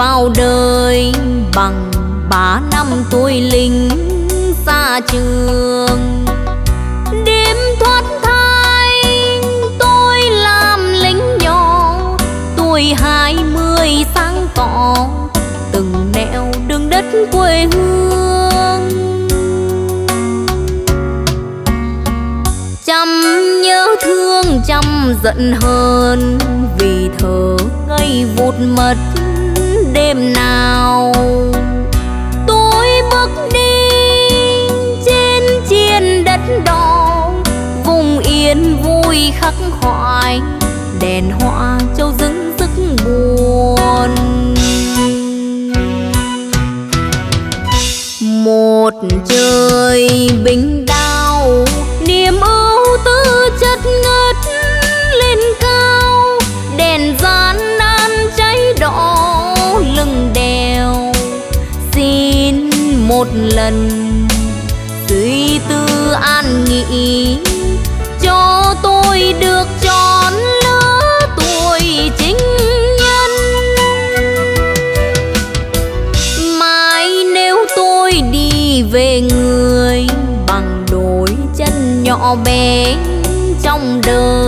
vào đời bằng ba năm tuổi lính xa trường. Đêm thoát thai, tôi làm lính nhỏ, tuổi hai mươi sáng tỏ, từng nẻo đường đất quê hương. Chăm nhớ thương chăm giận hơn vì thơ ngây vụt mất đêm nào. Tôi bước đi trên chiên đất đỏ, vùng yên vui khắc khoải, đèn hoa châu dưng dứt buồn. Một trời bình lần. Suy tư an nghỉ, cho tôi được tròn lứa tuổi chính nhân. Mai nếu tôi đi về người bằng đôi chân nhỏ bé trong đời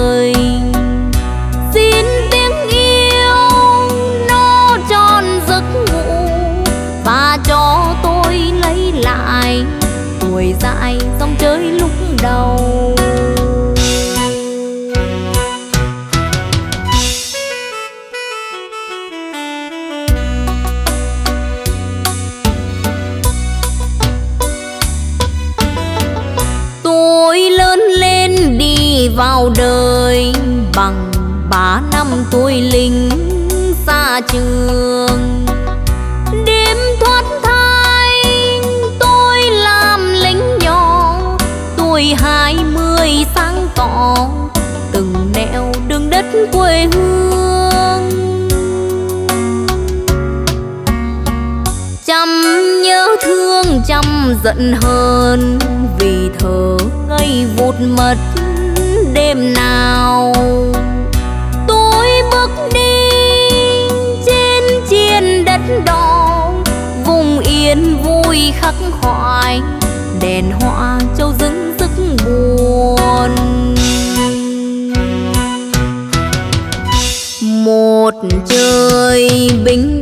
tôi tuổi lính xa trường. Đêm thoát thai, tôi làm lính nhỏ. Tuổi hai mươi sáng tỏ, từng nẻo đường đất quê hương. Chăm nhớ thương, chăm giận hơn vì thơ ngây vụt mật đêm nào. Quy vui khắc khoải đèn hoa châu dưng dứt buồn. Một trời bình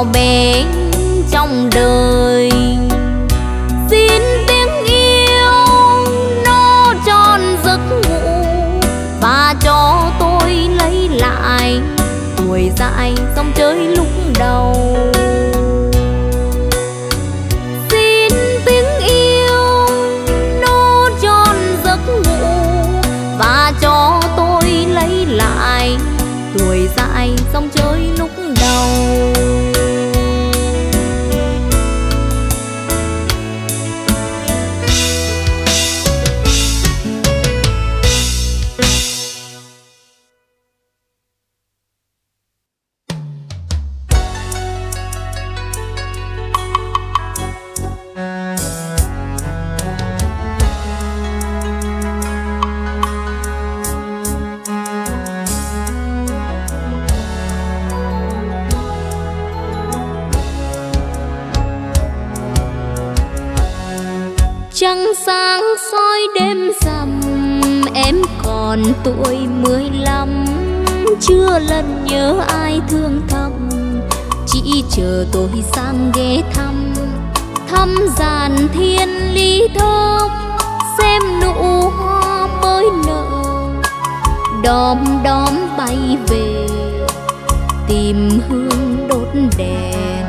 nhỏ bé trong đời. Xin tiếng yêu nó tròn giấc ngủ và cho tôi lấy lại tuổi dại sông chơi lúc đầu. Còn tuổi mười lăm, chưa lần nhớ ai thương thầm. Chỉ chờ tôi sang ghé thăm thăm giàn thiên ly thơm xem nụ hoa mới nở. Đom đóm bay về, tìm hương đốt đèn.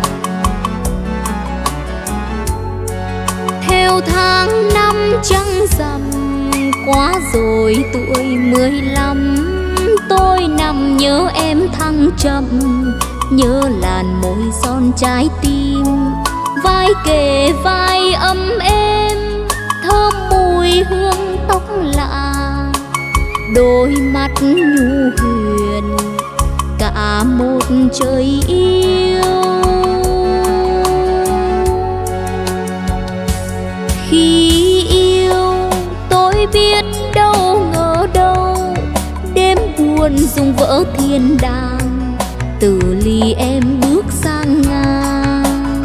Theo tháng năm trăng rằm quá rồi, tuổi mười lăm. Tôi nằm nhớ em thăng trầm, nhớ làn môi son trái tim. Vai kề vai ấm êm, thơm mùi hương tóc lạ. Đôi mắt nhu huyền, cả một trời yêu. Khi biết đâu ngờ đâu, đêm buồn dùng vỡ thiên đàng, từ ly em bước sang ngang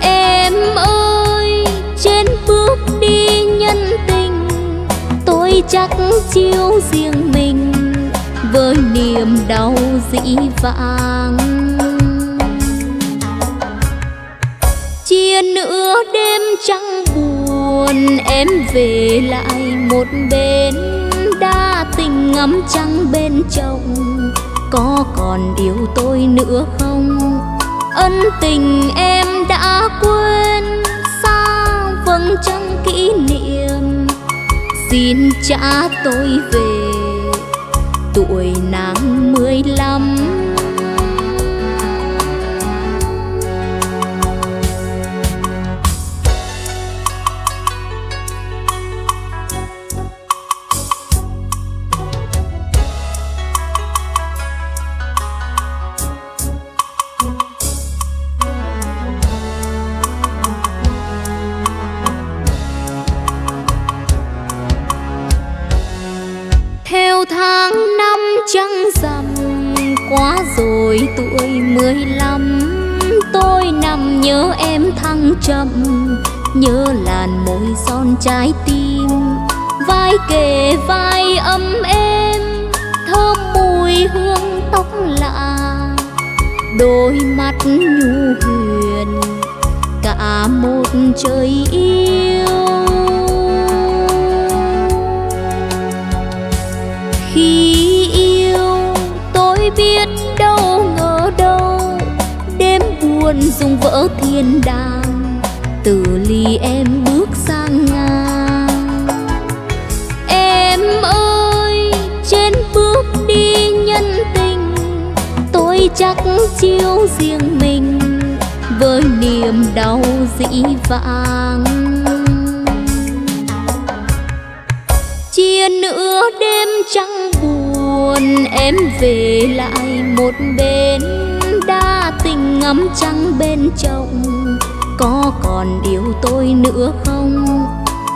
em ơi, trên bước đi nhân tình, tôi chắc chiêu riêng mình với niềm đau dĩ vãng chia nửa đêm trắng buồn em về lại một bên, đa tình ngắm trăng bên chồng. Có còn yêu tôi nữa không? Ân tình em đã quên, xa vâng trăng kỷ niệm. Xin trả tôi về, tuổi nàng mười lăm. Hương tóc lạ, đôi mắt nhu huyền, cả một trời yêu. Khi yêu, tôi biết đâu ngờ đâu, đêm buồn dùng vỡ thiên đàng, từ ly em chắc chiêu riêng mình với niềm đau dĩ vãng. Chia nửa đêm trăng buồn, em về lại một bên. Đa tình ngắm trăng bên chồng, có còn yêu tôi nữa không?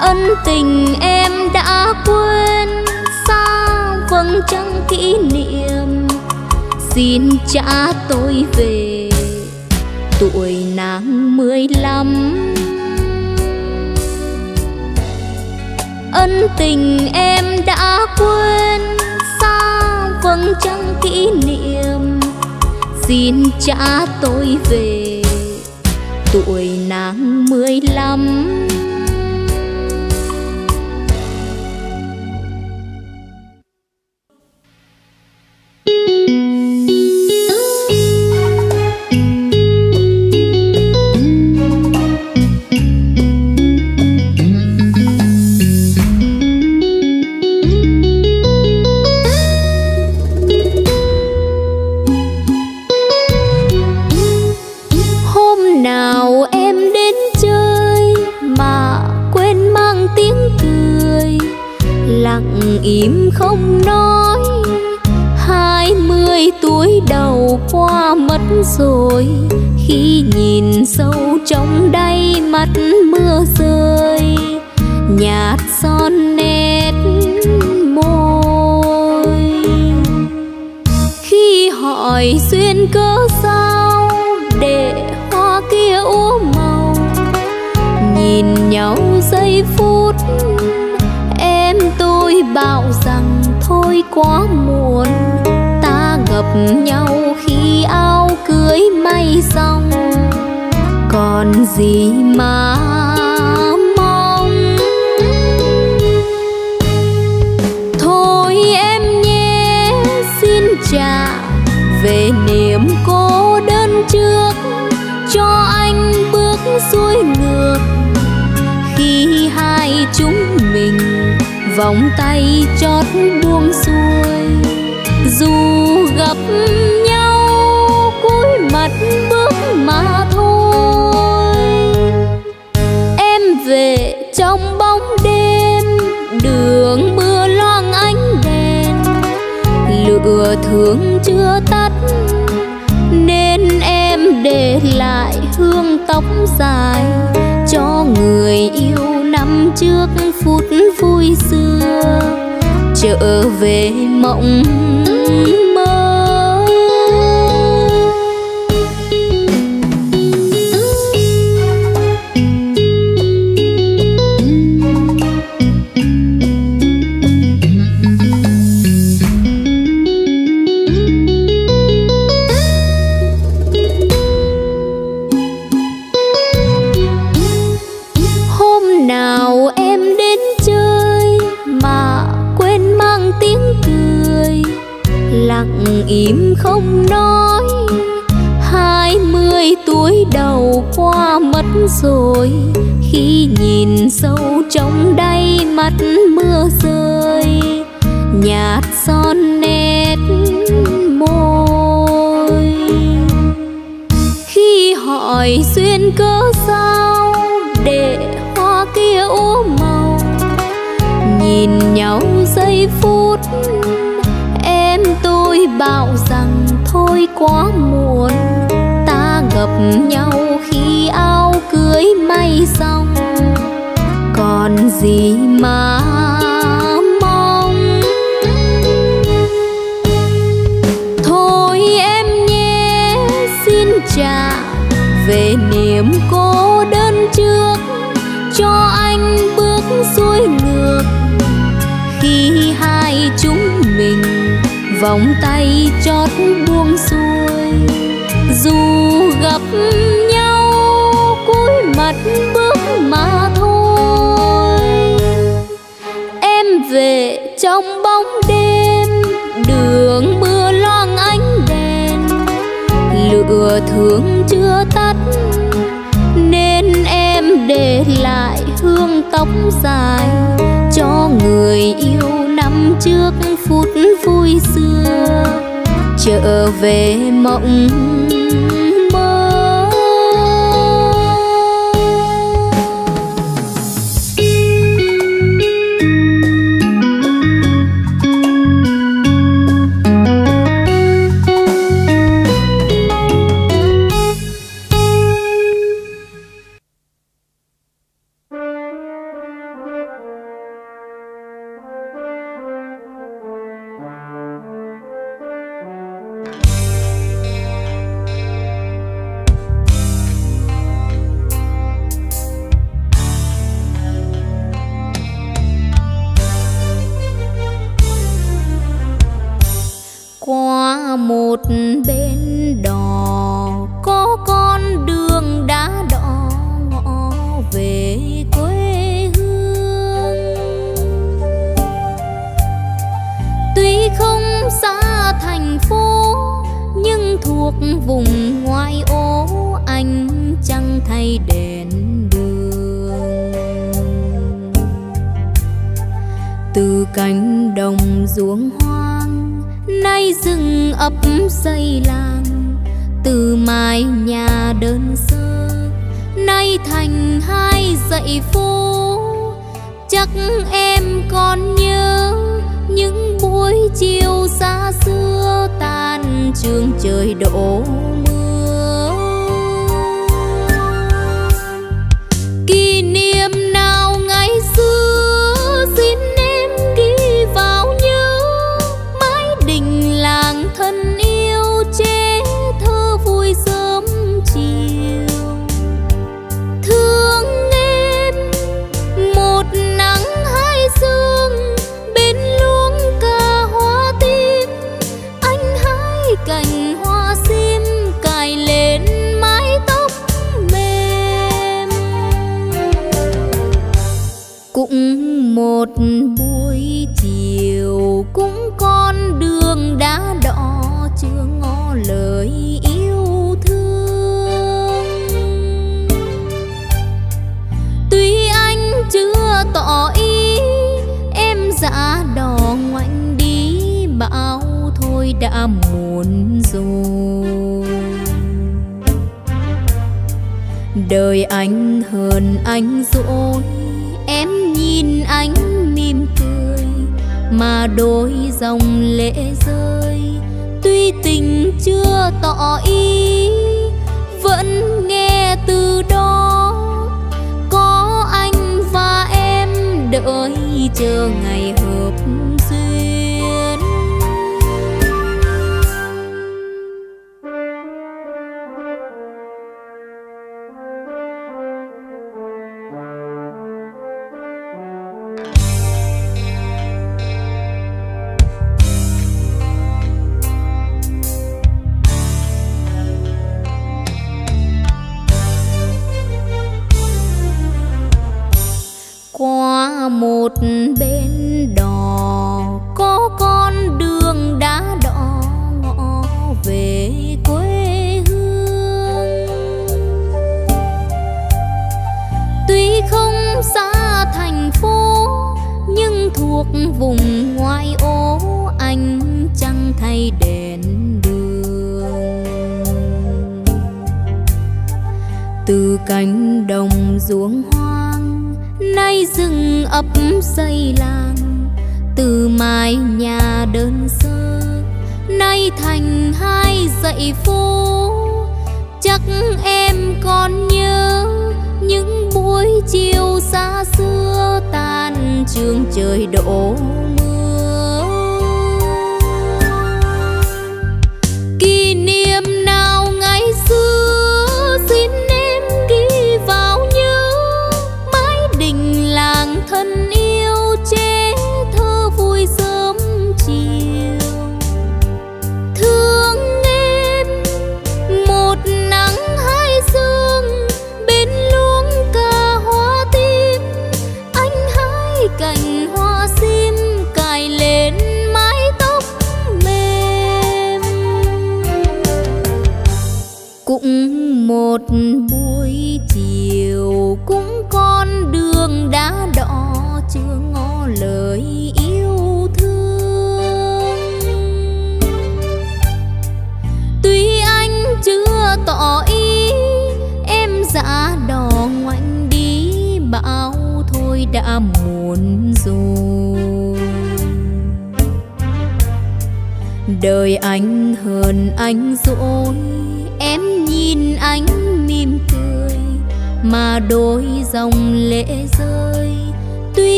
Ân tình em đã quên sao vầng trăng kỷ niệm xin cha tôi về. Tuổi nàng mười lăm. Ân tình em đã quên, xa vầng trăng kỷ niệm. Xin cha tôi về. Tuổi nàng mười lăm.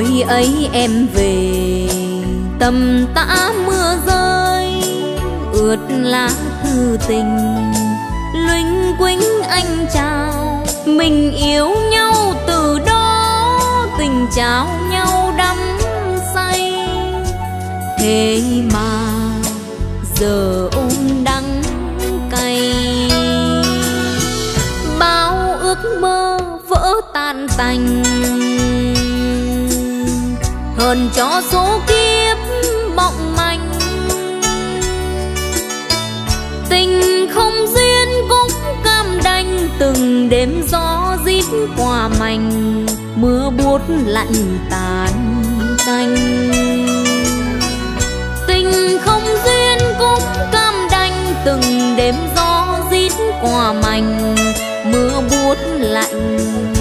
hồi ấy em về, tầm tã mưa rơi, ướt lá thư tình. Luỳnh quýnh anh chào, mình yêu nhau từ đó, tình chào nhau đắm say. Thế mà giờ ôm đắng cay. Bao ước mơ vỡ tan tành hơn cho số kiếp mộng manh. Tình không duyên cũng cam đành từng đêm gió rít qua mành, mưa buốt lạnh tàn canh tình không duyên cũng cam đành từng đêm gió rít qua mành, mưa buốt lạnh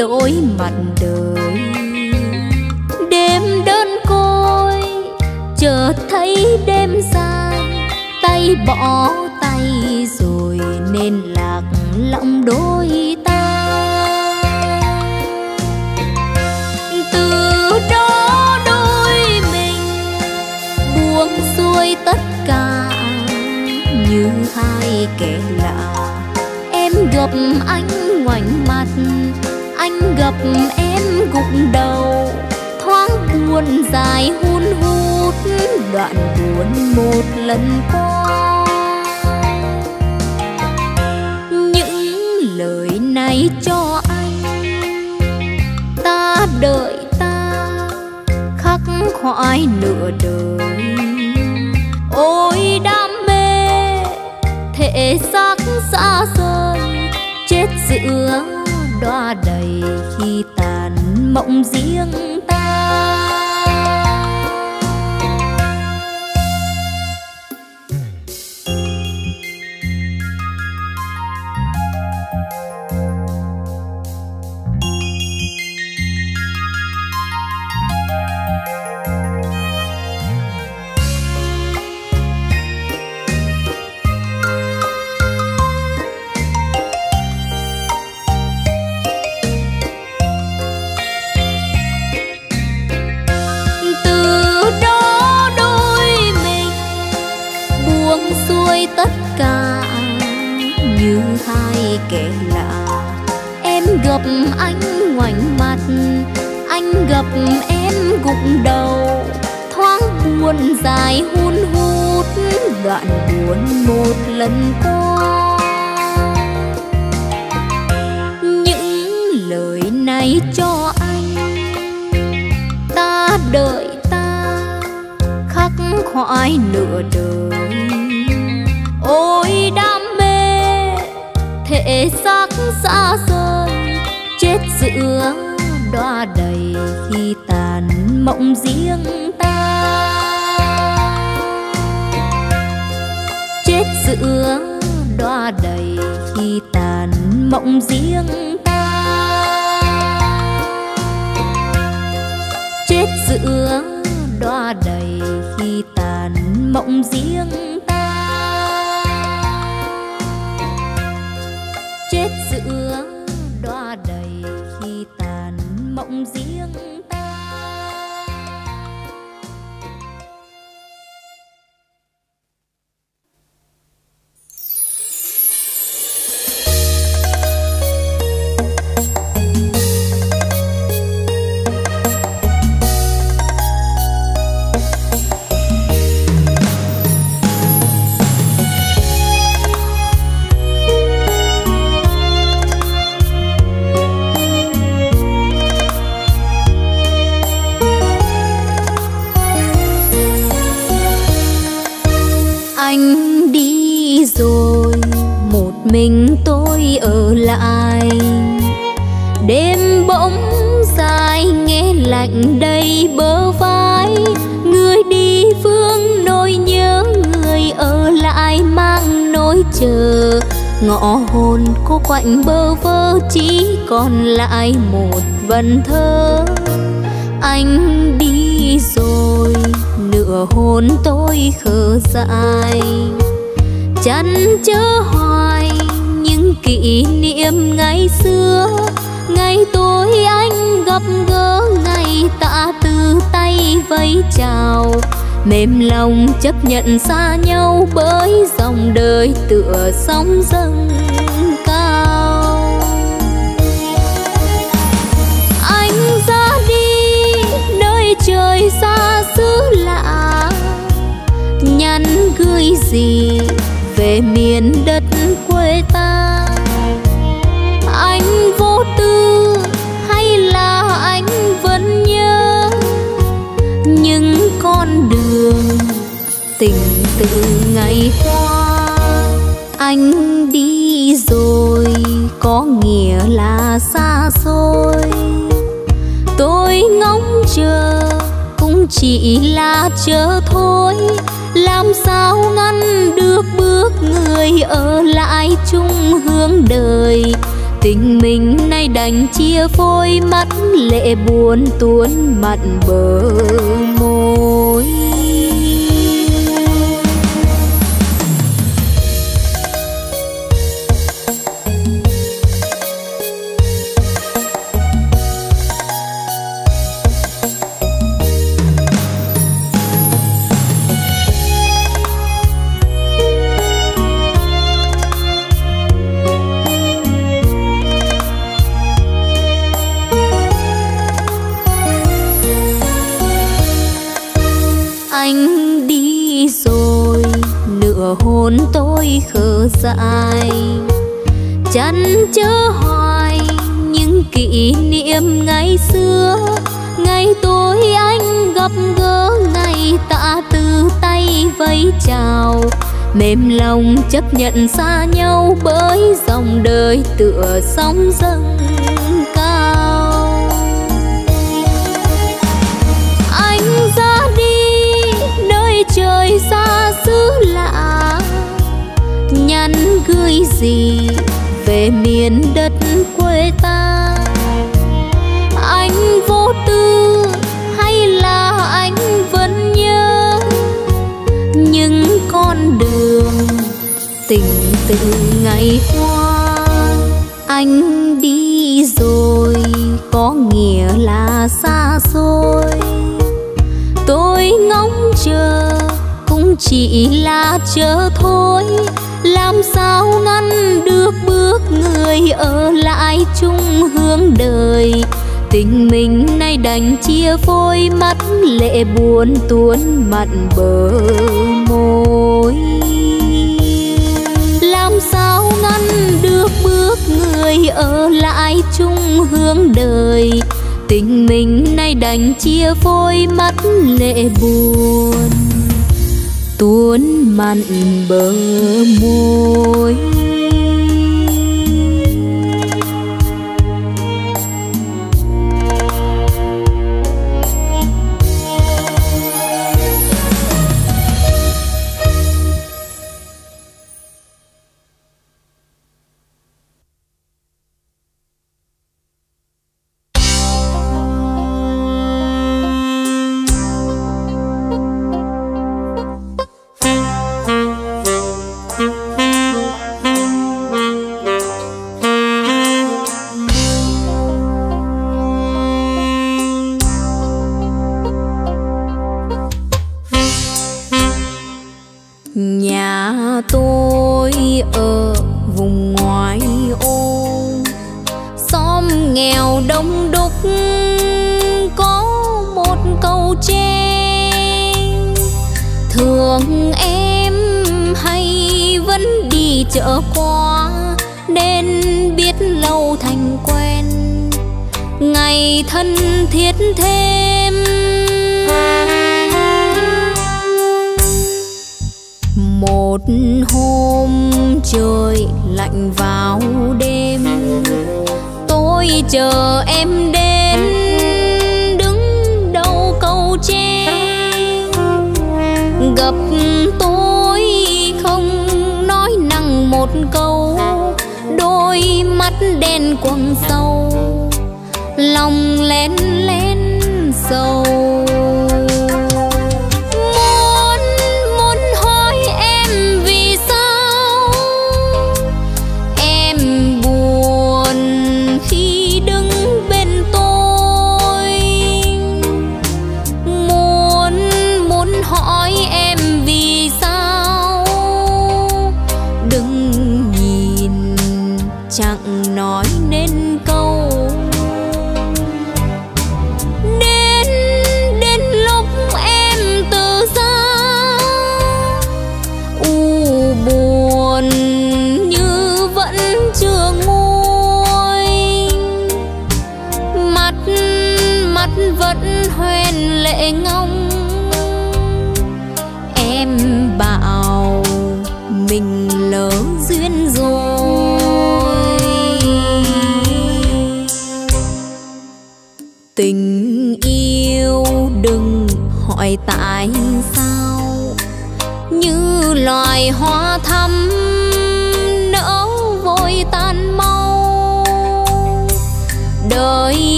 đổi mặt đời. Đêm đơn côi chờ thấy đêm dài, tay bỏ tay rồi nên lạc lòng đôi ta từ đó đôi mình buông xuôi tất cả, như hai kẻ lạ, em gặp anh ngoảnh mặt gặp em gục đầu. Thoáng buồn dài hun hút, đoạn buồn một lần qua. Những lời này cho anh, ta đợi ta, khắc khoải nửa đời. Ôi đam mê, thể xác xa rời, chết giữa đóa đầy khi tàn mộng riêng. Lại một vần thơ. Anh đi rồi, nửa hồn tôi khờ dại. Chăn chớ hoài những kỷ niệm ngày xưa. Ngày tôi anh gặp gỡ ngày tạ từ tay vẫy chào. Mềm lòng chấp nhận xa nhau bởi dòng đời tựa sóng dâng nơi xa xứ lạ, nhắn gửi gì về miền đất quê ta? Anh vô tư hay là anh vẫn nhớ những con đường tình từ ngày chỉ là chờ thôi. Làm sao ngăn được bước người ở lại chung hướng đời? Tình mình nay đành chia phôi mắt, lệ buồn tuôn mặn bờ. Mềm lòng chấp nhận xa nhau bởi dòng đời tựa sóng dâng cao. Anh ra đi, nơi trời xa xứ lạ. Nhắn gửi gì về miền đất quê ta? Ngày qua, anh đi rồi, có nghĩa là xa xôi. Tôi ngóng chờ, cũng chỉ là chờ thôi. Làm sao ngăn được bước người ở lại chung hướng đời? Tình mình nay đành chia phôi, mắt lệ buồn tuôn mặn bờ môi. Người ở lại chung hướng đời. Tình mình nay đành chia phôi mắt lệ buồn. Tuôn mặn bờ môi.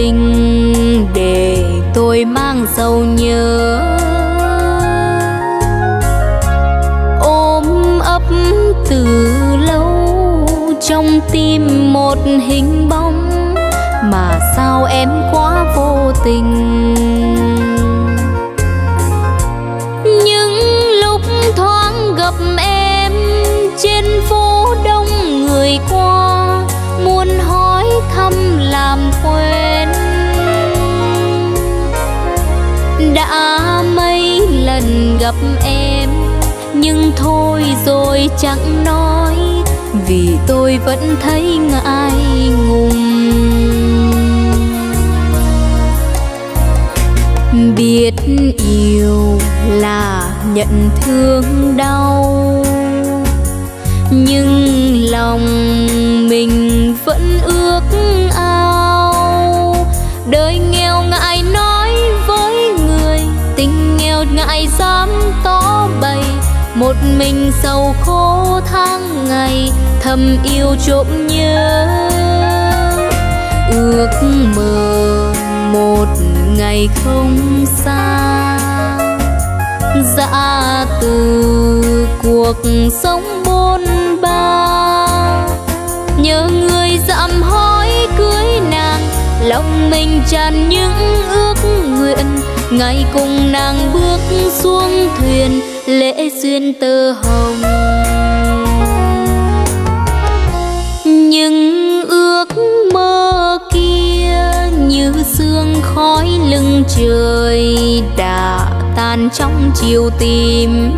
sinh để tôi mang sâu nhớ. Ôm ấp từ lâu trong tim một hình gặp em, nhưng thôi rồi chẳng nói, vì tôi vẫn thấy ngại ngùng. Biết yêu là nhận thương đau, nhưng lòng mình một mình sầu khổ tháng ngày, thầm yêu trộm nhớ. Ước mơ một ngày không xa. Dã từ cuộc sống bôn ba. Nhớ người dặm hỏi cưới nàng, lòng mình tràn những ước nguyện. Ngày cùng nàng bước xuống thuyền lễ duyên tơ hồng. Những ước mơ kia như sương khói lưng trời đã tan trong chiều tìm.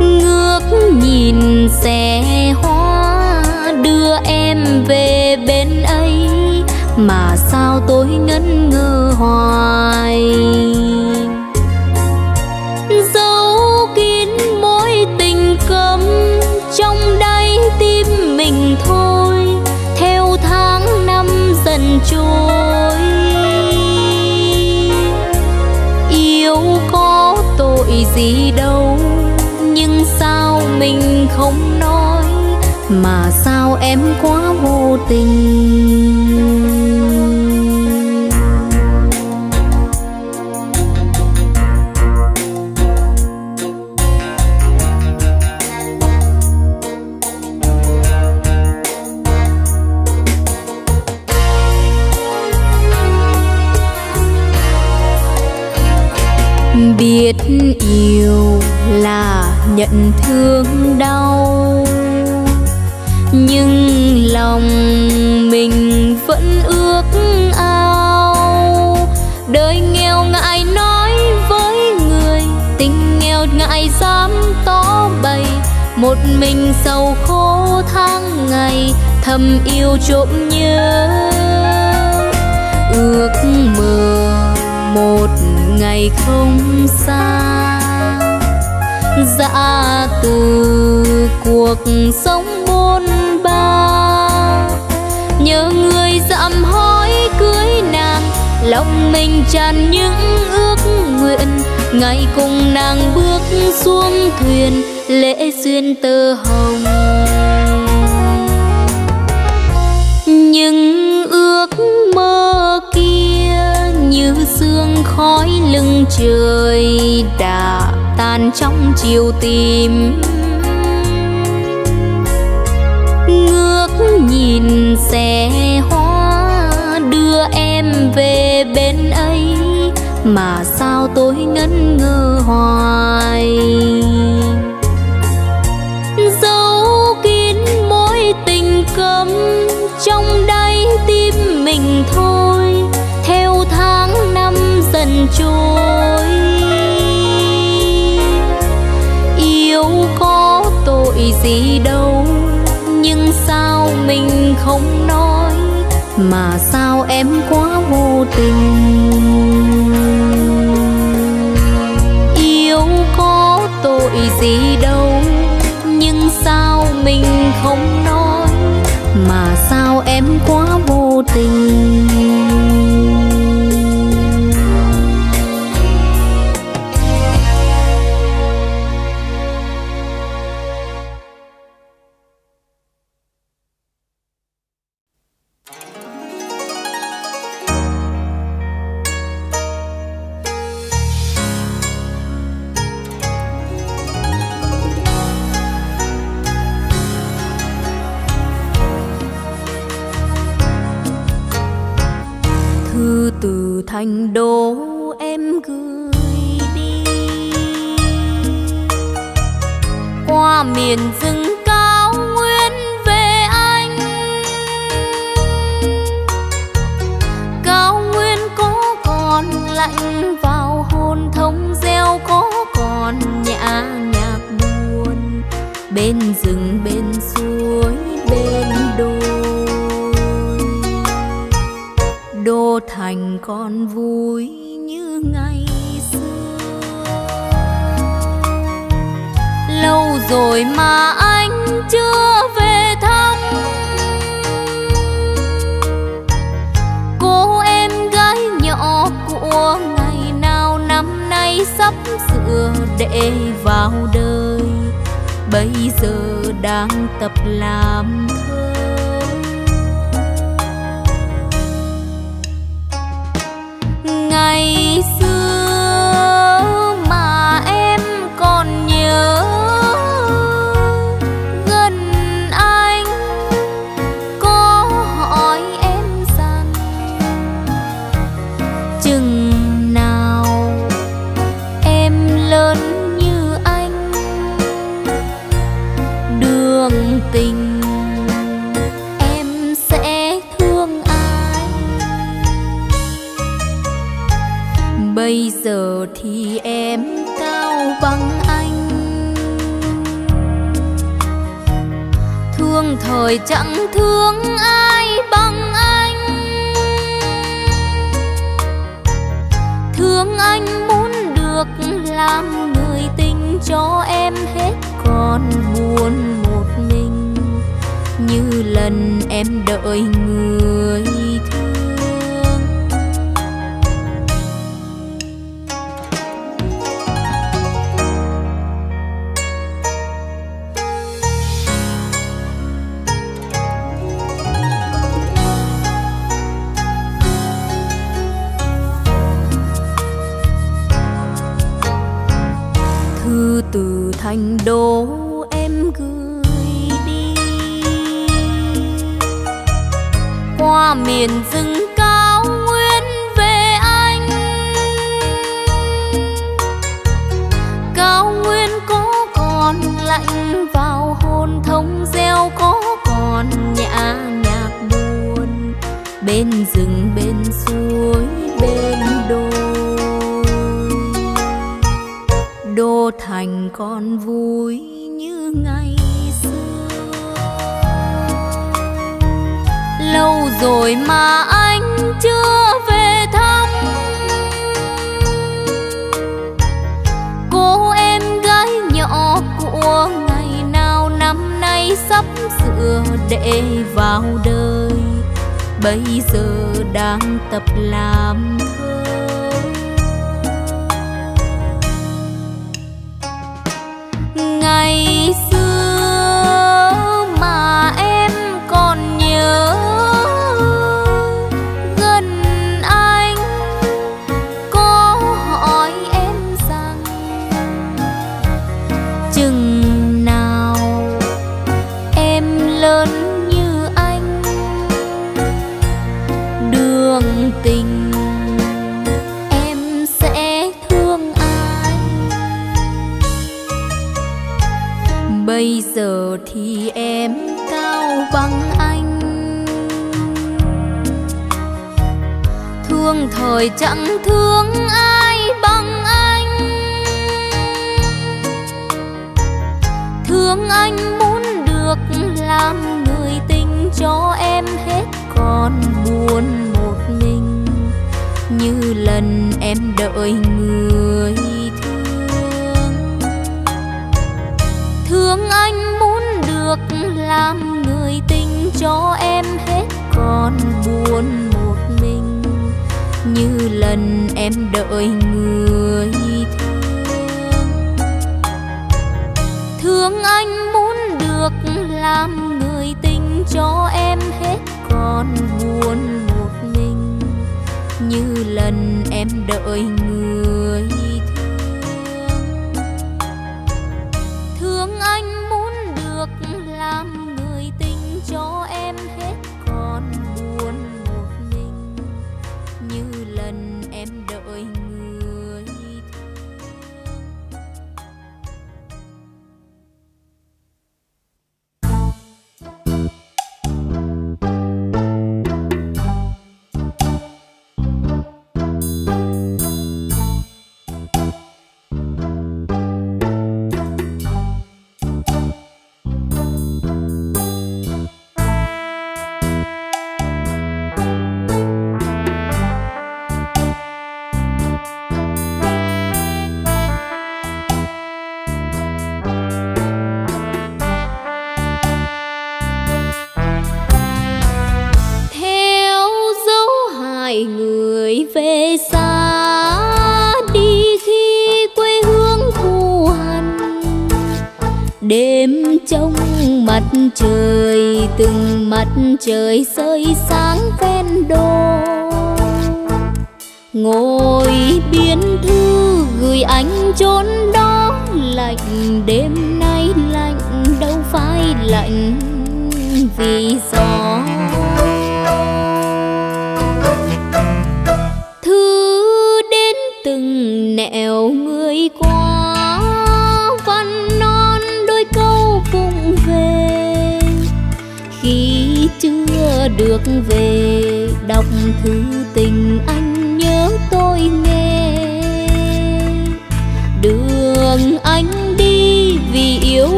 Ngước nhìn xe hoa đưa em về bên ấy, mà sao tôi ngẩn ngơ hoài? Mà sao em quá vô tình? Biết yêu là nhận thương đau lòng mình vẫn ước ao. Đời nghèo ngại nói với người, tình nghèo ngại dám tỏ bày. Một mình sầu khổ tháng ngày, thầm yêu trộm nhớ. Ước mơ một ngày không xa. Dã từ cuộc sống người hối hỏi cưới nàng. Lòng mình tràn những ước nguyện. Ngày cùng nàng bước xuống thuyền, lễ duyên tơ hồng. Nhưng ước mơ kia như sương khói lưng trời đã tan trong chiều tìm. Ngước nhìn xe về bên ấy mà sao tôi ngẩn ngơ hoài? Dấu kín mối tình cấm trong đáy tim mình thôi, theo tháng năm dần trôi. Yêu có tội gì đâu, nhưng sao mình không nói? Mà sao em quá tình. Yêu có tội gì đâu, nhưng sao mình không nói? Mà sao em quá vô tình?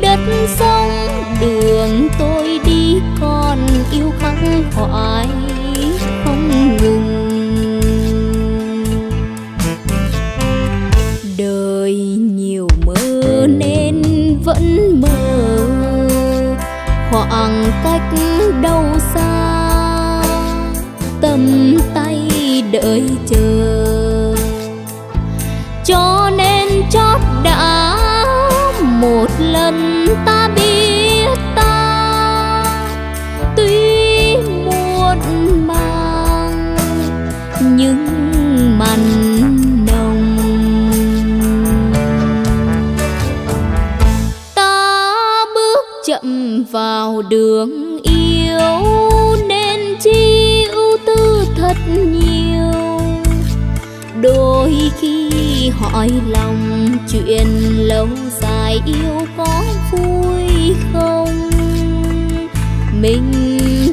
đất sông đường tôi đi còn yêu khắc khoải. đường yêu nên chi ưu tư thật nhiều. Đôi khi hỏi lòng chuyện lâu dài yêu có vui không? Mình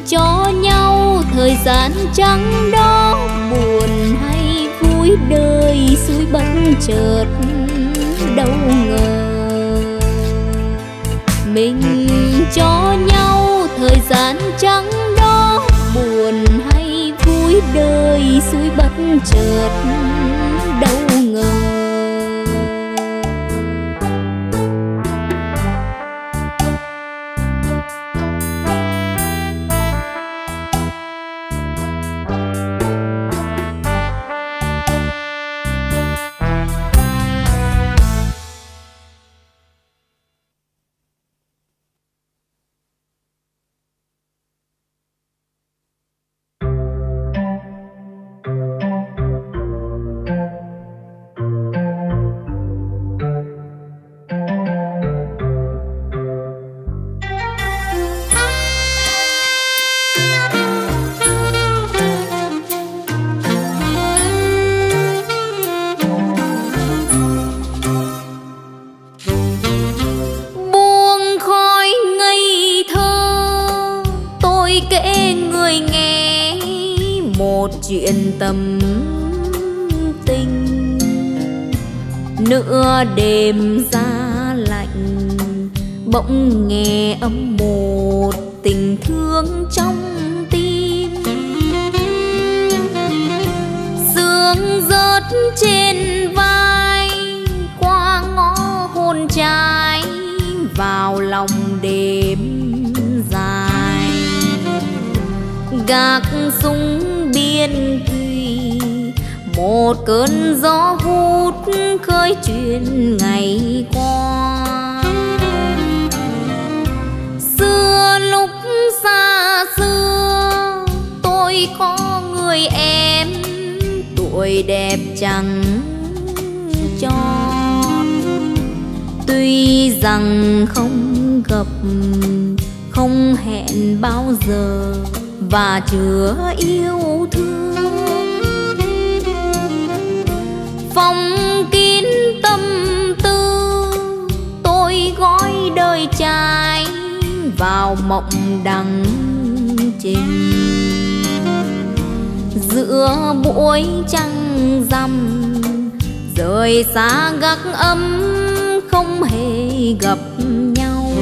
cho nhau thời gian trắng đó buồn hay vui đời suối bất chợt đâu ngờ. Mình cho thời gian trắng đó buồn hay vui đời suối bất chợt. Bỗng nghe âm một tình thương trong tim. Sương rớt trên vai, qua ngõ hôn trái, vào lòng đêm dài. Gác súng biên thùy một cơn gió hút khơi chuyện ngày chẳng cho. Tuy rằng không gặp, không hẹn bao giờ và chứa yêu thương. Phong kín tâm tư tôi gói đời trai vào mộng đằng trình giữa buổi trăng dăm rời xa gác ấm không hề gặp nhau.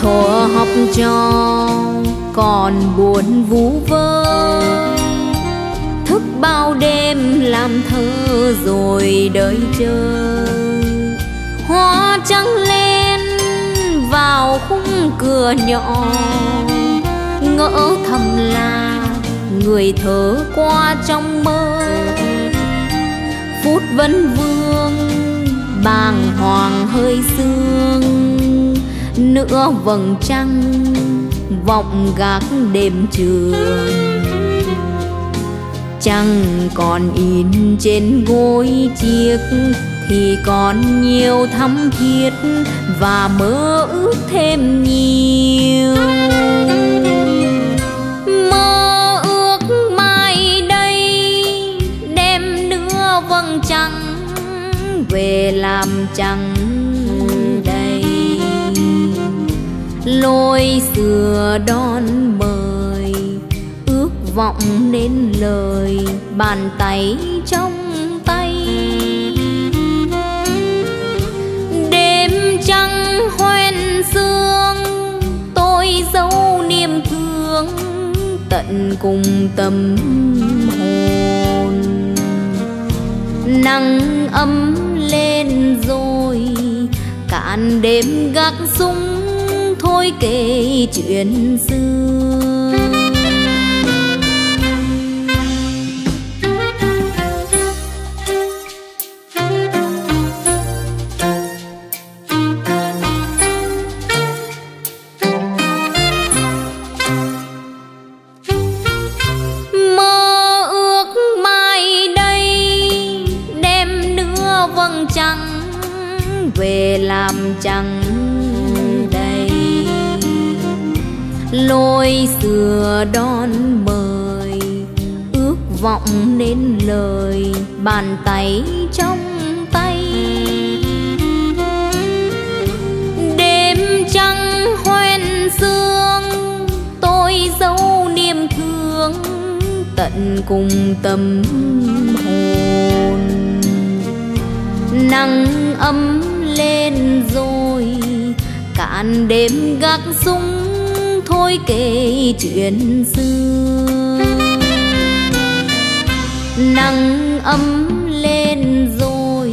Thuở học trò còn buồn vũ vơ, thức bao đêm làm thơ rồi đợi chờ hoa trắng lên vào khung cửa nhỏ ngỡ thầm là người thở qua trong mơ. Phút vẫn vương, bàng hoàng hơi sương. Nửa vầng trăng, vọng gác đêm trường. Chẳng còn in trên gối chiếc, thì còn nhiều thắm thiết và mơ ước thêm nhiều. Về làm chẳng đầy. Lối xưa đón mời, ước vọng nên lời bàn tay trong tay. Đêm trăng hoen sương, tôi dấu niềm thương tận cùng tâm hồn. Nắng ấm rồi. Cạn đêm gác súng thôi kể chuyện xưa. Cùng tâm hồn. Nắng ấm lên rồi, cạn đêm gác súng, thôi kể chuyện xưa. Nắng ấm lên rồi,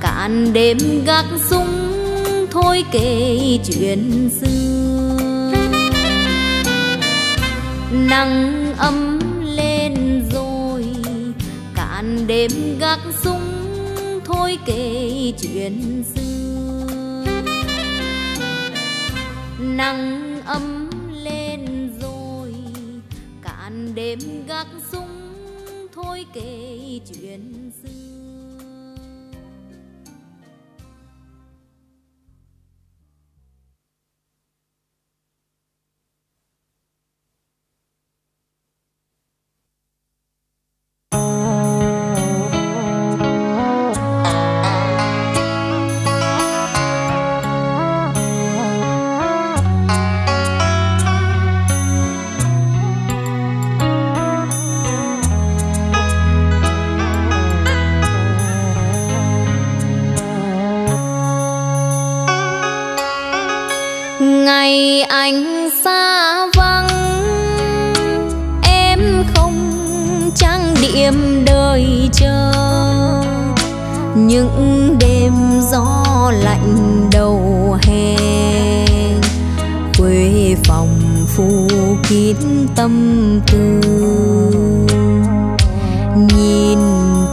cạn đêm gác súng, thôi kể chuyện xưa. Nắng ấm đêm gác súng thôi kể chuyện xưa anh xa vắng, em không trang điểm đời chờ. Những đêm gió lạnh đầu hè, quê phòng phủ kín tâm tư nhìn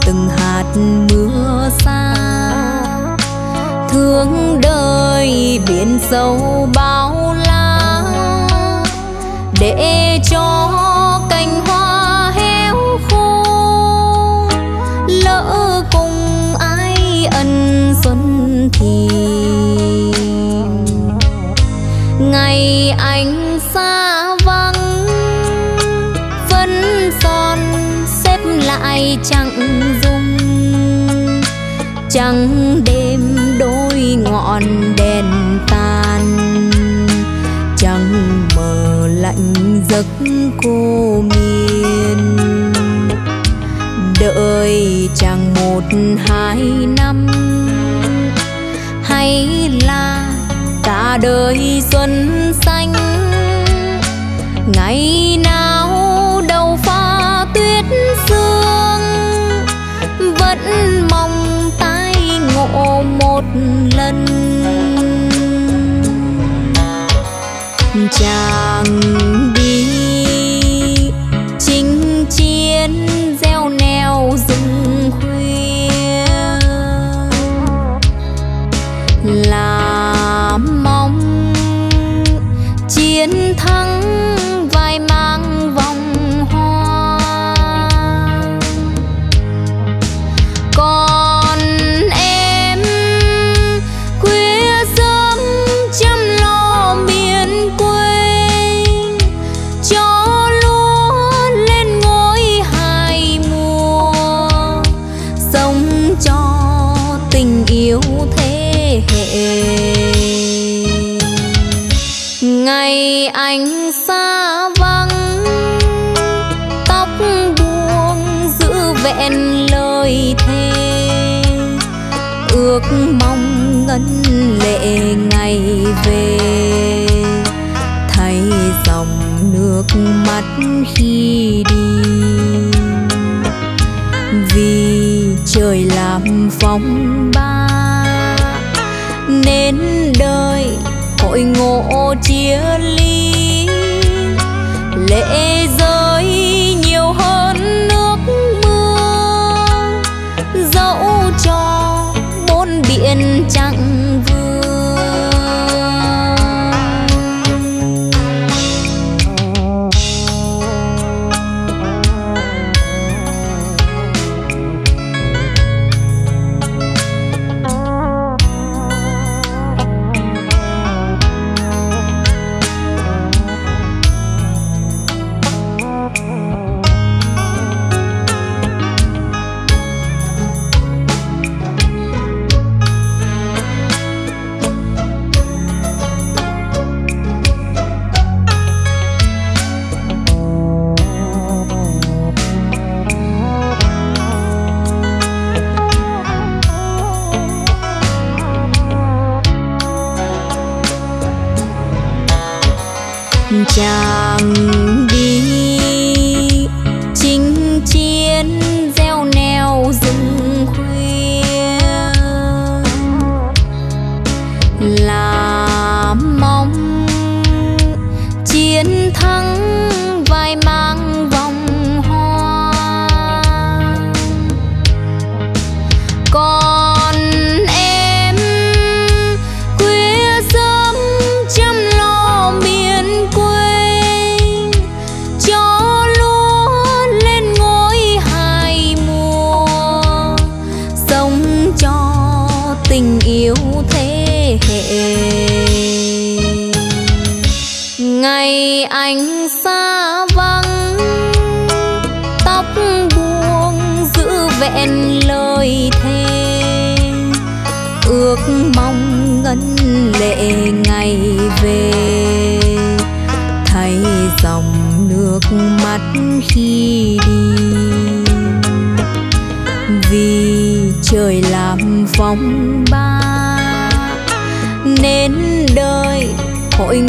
từng hạt mưa xa, thương đời biển sâu bao để cho cành hoa héo khô. Lỡ cùng ai ân xuân thì ngày anh xa vắng, vẫn son xếp lại chẳng dung. Chẳng đêm đôi ngọn giấc cô miền đợi chẳng một hai năm, hay là cả đời xuân xanh. Ngày nào đầu pha tuyết sương, vẫn mong tái ngộ một lần. Chàng phong khi đi. Vì trời làm phong ba nên đời hội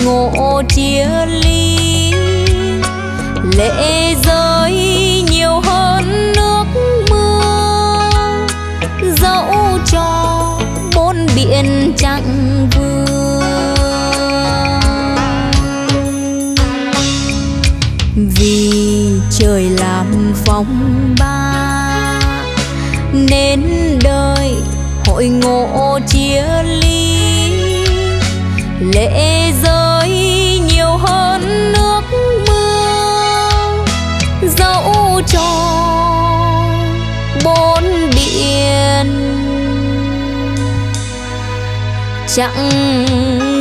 chẳng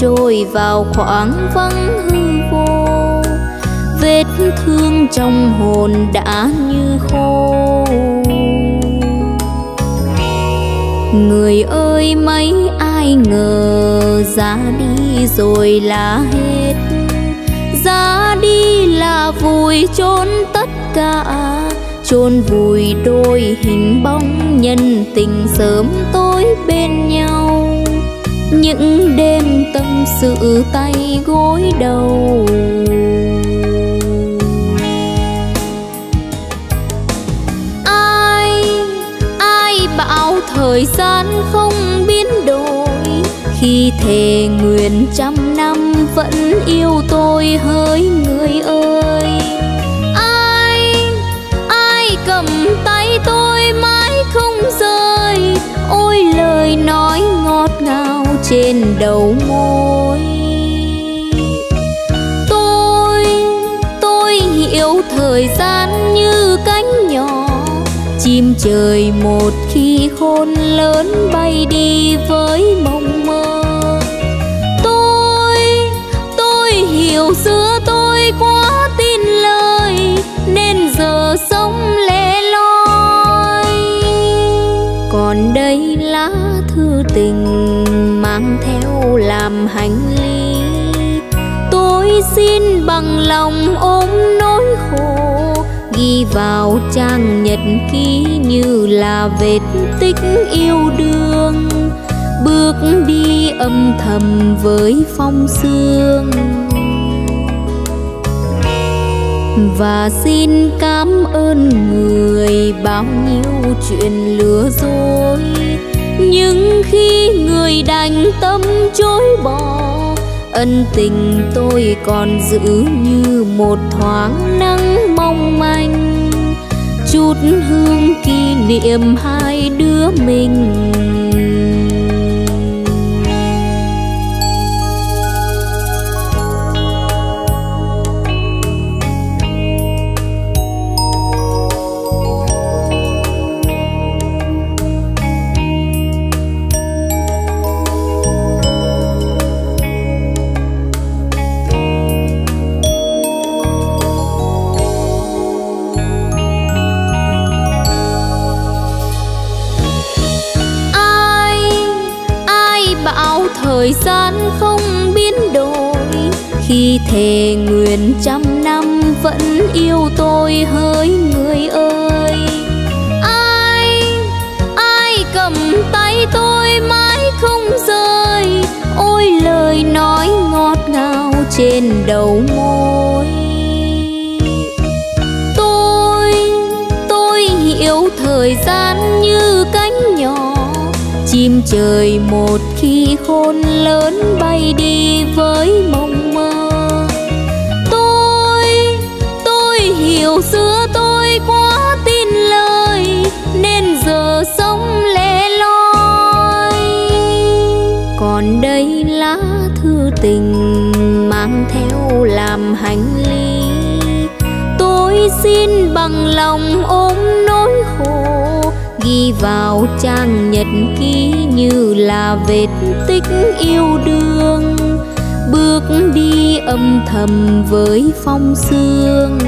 trôi vào khoảng vắng hư vô vết thương trong hồn đã như khô. Người ơi, mấy ai ngờ ra đi rồi là hết. Ra đi là vùi chôn tất cả. Chôn vùi đôi hình bóng nhân tình sớm những đêm tâm sự tay gối đầu. Ai ai bảo thời gian không biến đổi? Khi thề nguyện trăm năm vẫn yêu tôi hỡi người ơi. Trên đầu môi. Tôi tôi hiểu thời gian như cánh nhỏ, chim trời một khi khôn lớn bay đi với mộng. Trang nhật ký như là vết tích yêu đương. Bước đi âm thầm với phong sương. Và xin cảm ơn người bao nhiêu chuyện lừa dối. Nhưng khi người đành tâm chối bỏ, ân tình tôi còn giữ như một thoáng nắng mong manh chút hương kỷ niệm hai đứa mình. Thề nguyện trăm năm vẫn yêu tôi hỡi người ơi. Ai ai cầm tay tôi mãi không rời, ôi lời nói ngọt ngào trên đầu môi. Tôi tôi hiểu thời gian như cánh nhỏ, chim trời một khi khôn lớn bay đi với mơ xin bằng lòng ôm nỗi khổ. Ghi vào trang nhật ký như là vết tích yêu đương. Bước đi âm thầm với phong sương.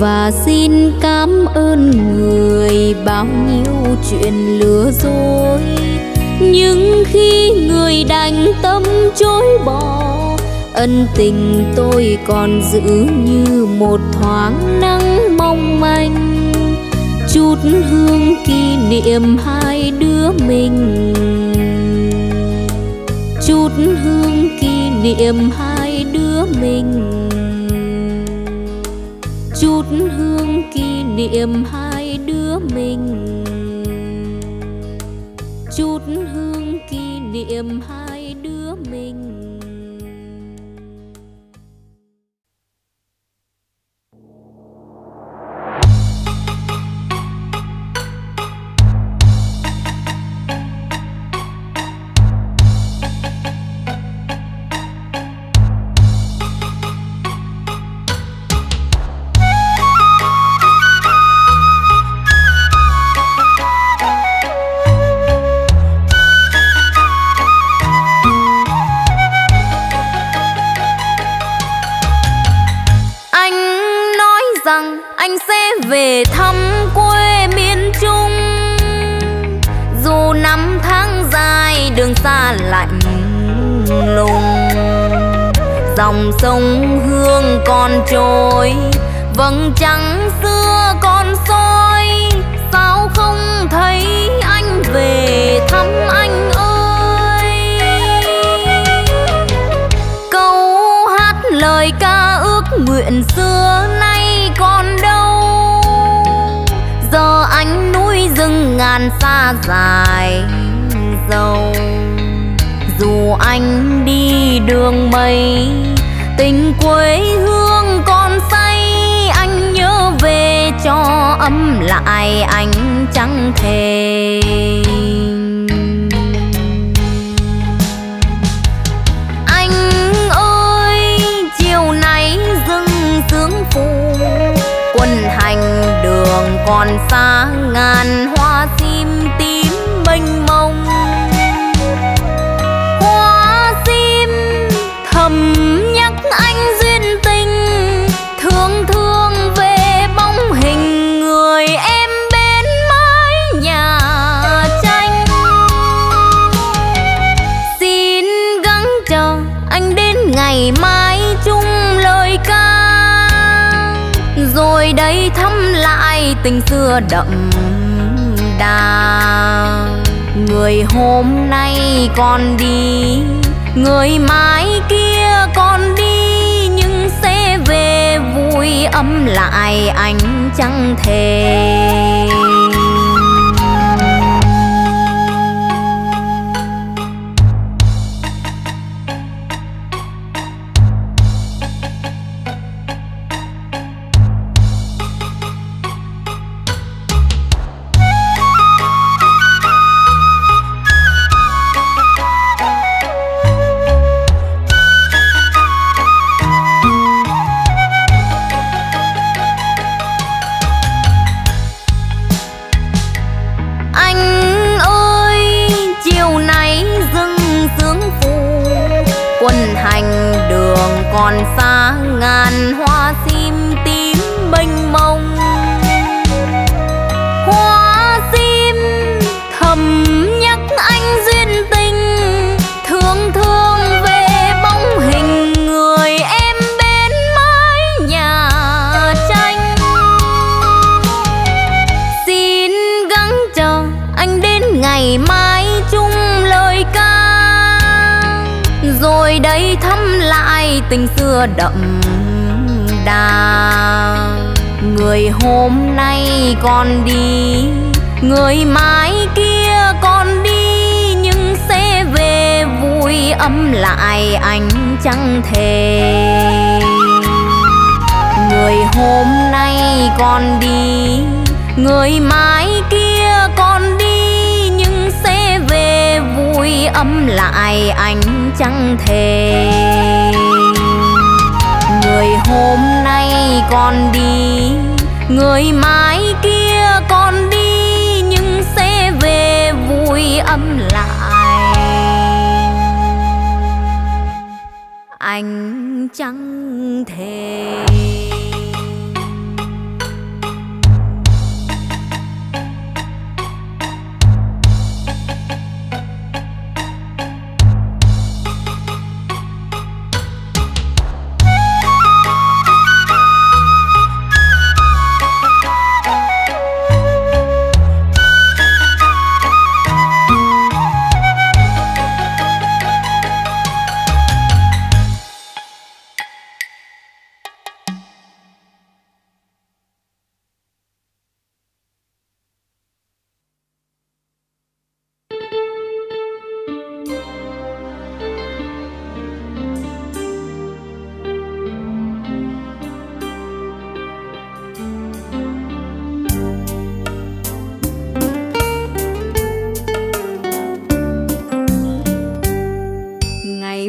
Và xin cảm ơn người bao nhiêu chuyện lừa dối. Nhưng khi người đành tâm chối bỏ ân tình tôi còn giữ như một thoáng nắng mong manh. Chút hương kỷ niệm hai đứa mình. Chút hương kỷ niệm hai đứa mình. Chút hương kỷ niệm hai đứa mình. Chút hương kỷ niệm hai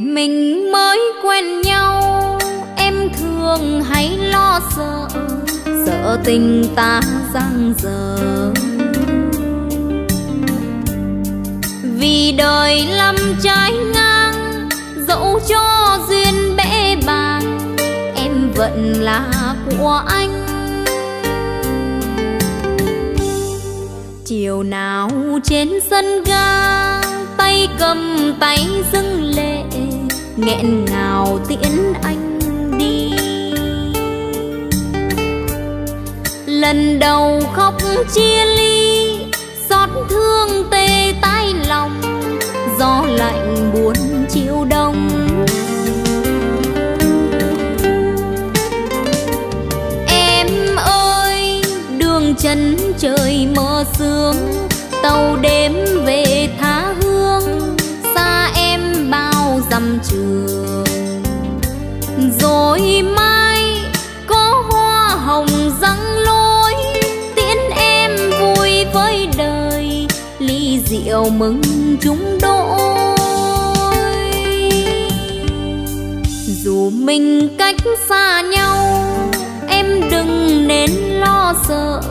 Mình mới quen nhau, em thường hay lo sợ, sợ tình ta giang dở. Vì đời lắm trái ngang dẫu cho duyên bẽ bàng em vẫn là của anh. Chiều nào trên sân ga cầm tay dâng lệ, nghẹn ngào tiễn anh đi. Lần đầu khóc chia ly, xót thương tê tái lòng, gió lạnh buồn chiều đông. Em ơi, đường chân trời mơ sương, tàu đêm về tha chiều mừng chúng đôi dù mình cách xa nhau, em đừng nên lo sợ.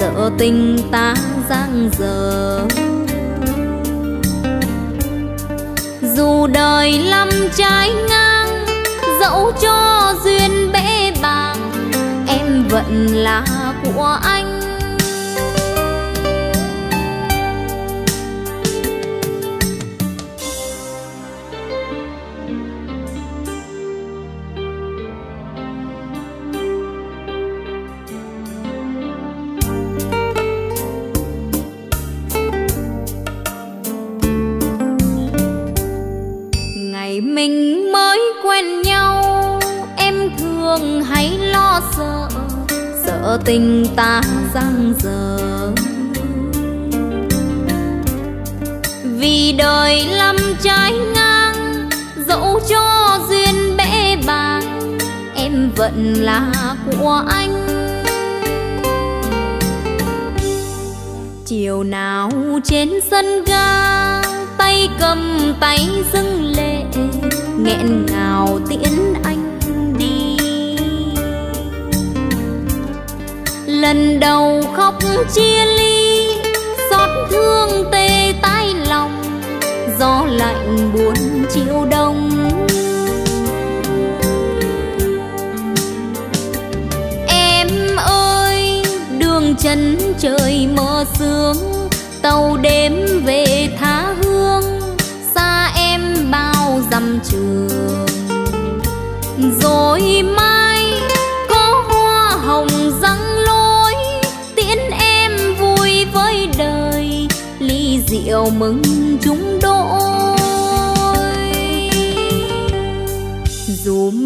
Sợ tình ta giang dở. Dù đời lắm trái ngang, dẫu cho duyên bẽ bàng, em vẫn là của anh. Tình ta giang dở. Vì đời lắm trái ngang, dẫu cho duyên bẽ bàng, em vẫn là của anh. Chiều nào trên sân ga, tay cầm tay dâng lệ, nghẹn ngào tiễn anh. Lần đầu khóc chia ly, xót thương tê tái lòng, gió lạnh buồn chiều đông. Em ơi, đường chân trời mơ sương, tàu đêm về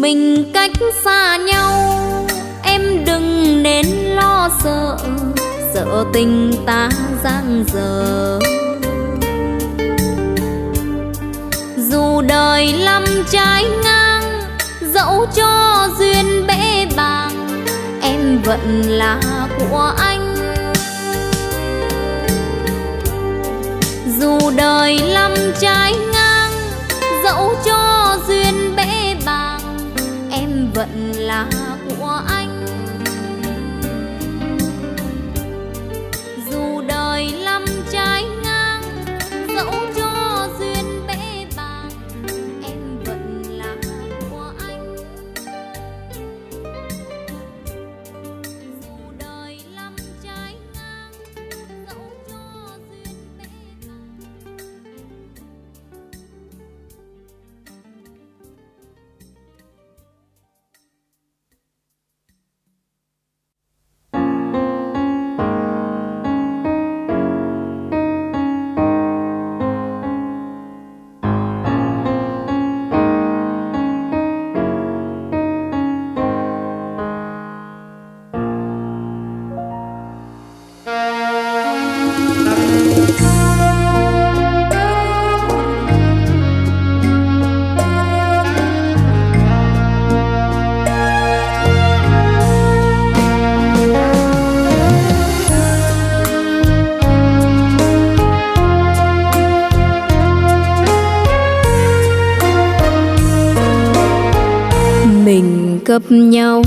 mình cách xa nhau, em đừng nên lo sợ. Sợ tình ta giang dở. Dù đời lắm trái ngang, dẫu cho duyên bể bàng, em vẫn là của anh. Dù đời lắm trái ngang, dẫu cho nhau.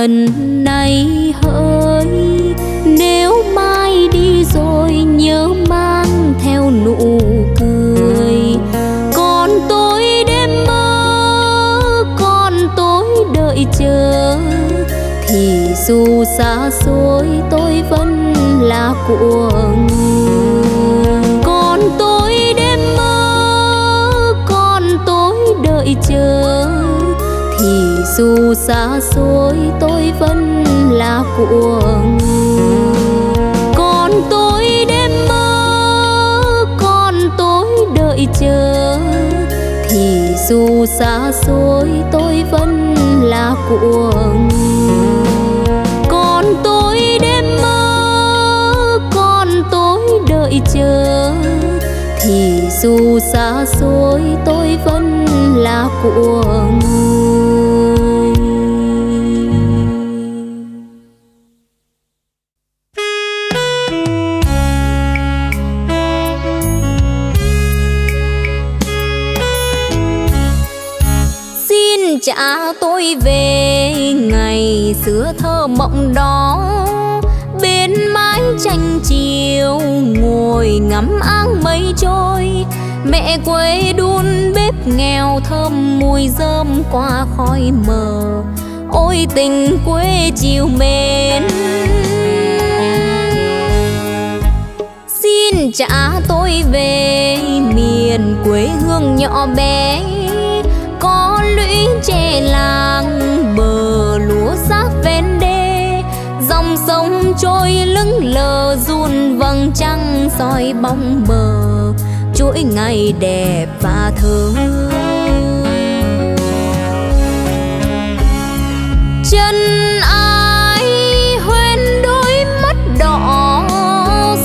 thần này hỡi, nếu mai đi rồi nhớ mang theo nụ cười. Còn tôi đêm mơ, còn tôi đợi chờ, thì dù xa xôi tôi vẫn là của người. dù xa xôi, tôi vẫn là của người. Còn tôi đêm mơ, còn tôi đợi chờ. Thì dù xa xôi, tôi vẫn là của người. Còn tôi đêm mơ, còn tôi đợi chờ. Thì dù xa xôi, tôi vẫn là của người. Tôi về, ngày xưa thơ mộng đó. Bên mái tranh chiều ngồi ngắm áng mây trôi, mẹ quê đun bếp nghèo thơm mùi rơm qua khói mờ. Ôi tình quê chiều mến. Xin trả tôi về miền quê hương nhỏ bé lũy làng bờ lúa xác ven đê. Dòng sông trôi lững lờ, run vầng trăng soi bóng bờ. Chuỗi ngày đẹp và thơ chân ai hoen đôi mắt đỏ,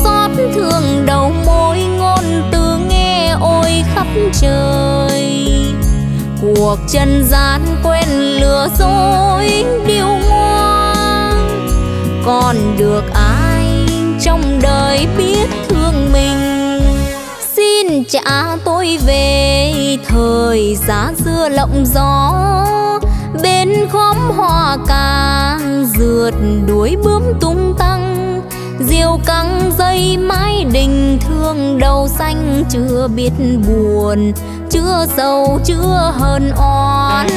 xót thương đầu môi ngôn từ nghe ôi khắp trời cuộc trần gian quen lừa dối điêu ngoan còn được ai trong đời biết thương mình? Xin trả tôi về thời giá xưa lộng gió. Bên khóm hoa càng rượt đuổi bướm tung tăng. Diều căng dây mái đình thương đầu xanh chưa biết buồn chưa sầu chưa hờn oán.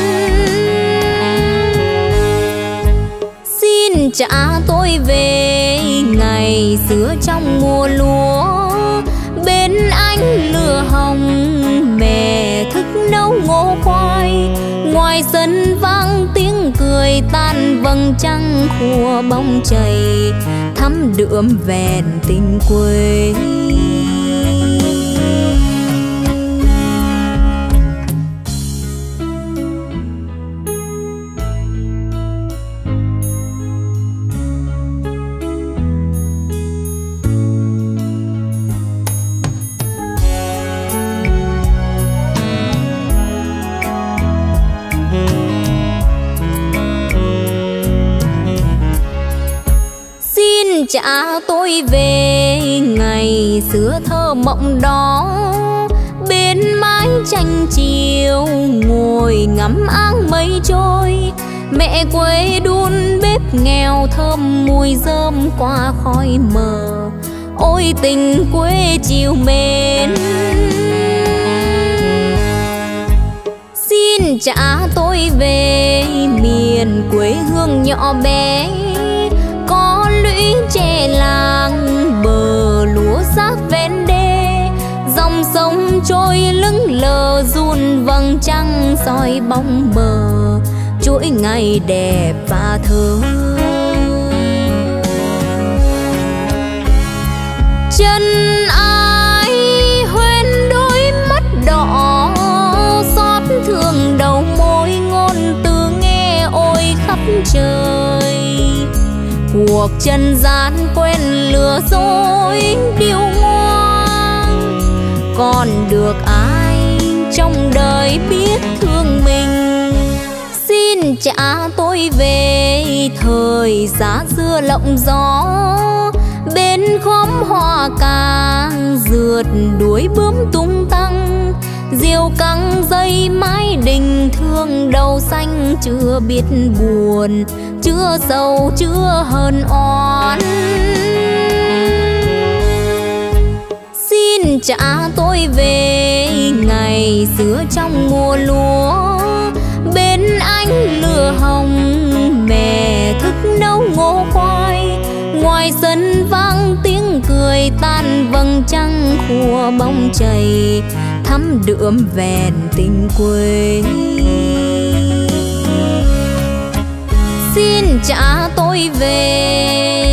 Xin trả tôi về ngày xưa trong mùa lúa. Bên anh lửa hồng, mẹ thức nấu ngô khoai. Ngoài sân vang tiếng cười tan vầng trăng khua bóng chảy. Thắm đượm vẹn tình quê. Về, ngày xưa thơ mộng đó. Bên mái tranh chiều ngồi ngắm áng mây trôi, mẹ quê đun bếp nghèo thơm mùi rơm qua khói mờ. Ôi tình quê chiều mến. Xin trả tôi về miền quê hương nhỏ bé có làng bờ lúa xác ven đê. Dòng sông trôi lững lờ, run vầng trăng soi bóng bờ. Chuỗi ngày đẹp và thơ chân cuộc trần gian quen lừa dối điêu ngoan. Còn được ai trong đời biết thương mình? Xin trả tôi về thời giá xưa lộng gió. Bên khóm hoa càng rượt đuổi bướm tung tăng. Diều căng dây mái đình thương đầu xanh chưa biết buồn chưa giàu chưa hờn oán. Xin trả tôi về ngày xưa trong mùa lúa. Bên anh lửa hồng, mẹ thức nấu ngô khoai. Ngoài sân vang tiếng cười tan vầng trăng khua bóng chảy. Thắm đượm vẹn tình quê xin trả tôi về.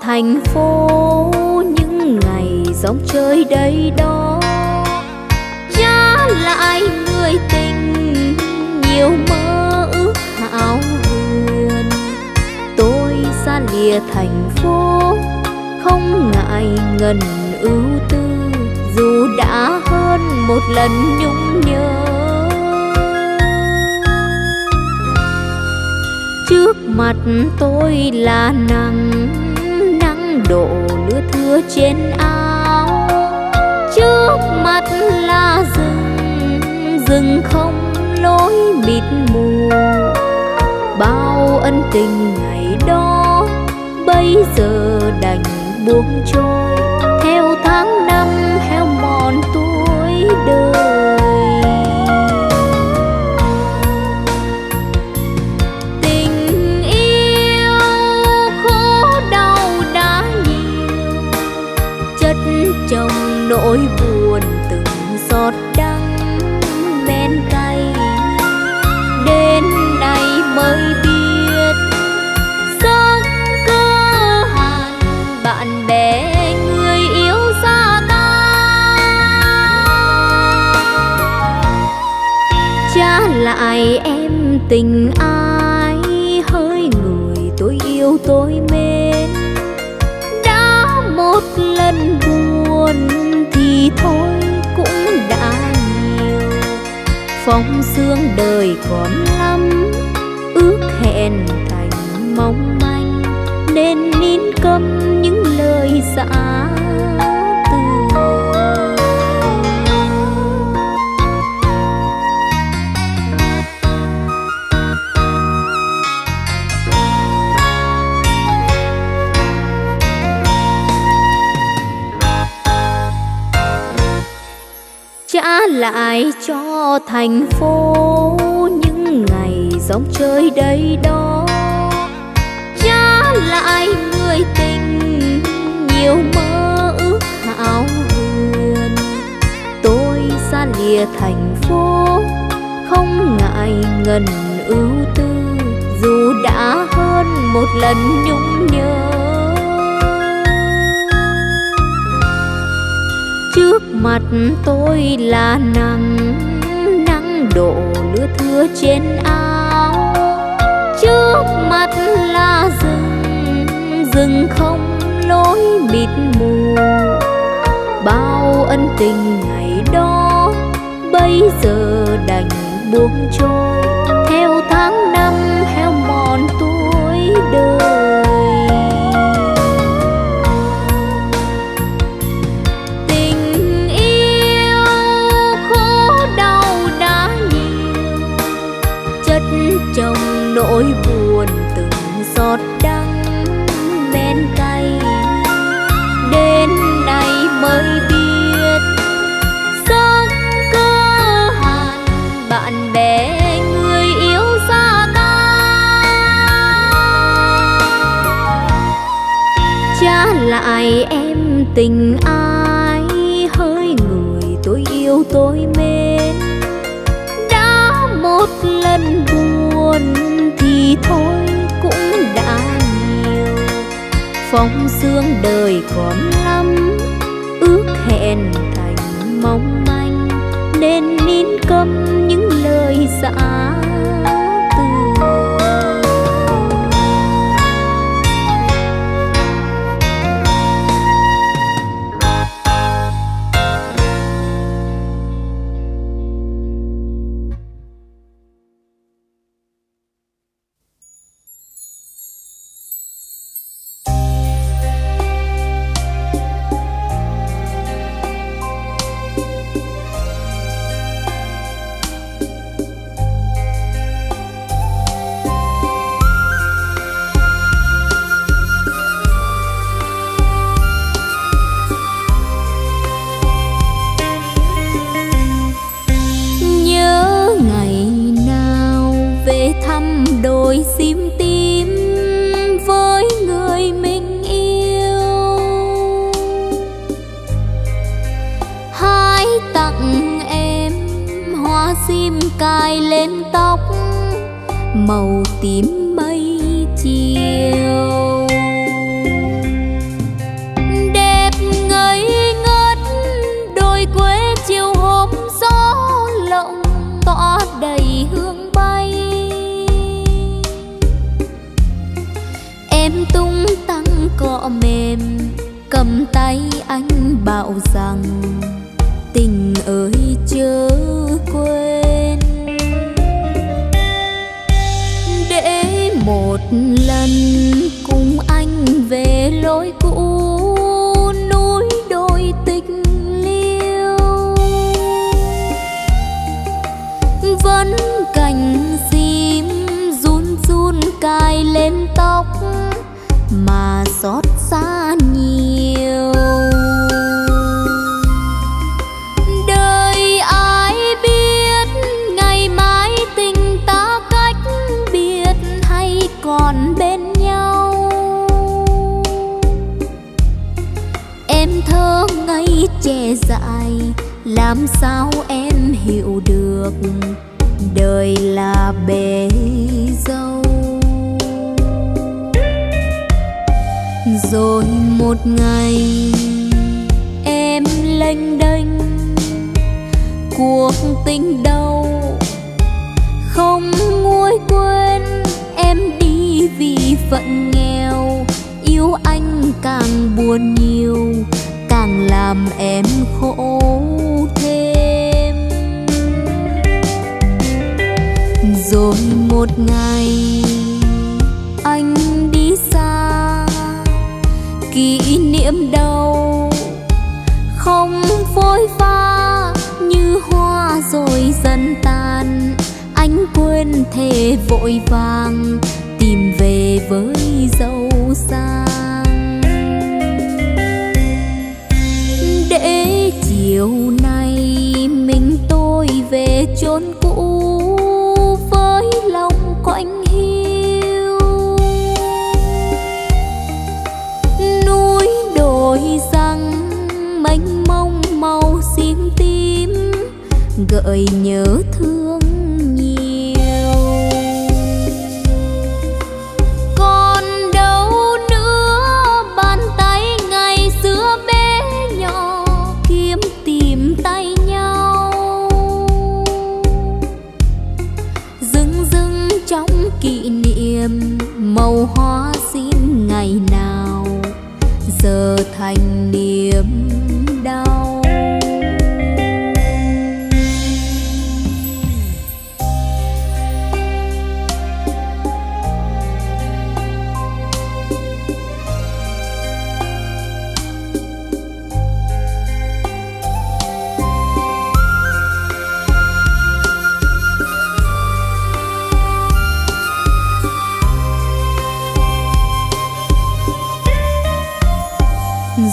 thành phố, những ngày gióng chơi đây đó. Giá lại người tình, nhiều mơ ước hão huyền. Tôi xa lìa thành phố, không ngại ngần ưu tư. Dù đã hơn một lần nhung nhớ. Trước mặt tôi là nàng độ lứa thưa trên áo. Trước mắt là rừng rừng không lối mịt mù. Bao ân tình ngày đó, bây giờ đành buông trôi. Theo tháng năm heo mòn tuổi đời.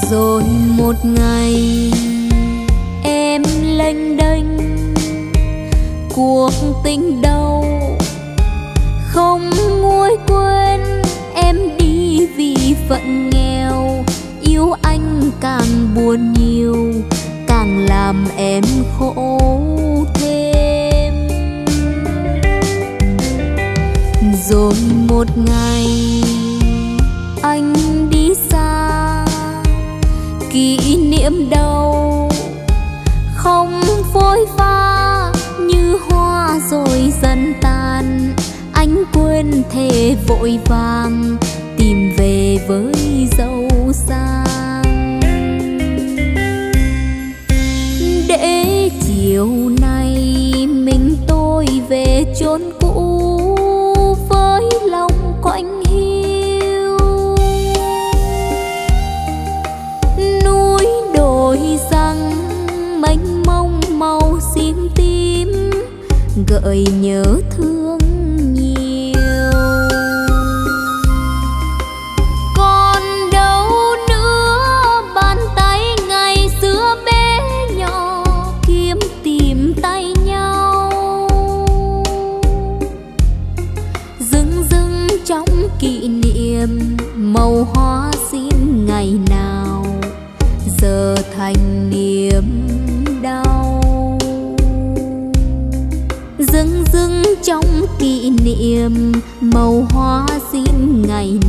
rồi một ngày em lênh đênh. Cuộc tình đau không nguôi quên. Em đi vì phận nghèo, yêu anh càng buồn nhiều, càng làm em khổ thêm. Rồi một ngày điểm đầu. Không phôi pha như hoa rồi dần tàn. Anh quên thề vội vàng tìm về với dâu xa. ơi nhớ niệm màu hoa xin ngày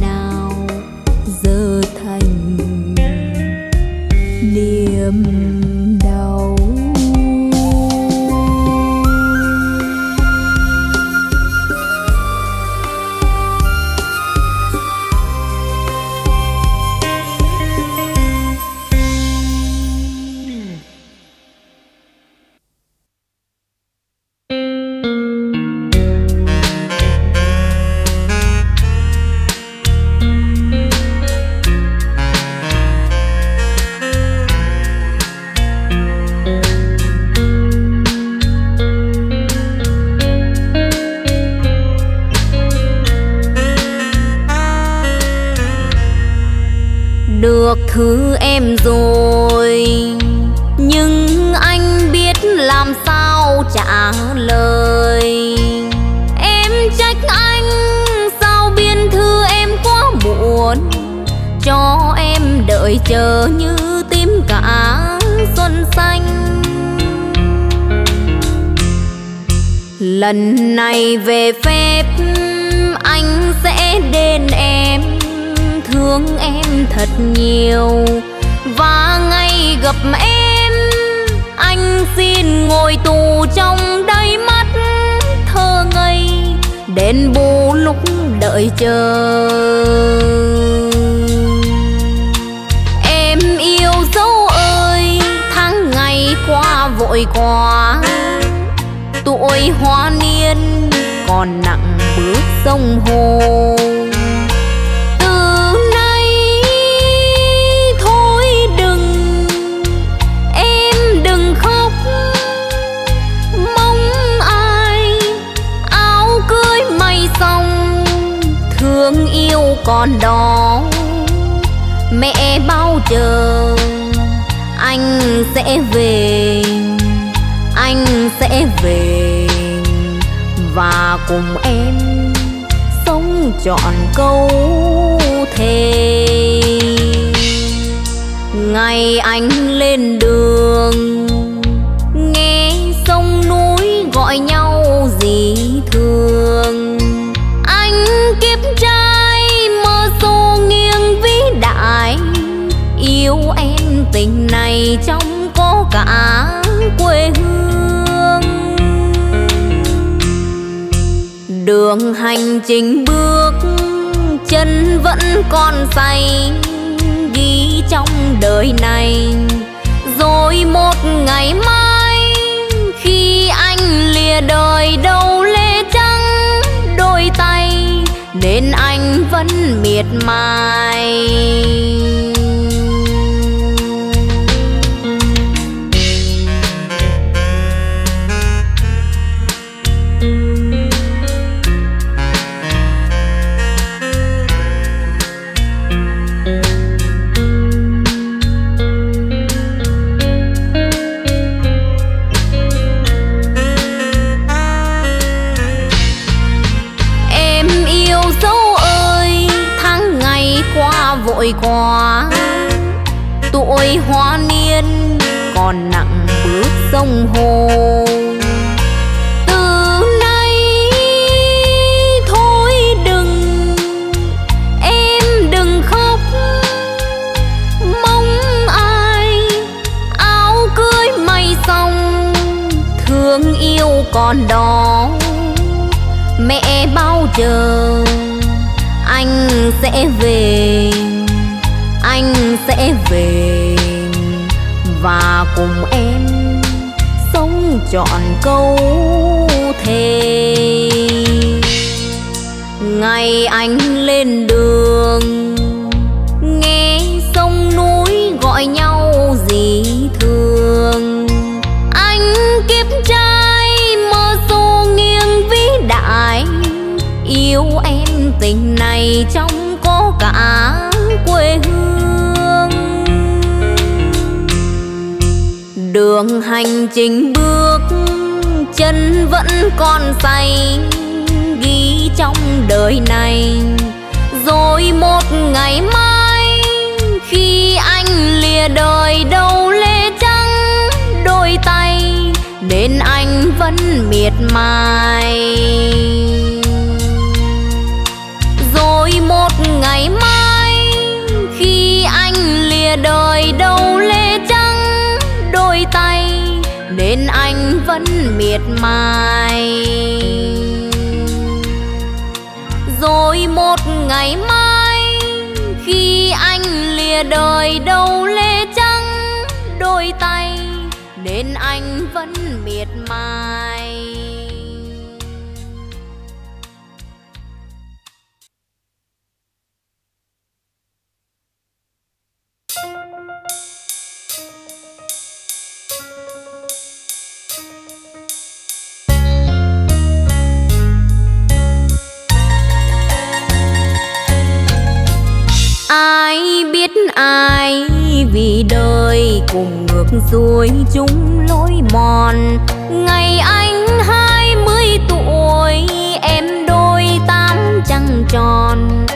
cùng ngược xuôi chúng lối mòn. Ngày anh hai mươi tuổi, em đôi tám trăng tròn.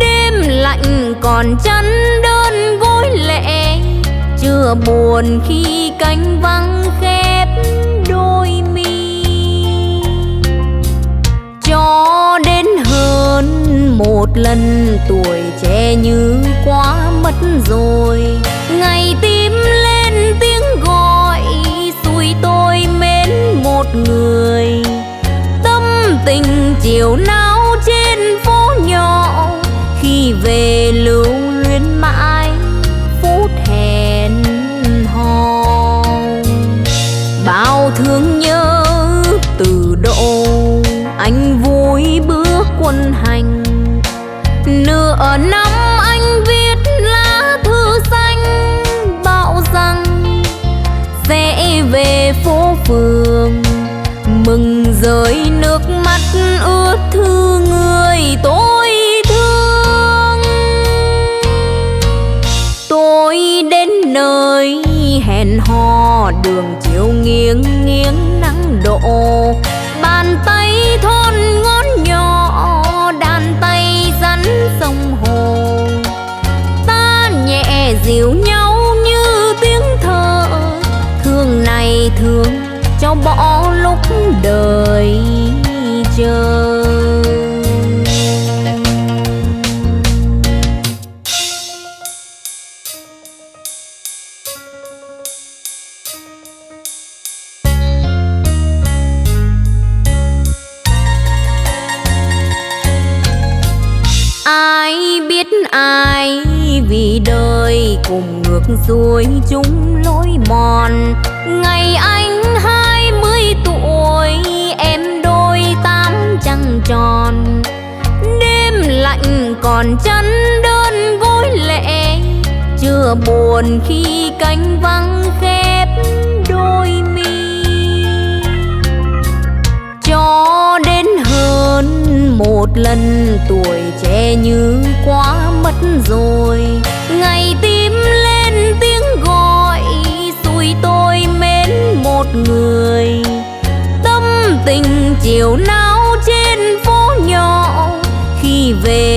Đêm lạnh còn chân đơn gối lệ, chưa buồn khi cánh vắng khép đôi mi. Cho đến hơn một lần tuổi trẻ như quá mất rồi, ngày tim một người. Tâm tình chiều nao trên phố nhỏ, khi về lưu luyến mãi phút hẹn hò. Bao thương nhớ từ độ, anh vui bước quân hành. Nửa năm rồi chúng lối mòn. Ngày anh hai mươi tuổi, em đôi tám trăng tròn. Đêm lạnh còn chân đơn gối lệ chưa buồn khi cánh vắng khép đôi mi. Cho đến hơn một lần tuổi trẻ như quá mất rồi, ngày tim một người. Tâm tình chiều nao trên phố nhỏ khi về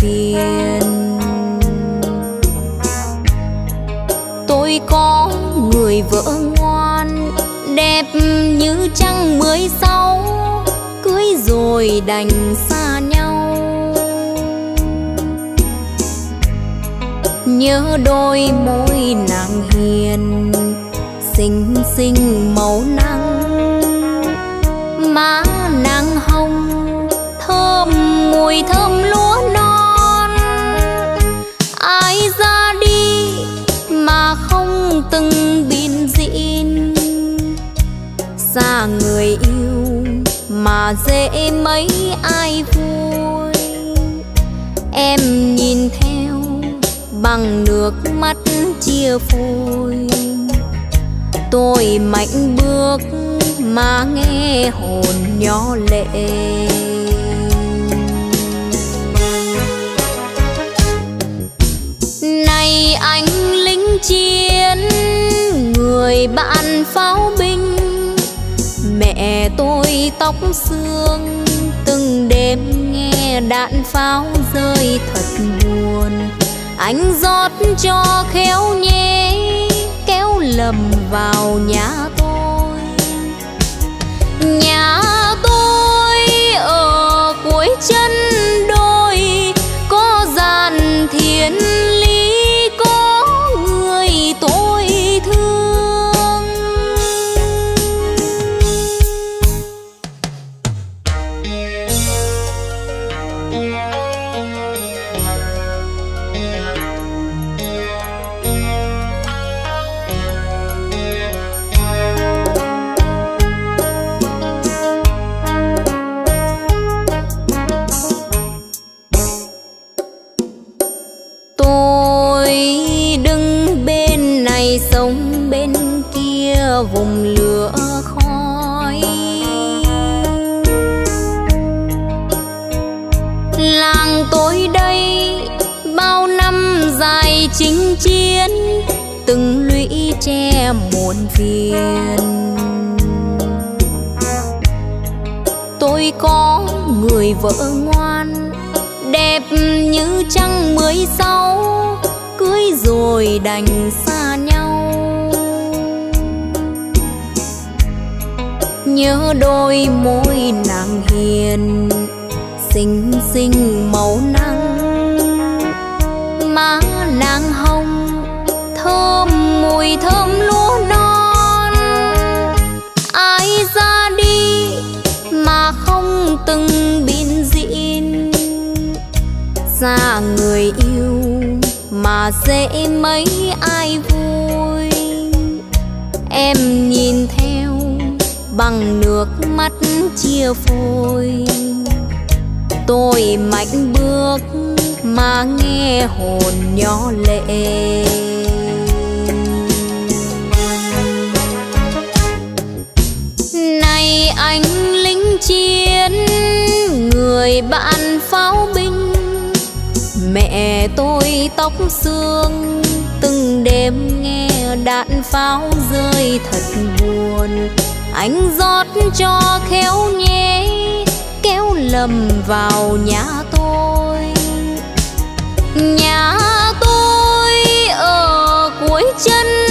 phiền tôi có người vợ ngoan, đẹp như trăng mới sau cưới rồi đành xa nhau. Nhớ đôi môi nàng hiền, xinh xinh màu nắng mà dễ mấy ai vui. Em nhìn theo bằng nước mắt chia phôi. Tôi mạnh bước mà nghe hồn nhỏ lệ. Này anh lính chiến, người bạn pháo binh mẹ tôi tóc xương, từng đêm nghe đạn pháo rơi thật buồn. Anh rót cho khéo nhé, kéo lầm vào nhà tôi. Nhà tre muôn phiền. Tôi có người vợ ngoan, đẹp như trăng mới sau cưới rồi đành xa nhau. Nhớ đôi môi nàng hiền, xinh xinh màu nắng. Má nàng hồng, thơm mùi thơm luôn. Xa người yêu mà dễ mấy ai vui. Em nhìn theo bằng nước mắt chia phôi. Tôi mạnh bước mà nghe hồn nhỏ lệ. Này anh lính chiến, người bạn pháo mẹ tôi tóc xương, từng đêm nghe đạn pháo rơi thật buồn. Anh rót cho khéo nhé, kéo lầm vào nhà tôi. Nhà tôi ở cuối chân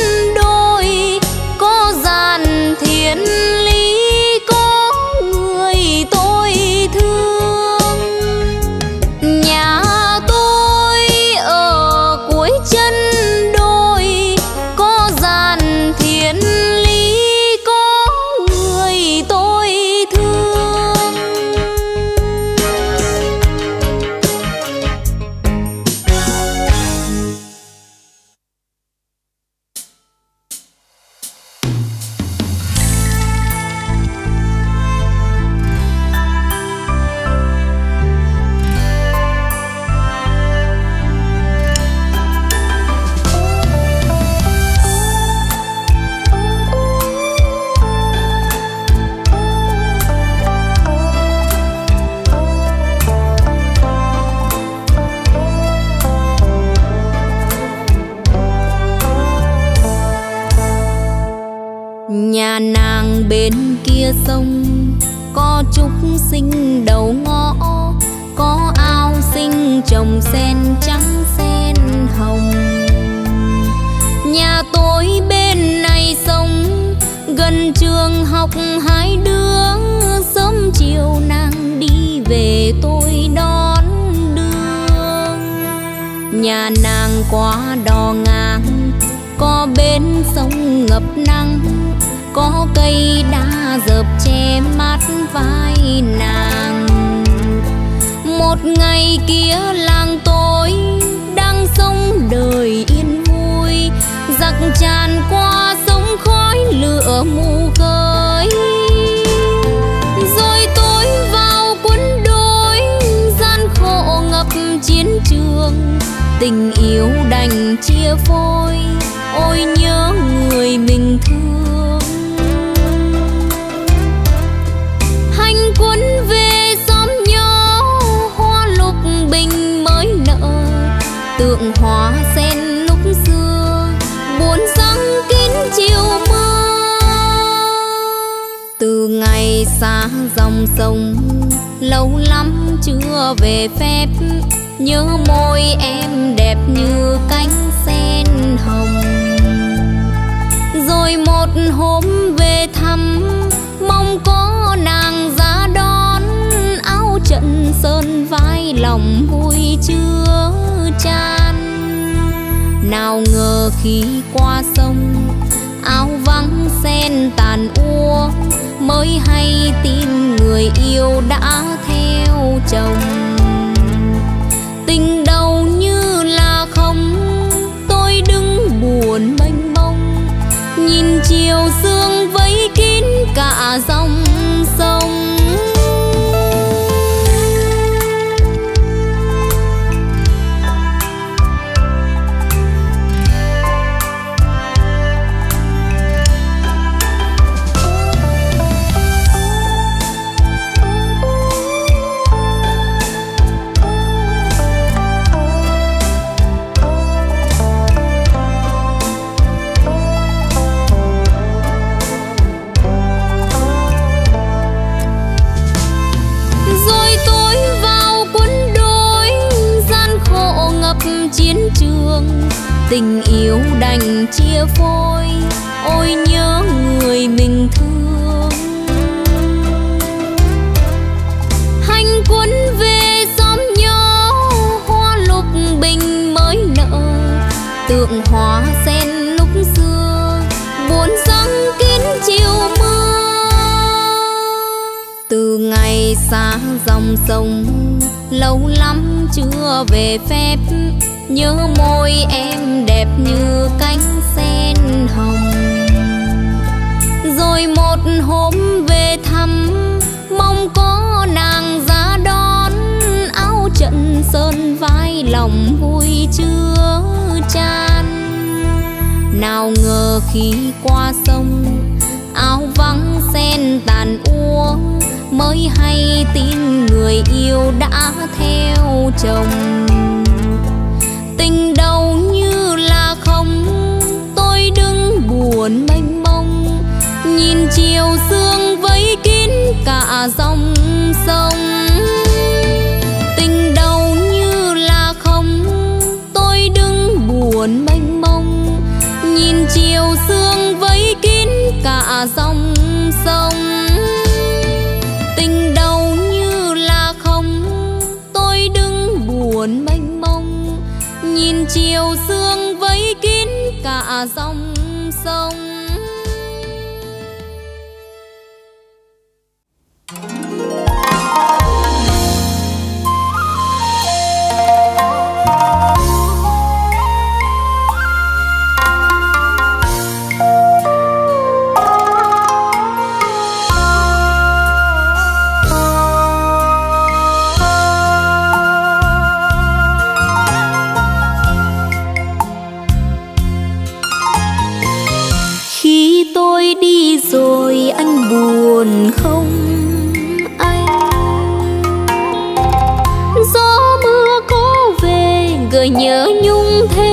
người nhớ nhung thế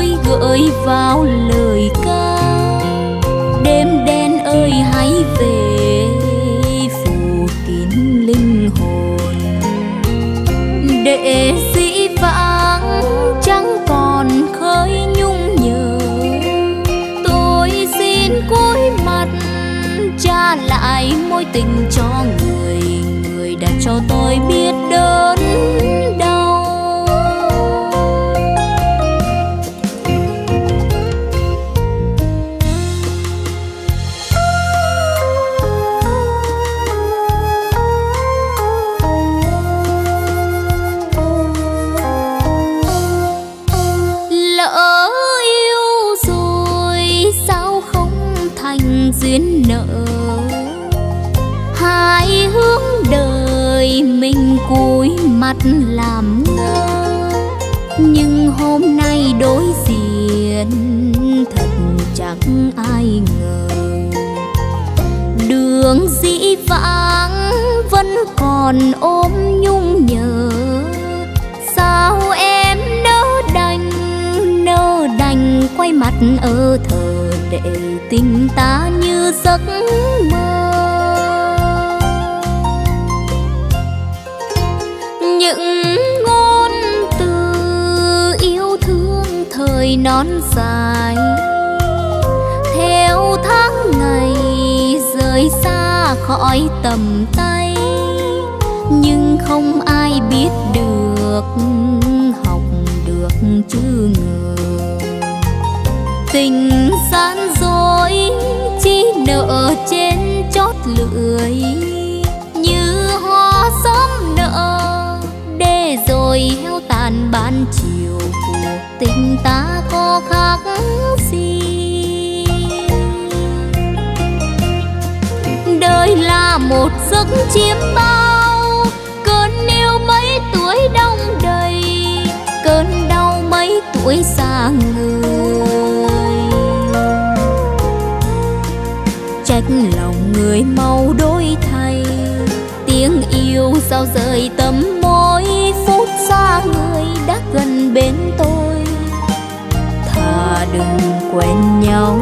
tôi gửi vào lời ca. Đêm đen ơi, hãy về phủ kín linh hồn. Để dĩ vãng chẳng còn khơi nhung nhớ. Tôi xin cúi mặt trả lại mối tình cho người người đã cho tôi biết. Chẳng ai ngờ. Đường dĩ vãng vẫn còn ôm nhung nhớ. Sao em nỡ đành nỡ đành quay mặt ở thờ để tình ta như giấc mơ? Những ngôn từ yêu thương thời non dài tháng ngày rời xa khỏi tầm tay. Nhưng không ai biết được, học được chứ ngờ tình gian dối chỉ nợ trên chót lưỡi. Như hoa sớm nợ, để rồi heo tàn ban chiều. Cuộc tình ta có khác một giấc chiêm bao. Cơn yêu mấy tuổi đông đầy, cơn đau mấy tuổi xa người. Trách lòng người mau đổi thay, tiếng yêu sao rời tấm môi phút xa người đã gần bên tôi. Thà đừng quen nhau.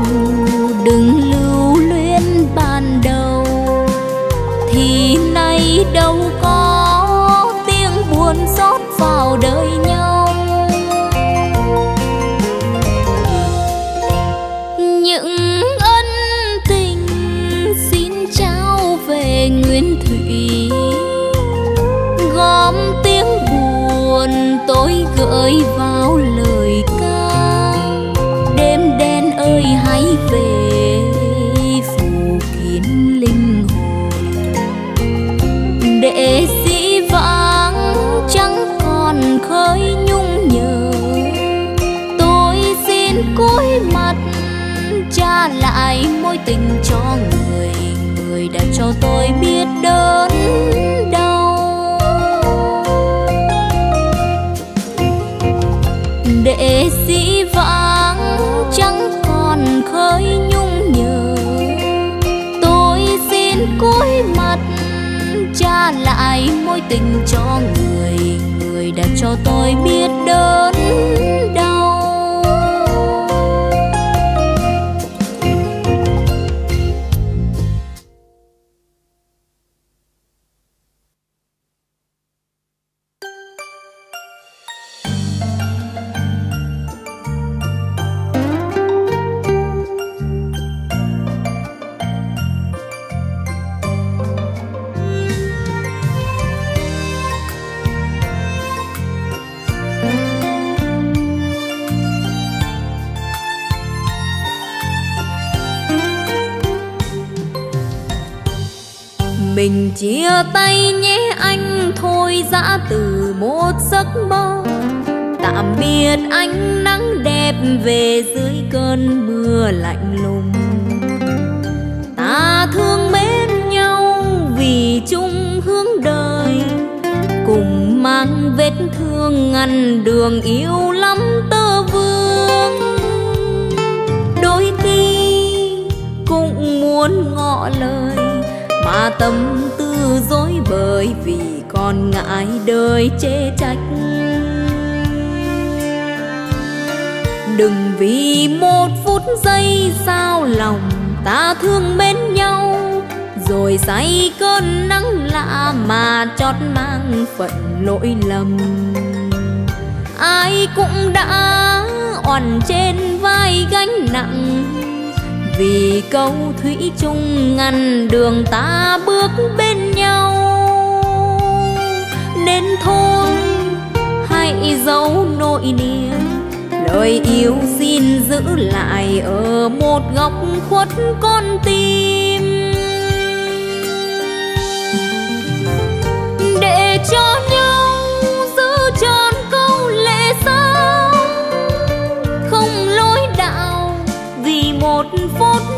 Tình cho người người đã cho tôi biết đớn đau. Để dĩ vãng chẳng còn khơi nhung nhớ. Tôi xin cúi mặt trả lại mối tình cho người người đã cho tôi biết đớn chia tay nhé anh, thôi dã từ một giấc mơ. Tạm biệt anh nắng đẹp về dưới cơn mưa lạnh lùng. Ta thương mến nhau vì chung hướng đời, cùng mang vết thương ngăn đường yêu lắm tơ vương. Đôi khi cũng muốn ngỏ lời mà tâm dối bời vì còn ngại đời chê trách. Đừng vì một phút giây sao lòng ta thương mến nhau, rồi say cơn nắng lạ mà chót mang phận lỗi lầm. Ai cũng đã oằn trên vai gánh nặng, vì câu thủy chung ngăn đường ta bước bên đến thôi hãy giấu nỗi niềm. Lời yêu xin giữ lại ở một góc khuất con tim. Để cho nhau giữ tròn câu lệ sao không lối đạo vì một phút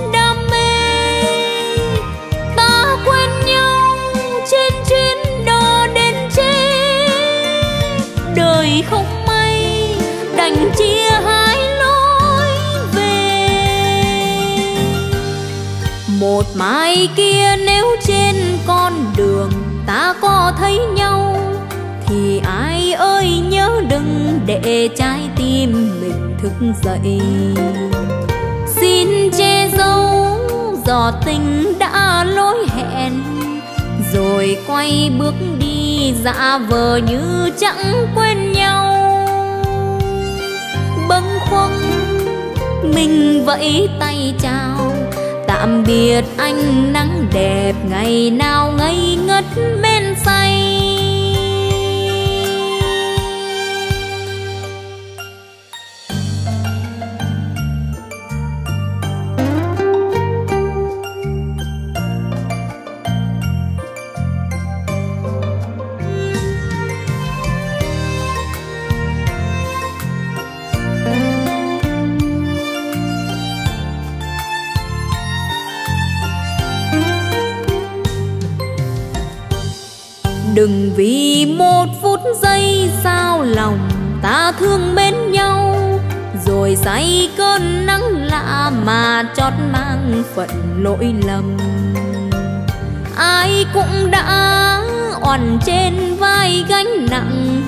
mai kia nếu trên con đường ta có thấy nhau, thì ai ơi nhớ đừng để trái tim mình thức dậy. Xin che giấu giò tình đã lối hẹn, rồi quay bước đi dạ vờ như chẳng quên nhau. Bâng khuâng mình vẫy tay chào tạm biệt anh nắng đẹp ngày nào ngây ngất mê. Đừng vì một phút giây sao lòng ta thương mến nhau, rồi say cơn nắng lạ mà chót mang phận lỗi lầm. Ai cũng đã oằn trên vai gánh nặng,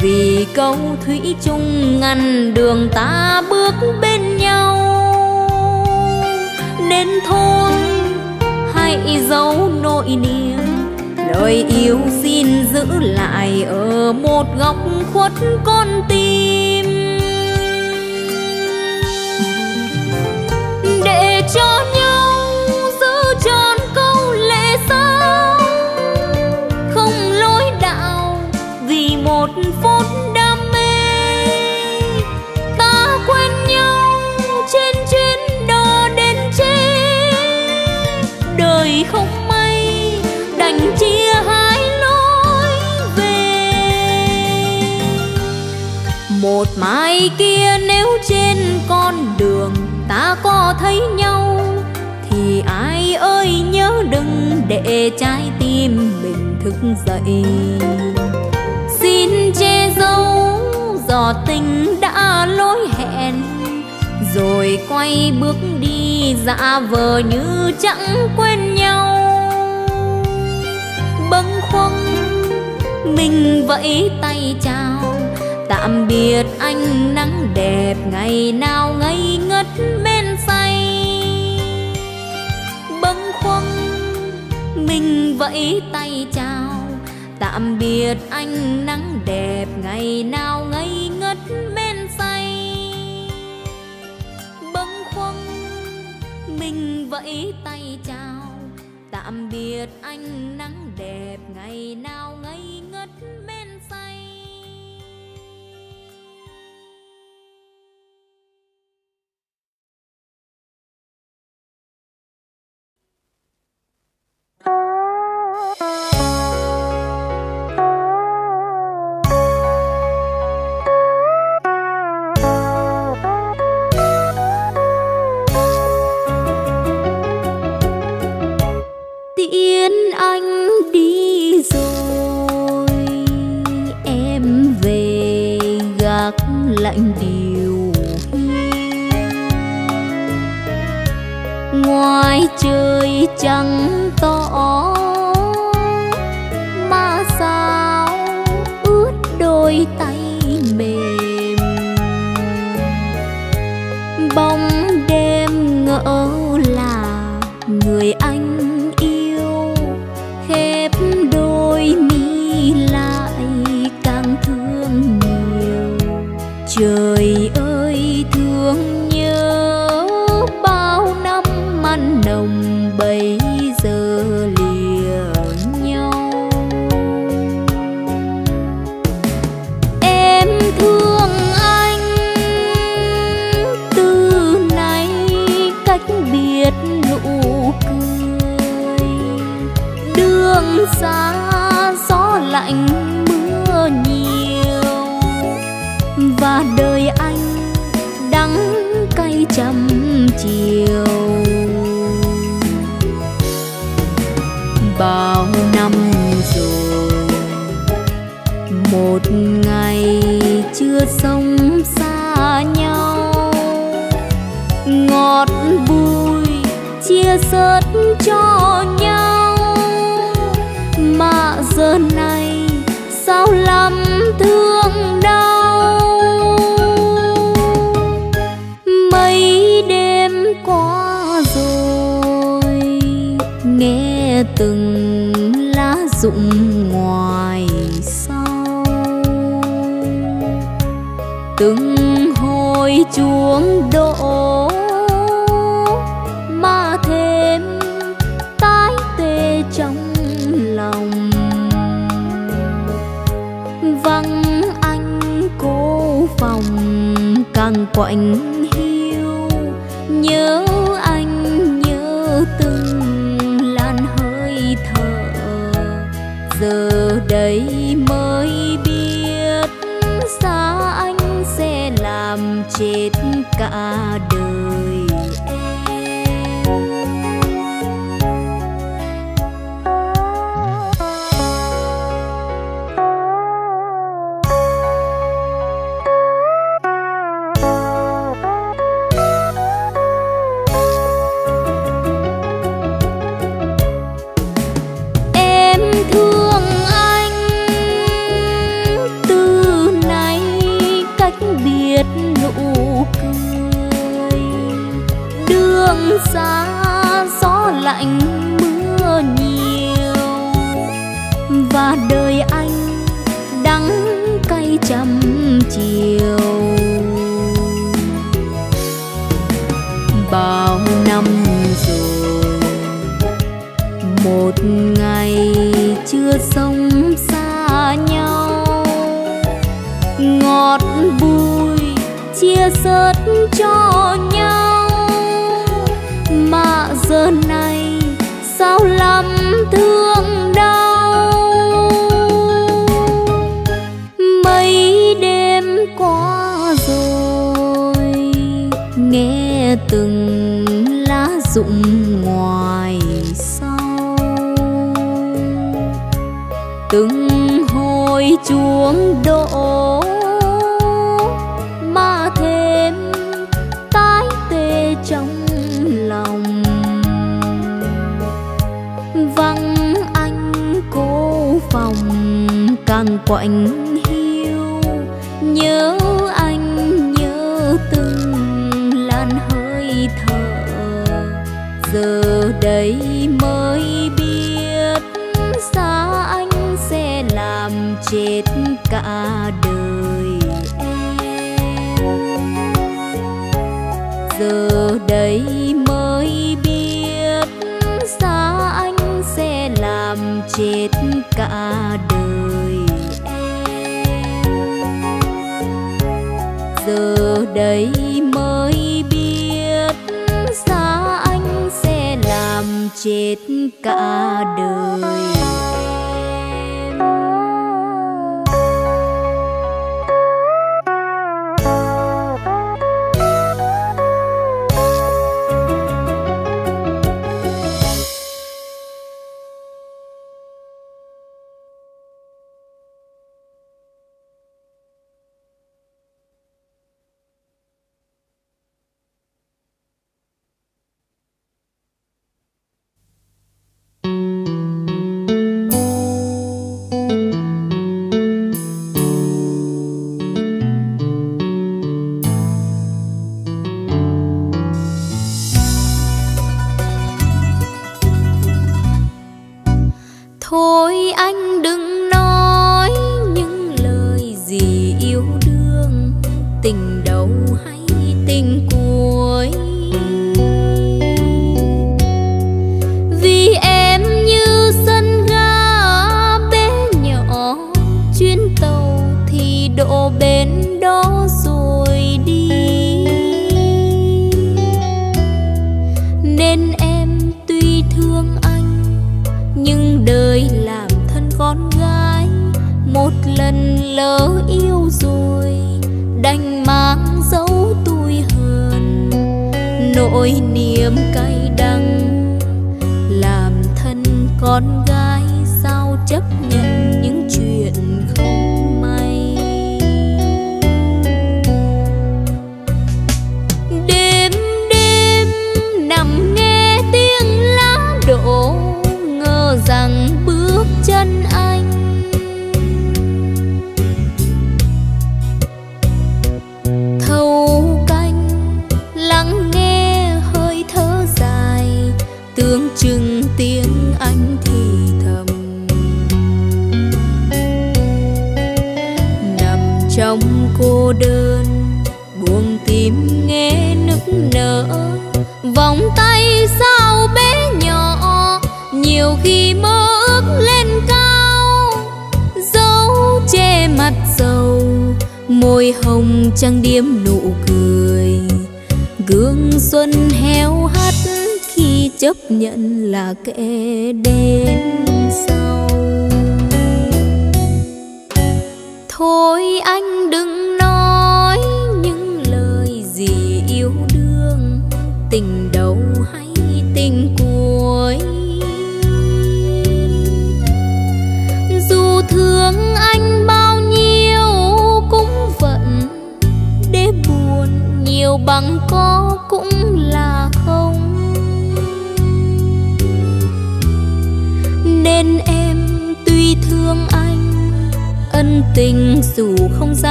vì câu thủy chung ngăn đường ta bước bên nhau. Nên thôi, hãy giấu nỗi niềm lời yêu xin giữ lại ở một góc khuất con tim. Để cho nhau giữ tròn câu lệ sao không lối đạo vì một phút một mai kia nếu trên con đường ta có thấy nhau, thì ai ơi nhớ đừng để trái tim mình thức dậy. Xin che giấu giò tình đã lối hẹn, rồi quay bước đi dạ vờ như chẳng quên nhau. Bâng khuâng mình vẫy tay chào tạm biệt anh nắng đẹp, ngày nào ngây ngất men say. Bâng khuâng, mình vẫy tay chào. Tạm biệt anh nắng đẹp, ngày nào ngây ngất men say. Bâng khuâng, mình vẫy tay chào. Tạm biệt anh nắng đẹp, ngày nào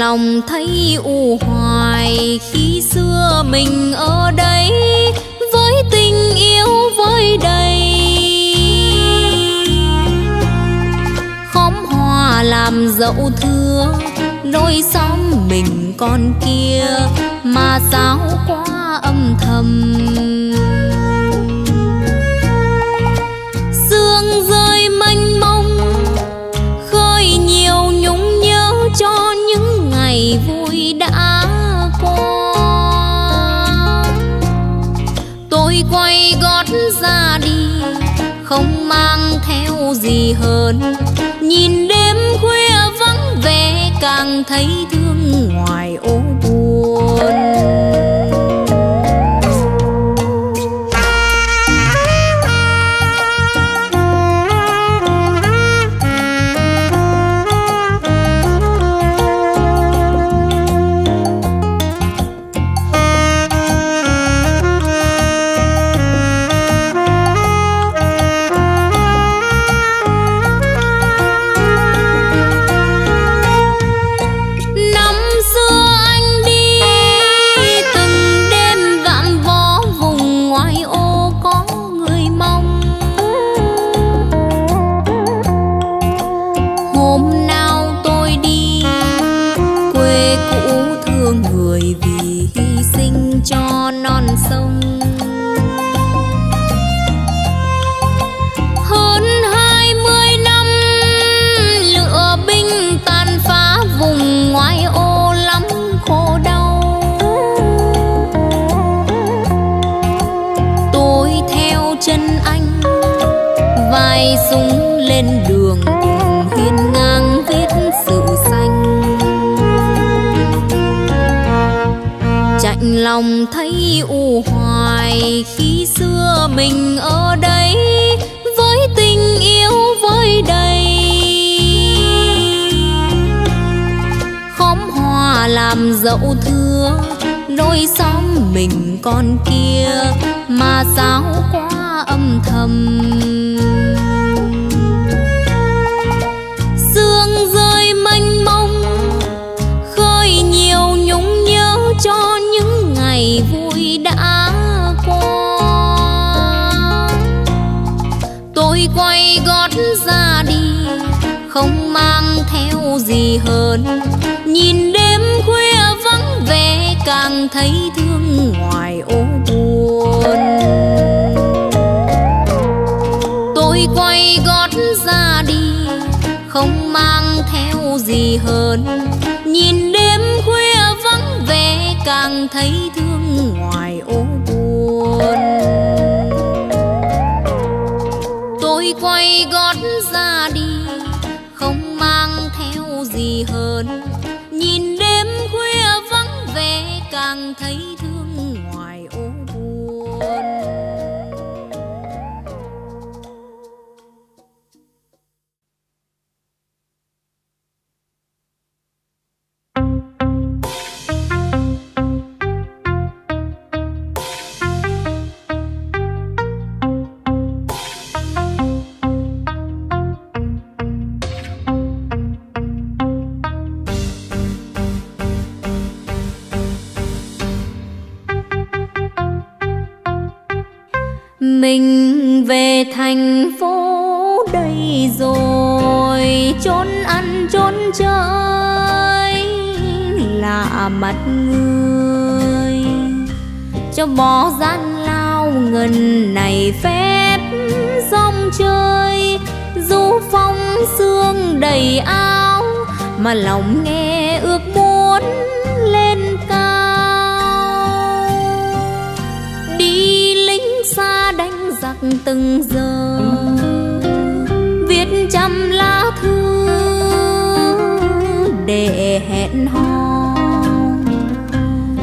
lòng thấy u hoài. Khi xưa mình ở đây, với tình yêu với đây khóm hoa làm dẫu thưa đôi sóng mình con kia. Mà sao quá âm thầm quay gót ra đi, không mang theo gì hơn. Nhìn đêm khuya vắng vẻ, càng thấy thương ngoài ô buồn. Lòng thấy u hoài. Khi xưa mình ở đây, với tình yêu với đầy. Khóm hoa làm dậu thưa đôi xóm mình con kia. Mà sao quá âm thầm hơn. Nhìn đêm khuya vắng vẻ, càng thấy thương ngoài ô buồn. Tôi quay gót ra đi, không mang theo gì hơn. Nhìn đêm khuya vắng vẻ, càng thấy thương mà lòng nghe ước muốn lên cao. Đi lính xa đánh giặc từng giờ, viết trăm lá thư để hẹn hò.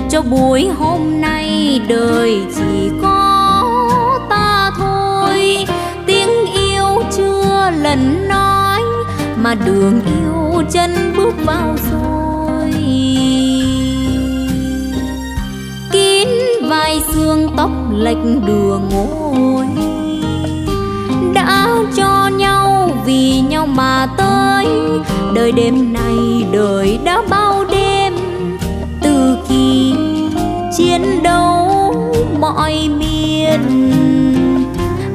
Cho buổi hôm nay đời chỉ có ta thôi, tiếng yêu chưa lần mà đường yêu chân bước vào rồi. Kín vai xương tóc lệch đường ngồi, đã cho nhau vì nhau mà tới. Đời đêm nay đời đã bao đêm, từ khi chiến đấu mọi miền.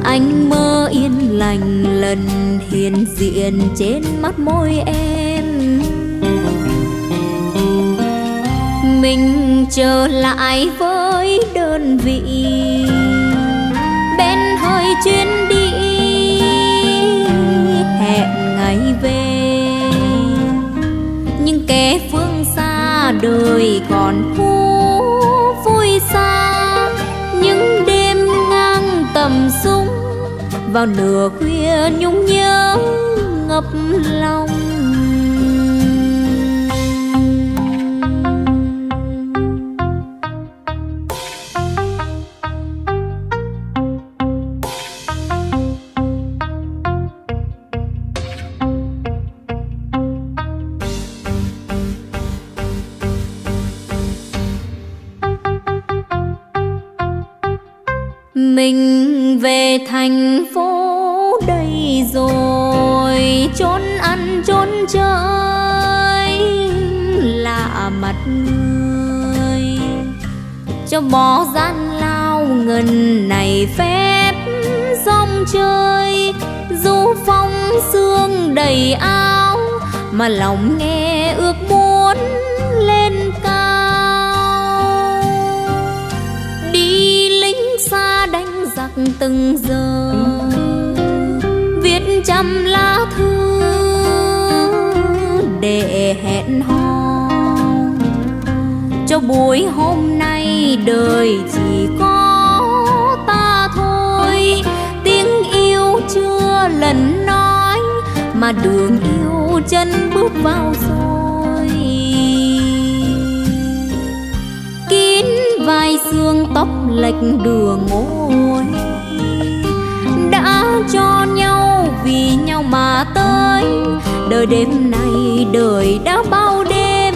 Anh mơ yên lành lần hiện diện trên mắt môi em. Mình trở lại với đơn vị, bên hơi chuyến đi, hẹn ngày về. Nhưng kẻ phương xa đời còn khu vui xa vào nửa khuya nhung nhớ ngập lòng. mà lòng nghe ước muốn lên cao. Đi lính xa đánh giặc từng giờ, viết trăm lá thư để hẹn hò. Cho buổi hôm nay đời chỉ có ta thôi, tiếng yêu chưa lần nói mà đường yêu chân bước vào rồi. Kín vai xương tóc lệch đường ngồi đã cho nhau vì nhau mà tới. Đời đêm nay đời đã bao đêm,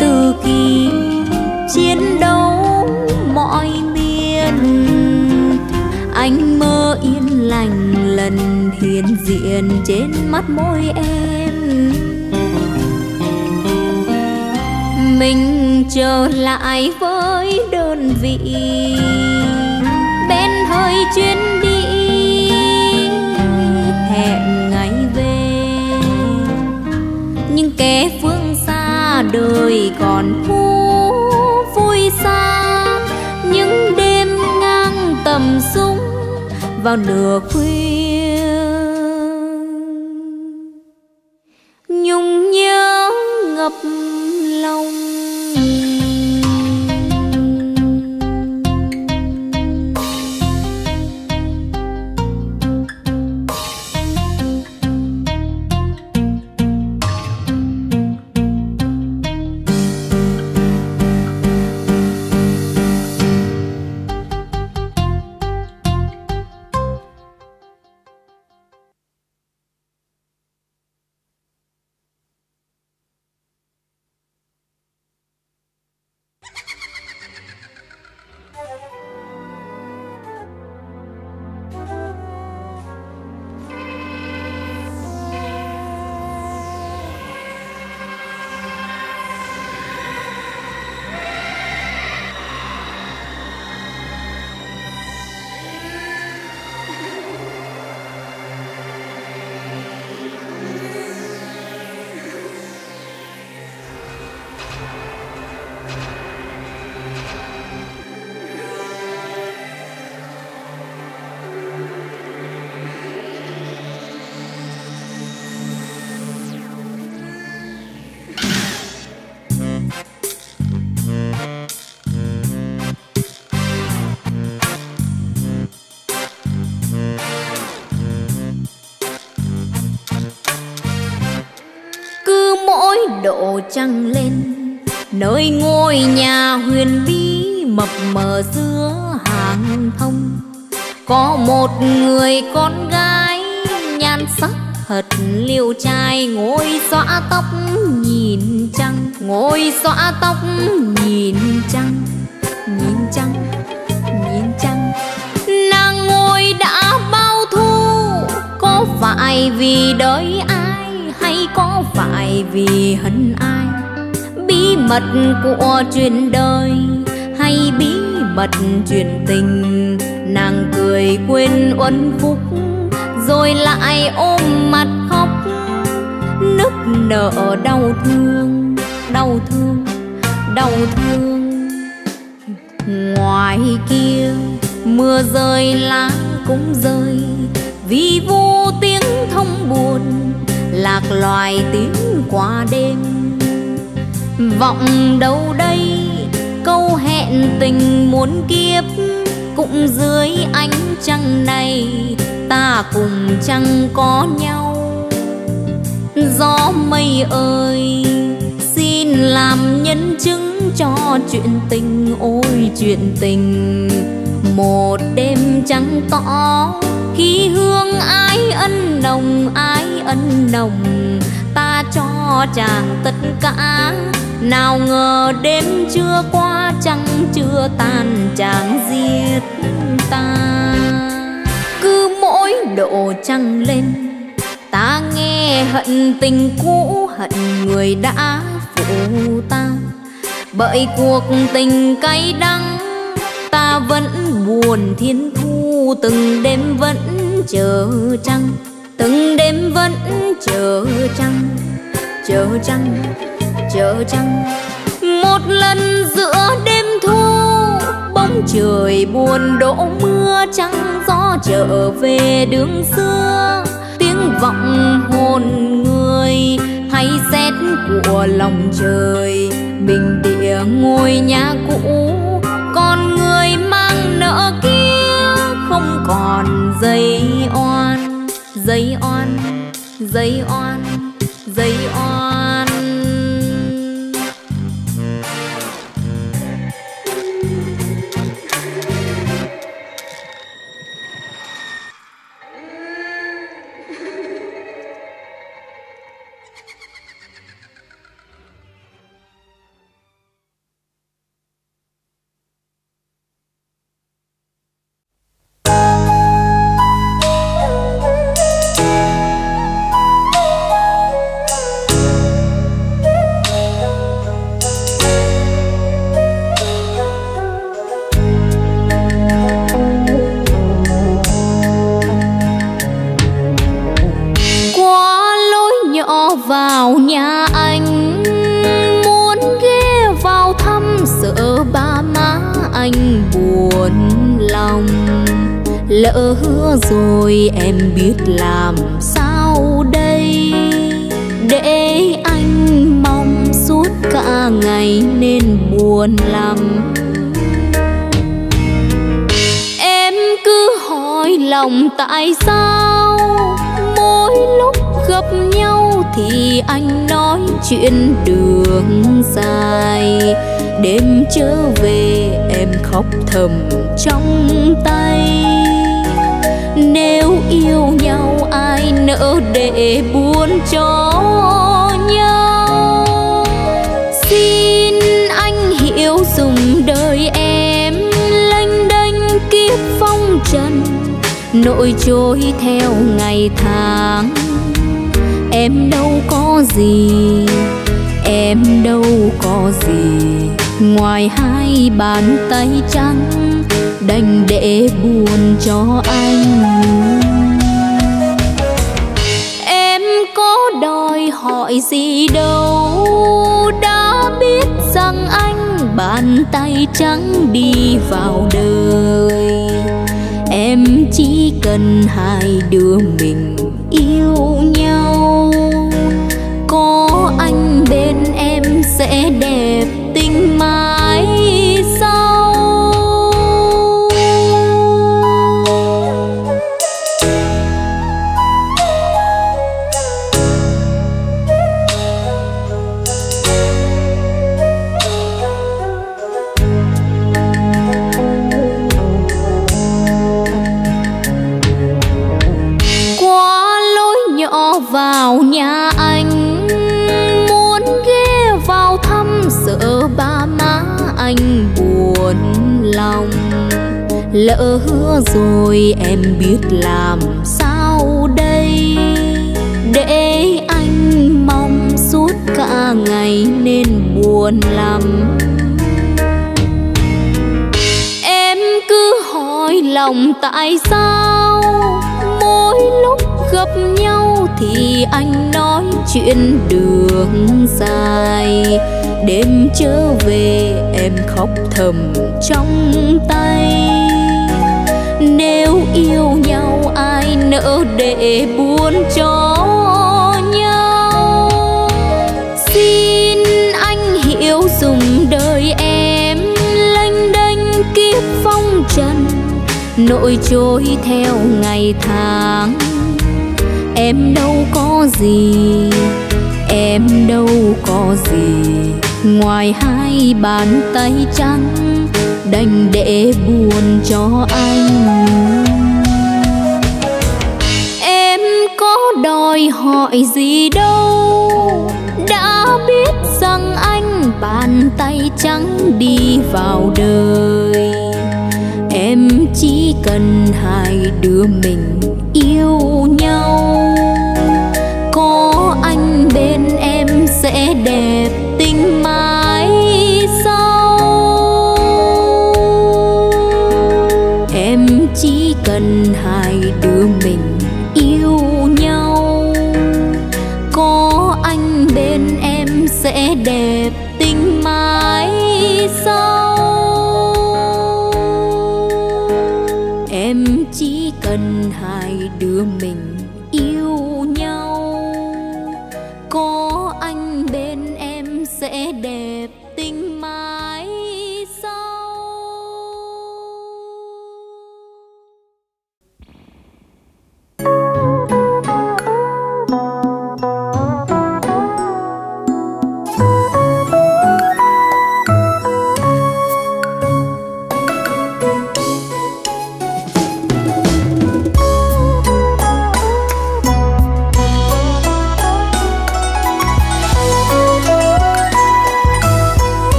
từ khi chiến đấu mọi miền. Anh mơ yên lành lần hiện diện trên mắt môi em. Mình trở lại với đơn vị. Bên hơi chuyến đi, hẹn ngày về. Nhưng kẻ phương xa đời còn phú vui xa. Những đêm ngang tầm súng vào nửa khuya. Lòng trăng lên, nơi ngôi nhà huyền bí mập mờ giữa hàng thông. Có một người con gái nhan sắc thật liêu trai, ngồi xõa tóc nhìn trăng, ngồi xõa tóc nhìn trăng nhìn trăng nhìn trăng. Nàng ngồi đã bao thu, có phải vì đợi ai hay có phải vì hận ai? Mật của chuyện đời, hay bí mật chuyện tình. Nàng cười quên uẩn phúc, rồi lại ôm mặt khóc. Nức nở đau thương đau thương đau thương. Ngoài kia, mưa rơi, lá cũng rơi. Vì vô tiếng thông buồn, lạc loài tiếng qua đêm vọng đâu đây? Câu hẹn tình muốn kiếp cũng dưới ánh trăng này. Ta cùng chẳng có nhau. Gió mây ơi, xin làm nhân chứng cho chuyện tình. Ôi chuyện tình, một đêm trắng tỏ. Khi hương ái ân nồng ái ân nồng, ta cho chàng tất cả nào ngờ đêm chưa qua trăng chưa tàn chàng giết ta. Cứ mỗi độ trăng lên, ta nghe hận tình cũ, hận người đã phụ ta. Bởi cuộc tình cay đắng, ta vẫn buồn thiên thu. Từng đêm vẫn chờ trăng, từng đêm vẫn chờ trăng chờ trăng chờ trăng một lần giữa đêm thu, bóng trời buồn đổ mưa trăng gió trở về đường xưa, tiếng vọng hồn người. Hay xét của lòng trời, bình địa ngôi nhà cũ. Con người mang nợ kia không còn dây oan. Dây oan dây oan dây oan. Cầm trong tay. Nếu yêu nhau, ai nỡ để buồn cho nhau? Xin anh hiểu dùng đời em lênh đênh kiếp phong trần, nỗi trôi theo ngày tháng. Em đâu có gì, em đâu có gì ngoài hai bàn tay trắng, đành để buồn cho anh. Em có đòi hỏi gì đâu, đã biết rằng anh bàn tay trắng đi vào đời. Em chỉ cần hai đứa mình vào nhà anh, muốn ghé vào thăm sợ ba má anh buồn lòng. Lỡ hứa rồi em biết làm sao đây? Để anh mong suốt cả ngày nên buồn lắm. Em cứ hỏi lòng tại sao gặp nhau thì anh nói chuyện đường dài. Đêm trở về em khóc thầm trong tay. Nếu yêu nhau ai nỡ để buồn cho nhau? Xin anh hiểu dùng đời em lênh đênh kiếp phong trần, nỗi trôi theo ngày tháng em đâu có gì, em đâu có gì. Ngoài hai bàn tay trắng, đành để buồn cho anh. Em có đòi hỏi gì đâu, đã biết rằng anh bàn tay trắng đi vào đời. Em chỉ cần hai đứa mình sẽ đẹp.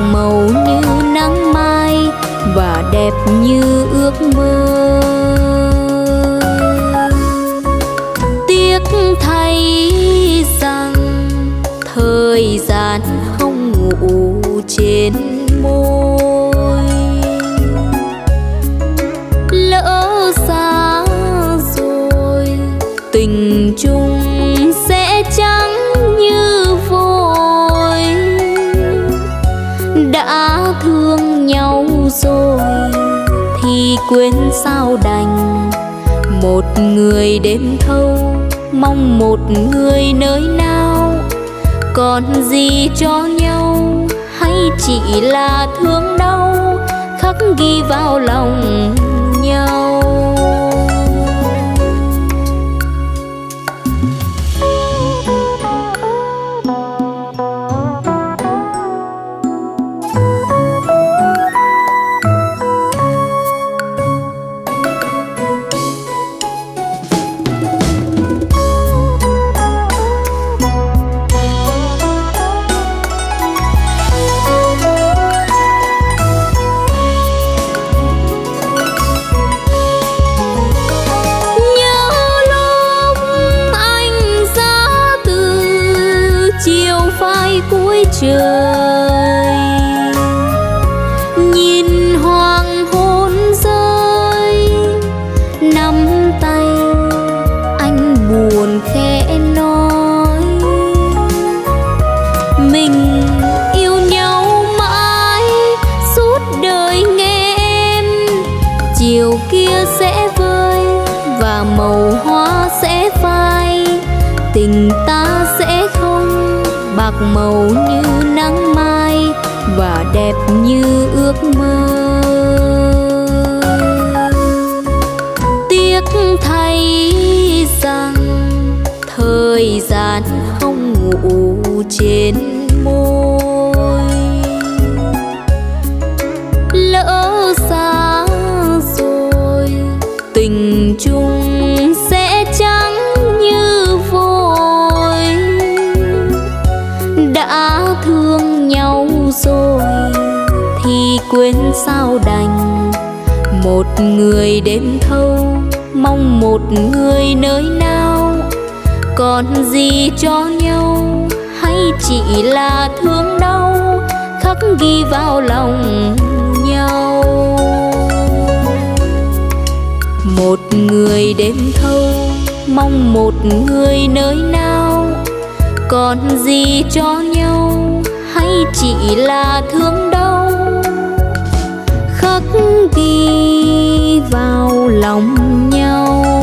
màu quên sao đành. Một người đêm thâu, mong một người nơi nào. Còn gì cho nhau, hay chỉ là thương đau, khắc ghi vào lòng nhau. syukur đêm thâu, mong một người nơi nào. Còn gì cho nhau, hay chỉ là thương đau, khắc ghi vào lòng nhau. Một người đêm thâu, mong một người nơi nào. Còn gì cho nhau, hay chỉ là thương đau, khắc vào lòng nhau.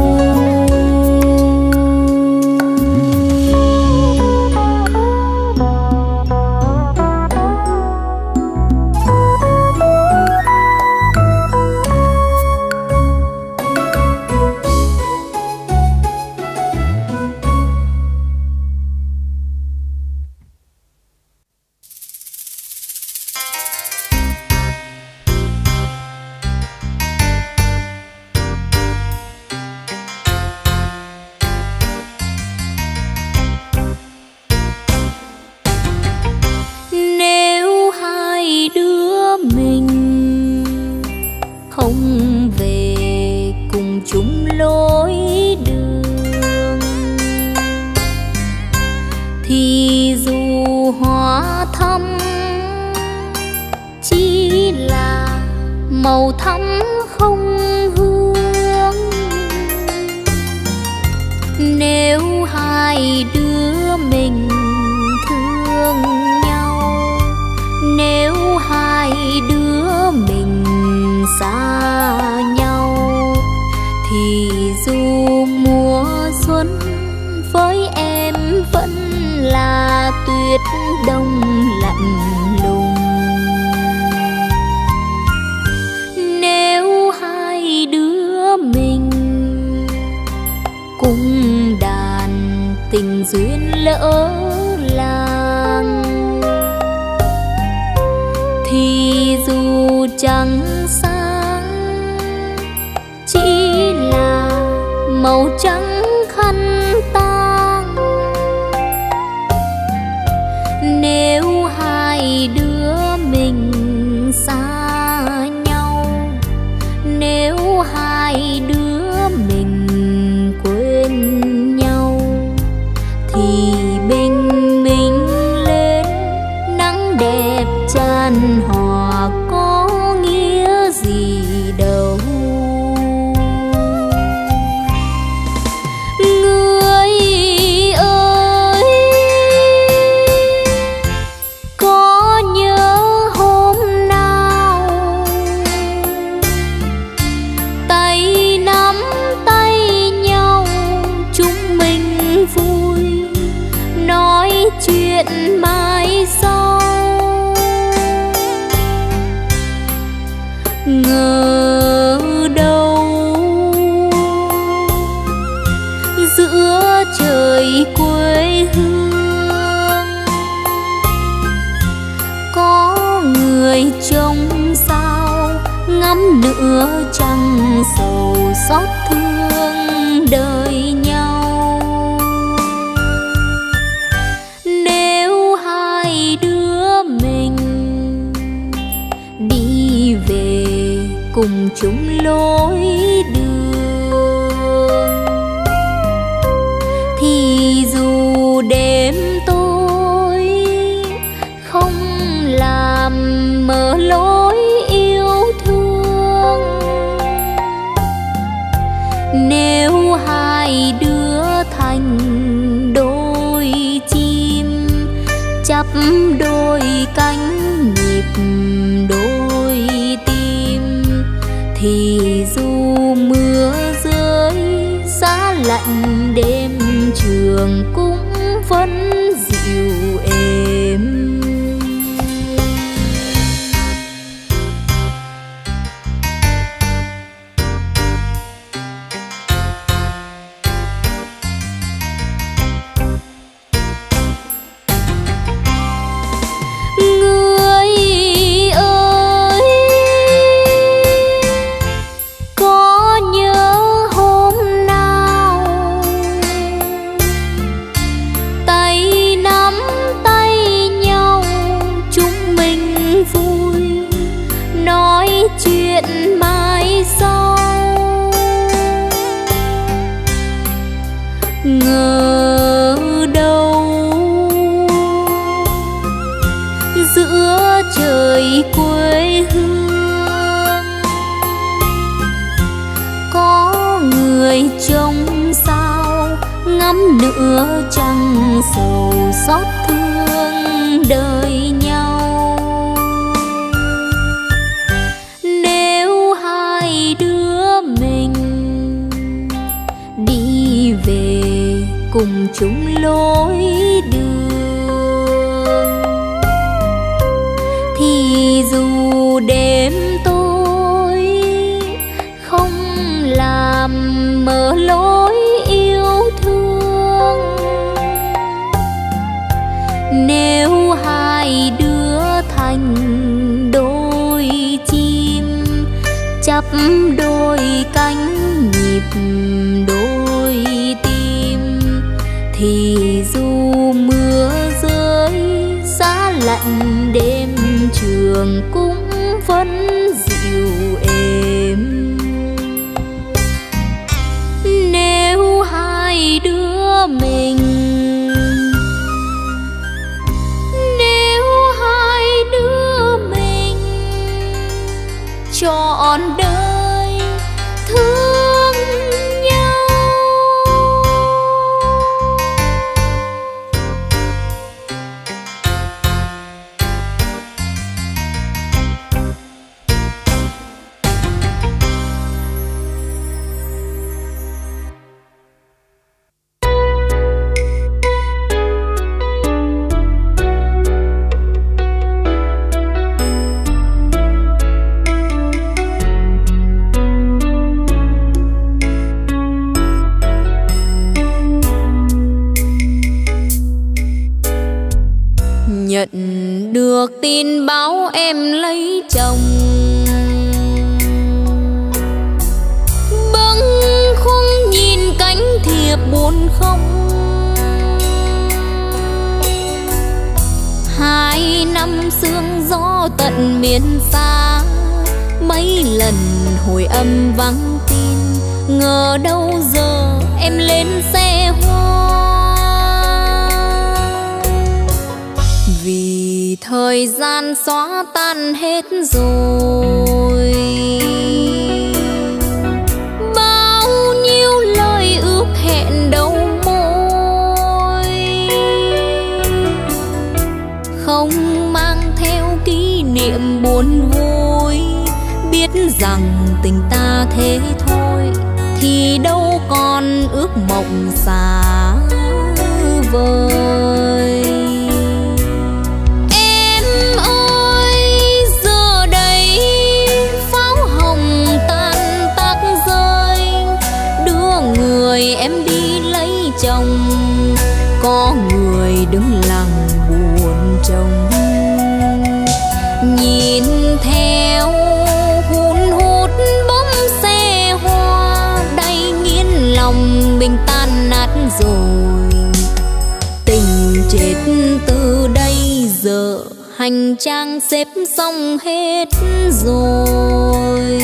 hành trang xếp xong hết rồi.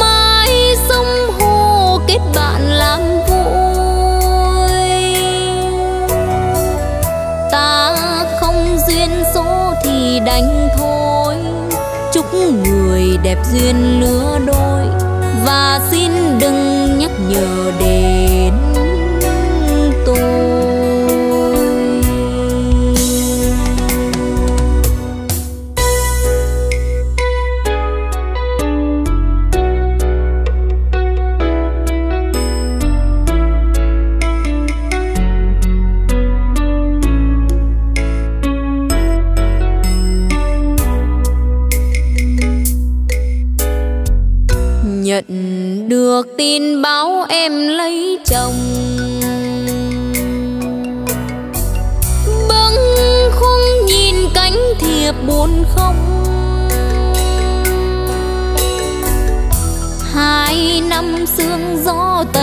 Mai sông hồ kết bạn làm vui. Ta không duyên số thì đánh thôi. Chúc người đẹp duyên lứa đôi. Và xin đừng nhắc nhở để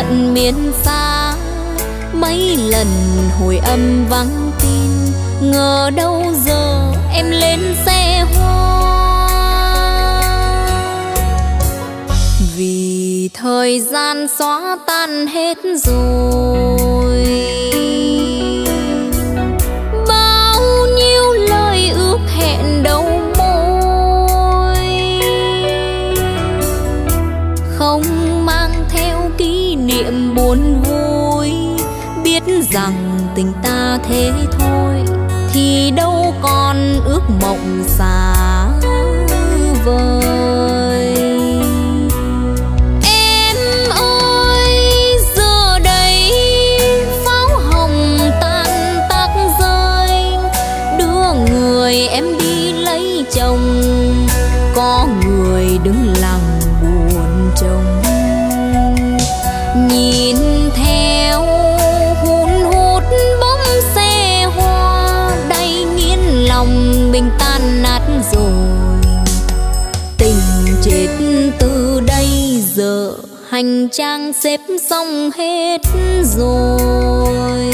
miền xa mấy lần hồi âm vắng tin, ngờ đâu giờ em lên xe hoa. Vì thời gian xóa tan hết rồi rằng tình ta thế thôi thì đâu còn ước mộng xa vời. Hành trang xếp xong hết rồi.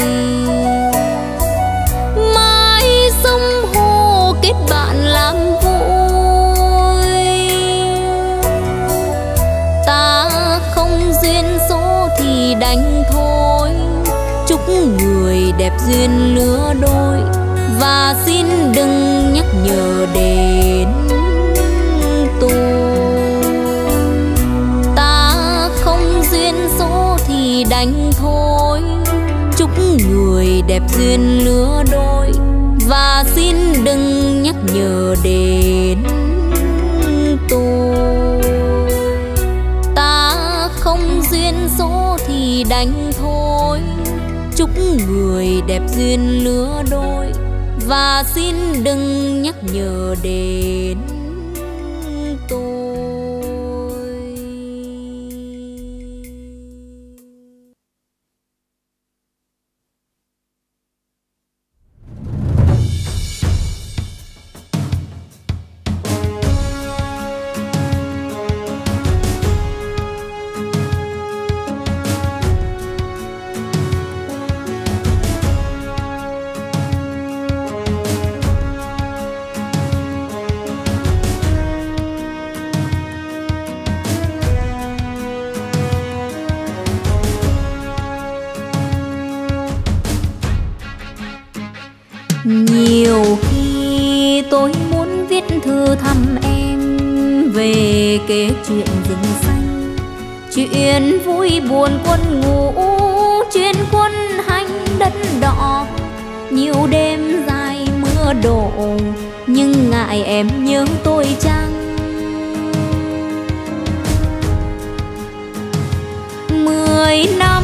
Mãi sông hồ kết bạn làm vui. Ta không duyên số thì đành thôi. Chúc người đẹp duyên lứa đôi. Và xin đừng nhắc nhở để duyên lứa đôi và xin đừng nhắc nhở đến tôi. Ta không duyên số thì đành thôi. Chúc người đẹp duyên lứa đôi và xin đừng nhắc nhở đến chuyện vui buồn quân ngủ chuyện quân hành đất đỏ. Nhiều đêm dài mưa đổ, nhưng ngại em nhớ tôi chăng? Mười năm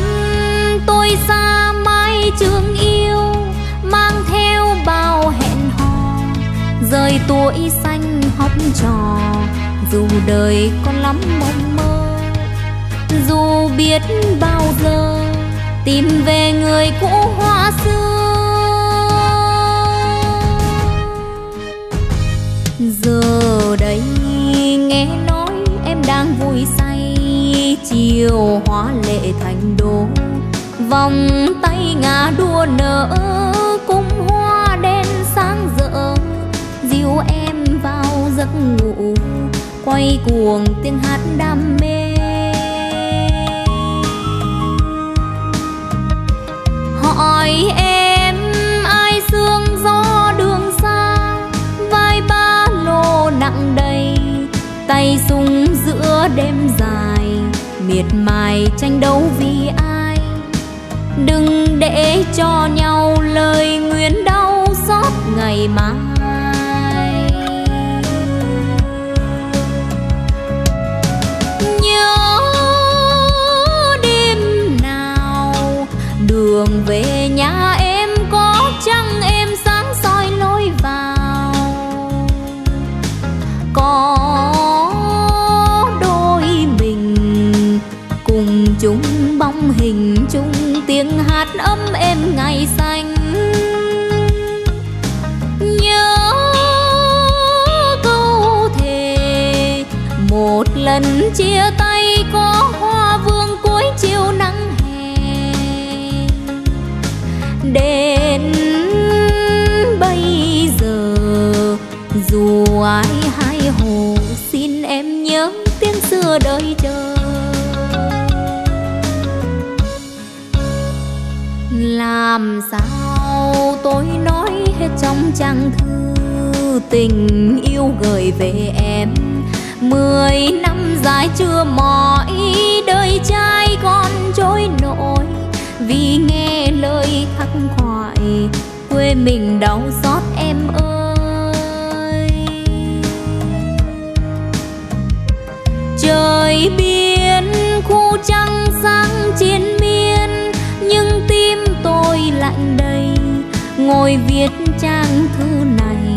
tôi xa mái trường yêu, mang theo bao hẹn hò. Rời tuổi xanh học trò, dù đời con lắm mong dù biết bao giờ, tìm về người cũ hoa xưa. Giờ đây nghe nói em đang vui say, chiều hóa lệ thành đô. Vòng tay ngả đua nở, cung hoa đen sáng rỡ. Dìu em vào giấc ngủ, quay cuồng tiếng hát đam mê. Hỏi em, ai sương gió đường xa? Vai ba lô nặng đầy, tay súng giữa đêm dài. Miệt mài tranh đấu vì ai? Đừng để cho nhau lời nguyện đau xót ngày mai. Mưa đợi chờ. Làm sao tôi nói hết trong trang thư tình yêu gửi về em? Mười năm dài chưa mỏi, đời trai con trôi nổi. Vì nghe lời khắc khoải, quê mình đau xót trăng sáng chiến miên, nhưng tim tôi lạnh đầy. Ngồi viết trang thư này,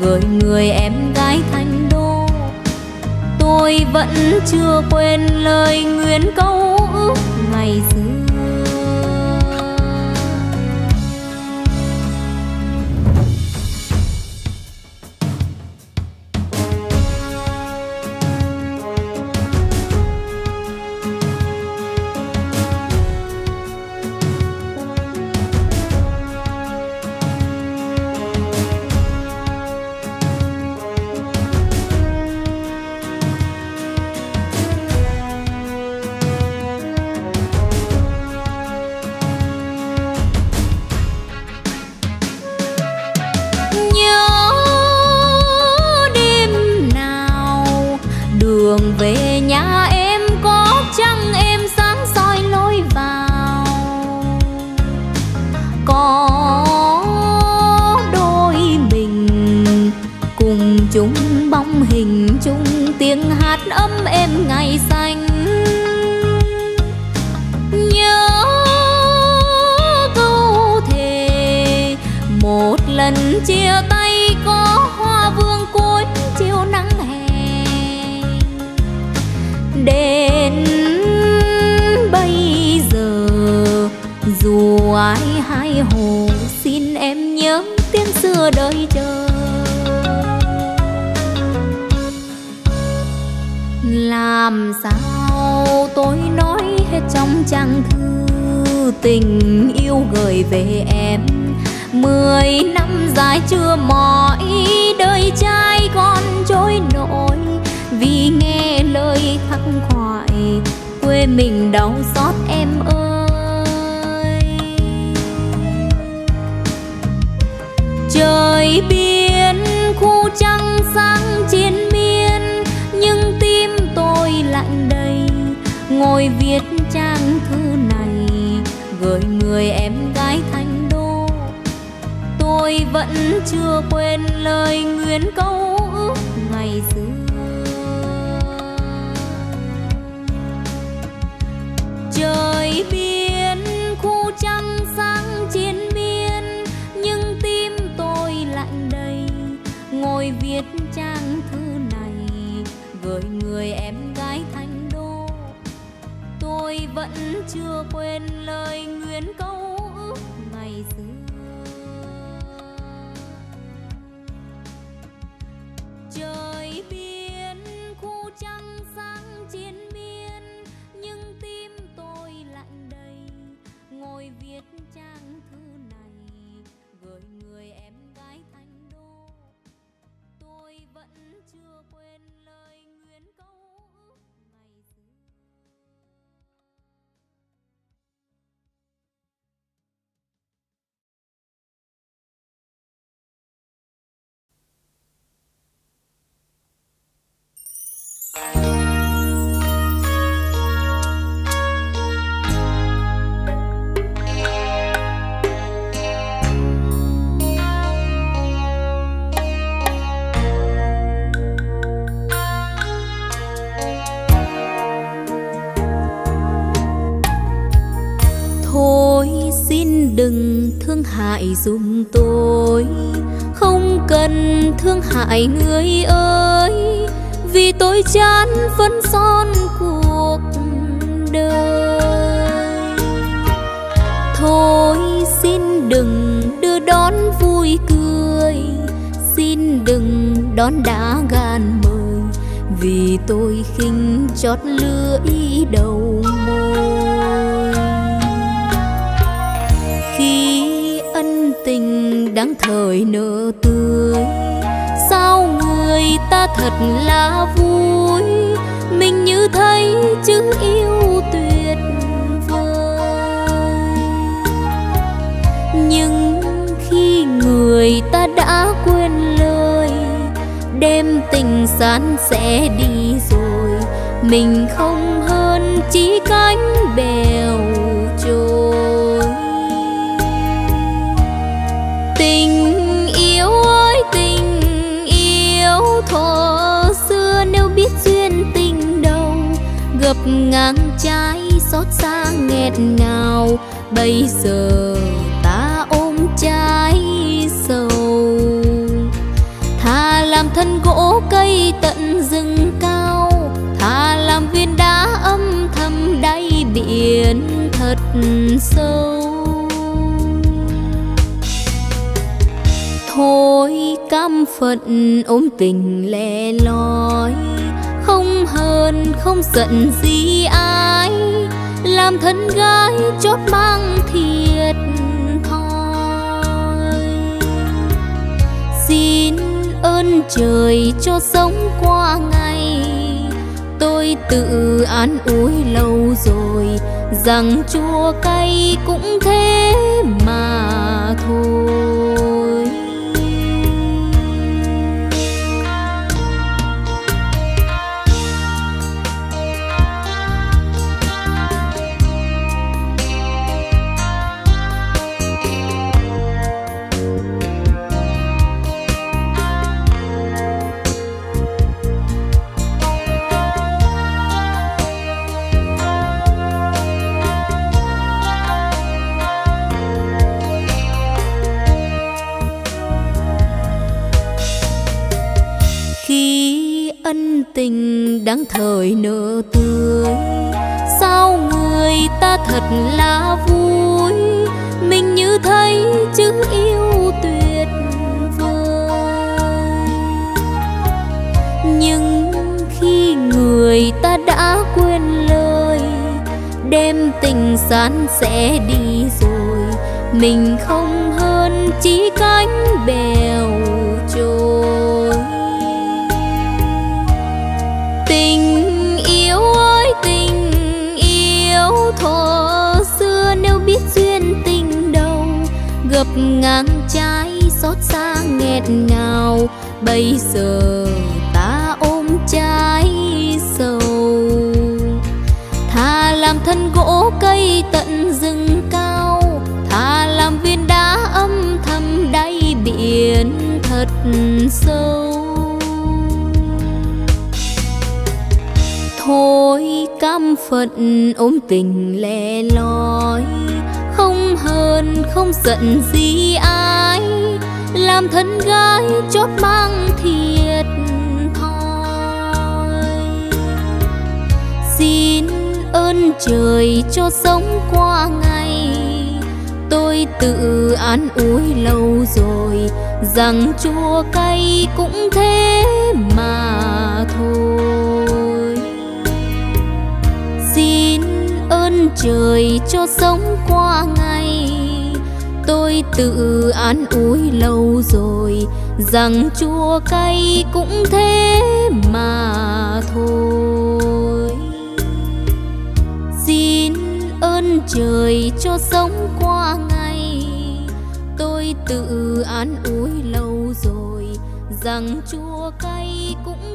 gửi người em gái thành đô. Tôi vẫn chưa quên lời nguyện câu ước ngày xưa. Đón đã gan mời, vì tôi khinh chót lưỡi đầu môi. Khi ân tình đang thời nở tươi, sao người ta thật là vui? Mình như thấy chữ yêu tuyệt vời. Nhưng khi người ta đã quên đêm tình san sẽ đi rồi. Mình không hơn chỉ cánh bèo trôi. Tình yêu ơi, tình yêu thuở xưa nếu biết duyên tình đâu gặp ngang trái xót xa nghẹt ngào, bây giờ tận rừng cao, thà làm viên đá âm thầm đáy biển thật sâu. Thôi cam phận ôm tình lẻ loi, không hờn, không giận gì ai, làm thân gái chót mang thiệt ơn trời cho sống qua ngày. Tôi tự an ủi lâu rồi rằng chua cay cũng thế mà thôi. Dáng thời nở tươi. Sao người ta thật là vui? Mình như thấy chữ yêu tuyệt vời. Nhưng khi người ta đã quên lời đêm tình san sẽ đi rồi. Mình không hơn chỉ cánh bèo ngang trái xót xa nghẹt ngào. Bây giờ ta ôm trái sầu. Thà làm thân gỗ cây tận rừng cao. Thà làm viên đá âm thầm đáy biển thật sâu. Thôi cam phận ôm tình lẻ loi không hờn, không giận gì ai. Làm thân gái chót mang thiệt thôi xin ơn trời cho sống qua ngày. Tôi tự an ủi lâu rồi rằng chua cay cũng thế mà thôi. Trời cho sống qua ngày. Tôi tự an ủi lâu rồi rằng chua cay cũng thế mà thôi. Xin ơn trời cho sống qua ngày. Tôi tự an ủi lâu rồi rằng chua cay cũng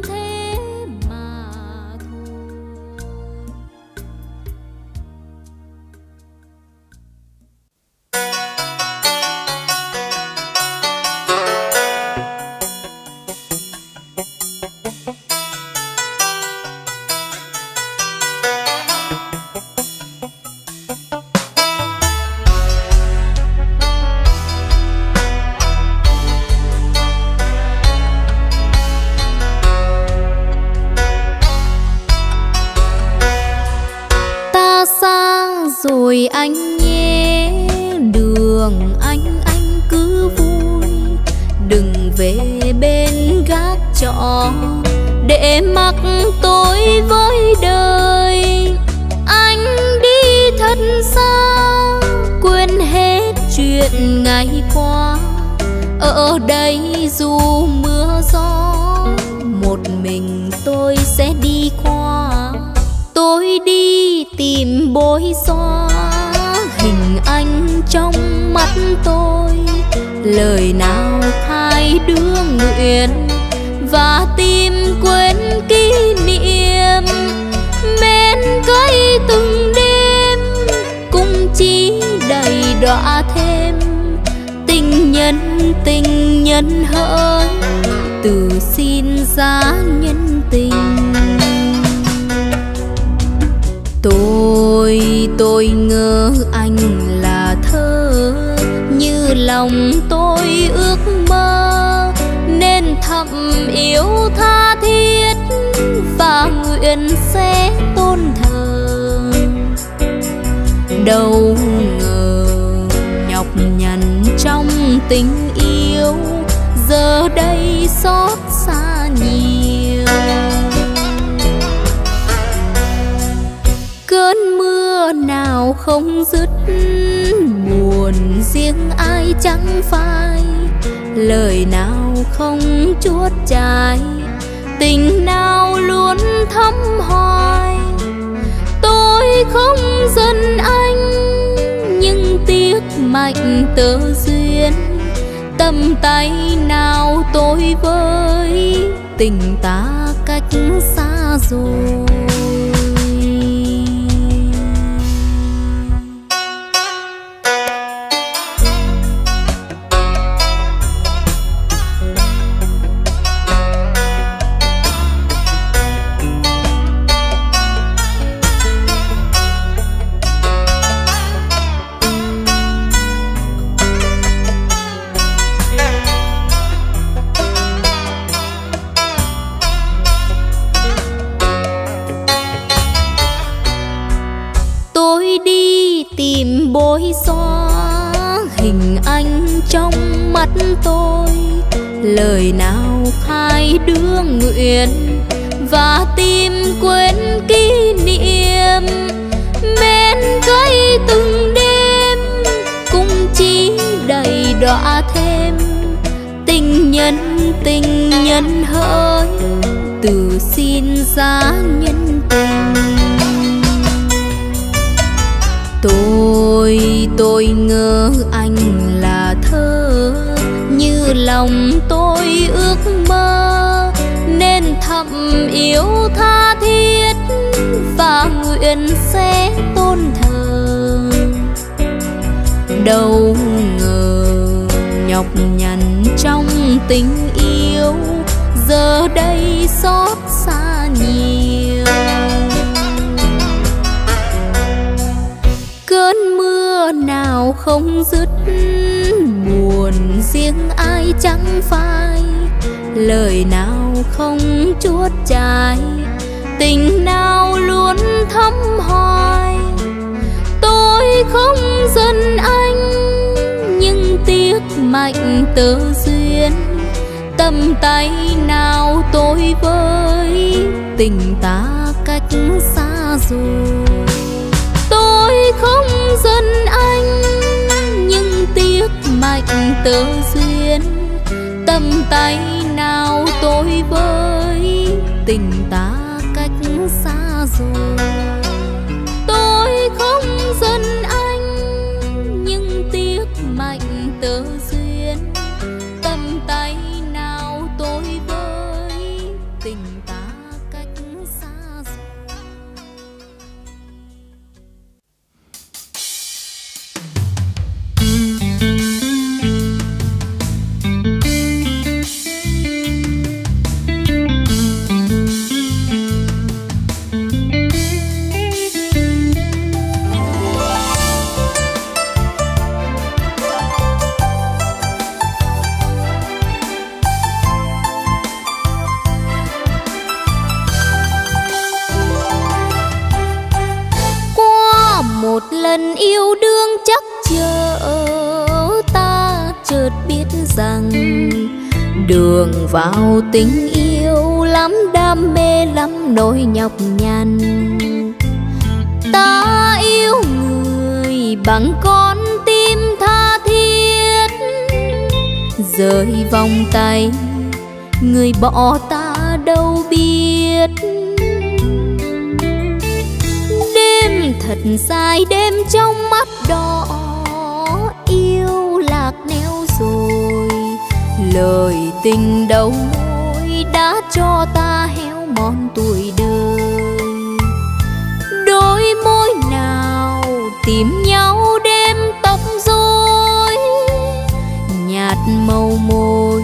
màu môi,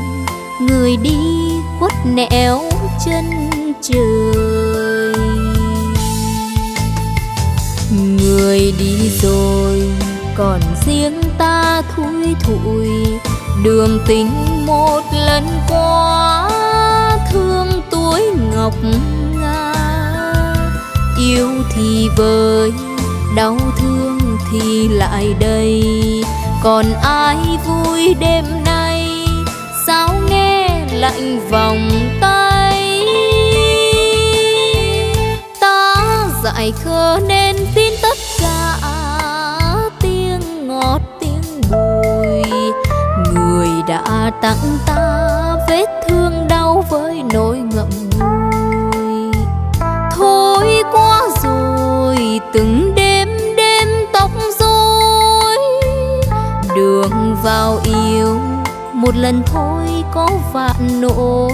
người đi khuất nẻo chân trời. Người đi rồi, còn riêng ta thui thủi đường tình một lần qua, thương tuổi ngọc nga. Yêu thì vơi đau thương thì lại đây còn ai vui đêm nay lạnh vòng tay. Ta dại khờ nên tin tất cả tiếng ngọt, tiếng bùi. Người đã tặng ta vết thương đau với nỗi ngậm ngùi. Thôi quá rồi, từng đêm đêm tóc rối. Đường vào yêu một lần thôi có vạn nỗi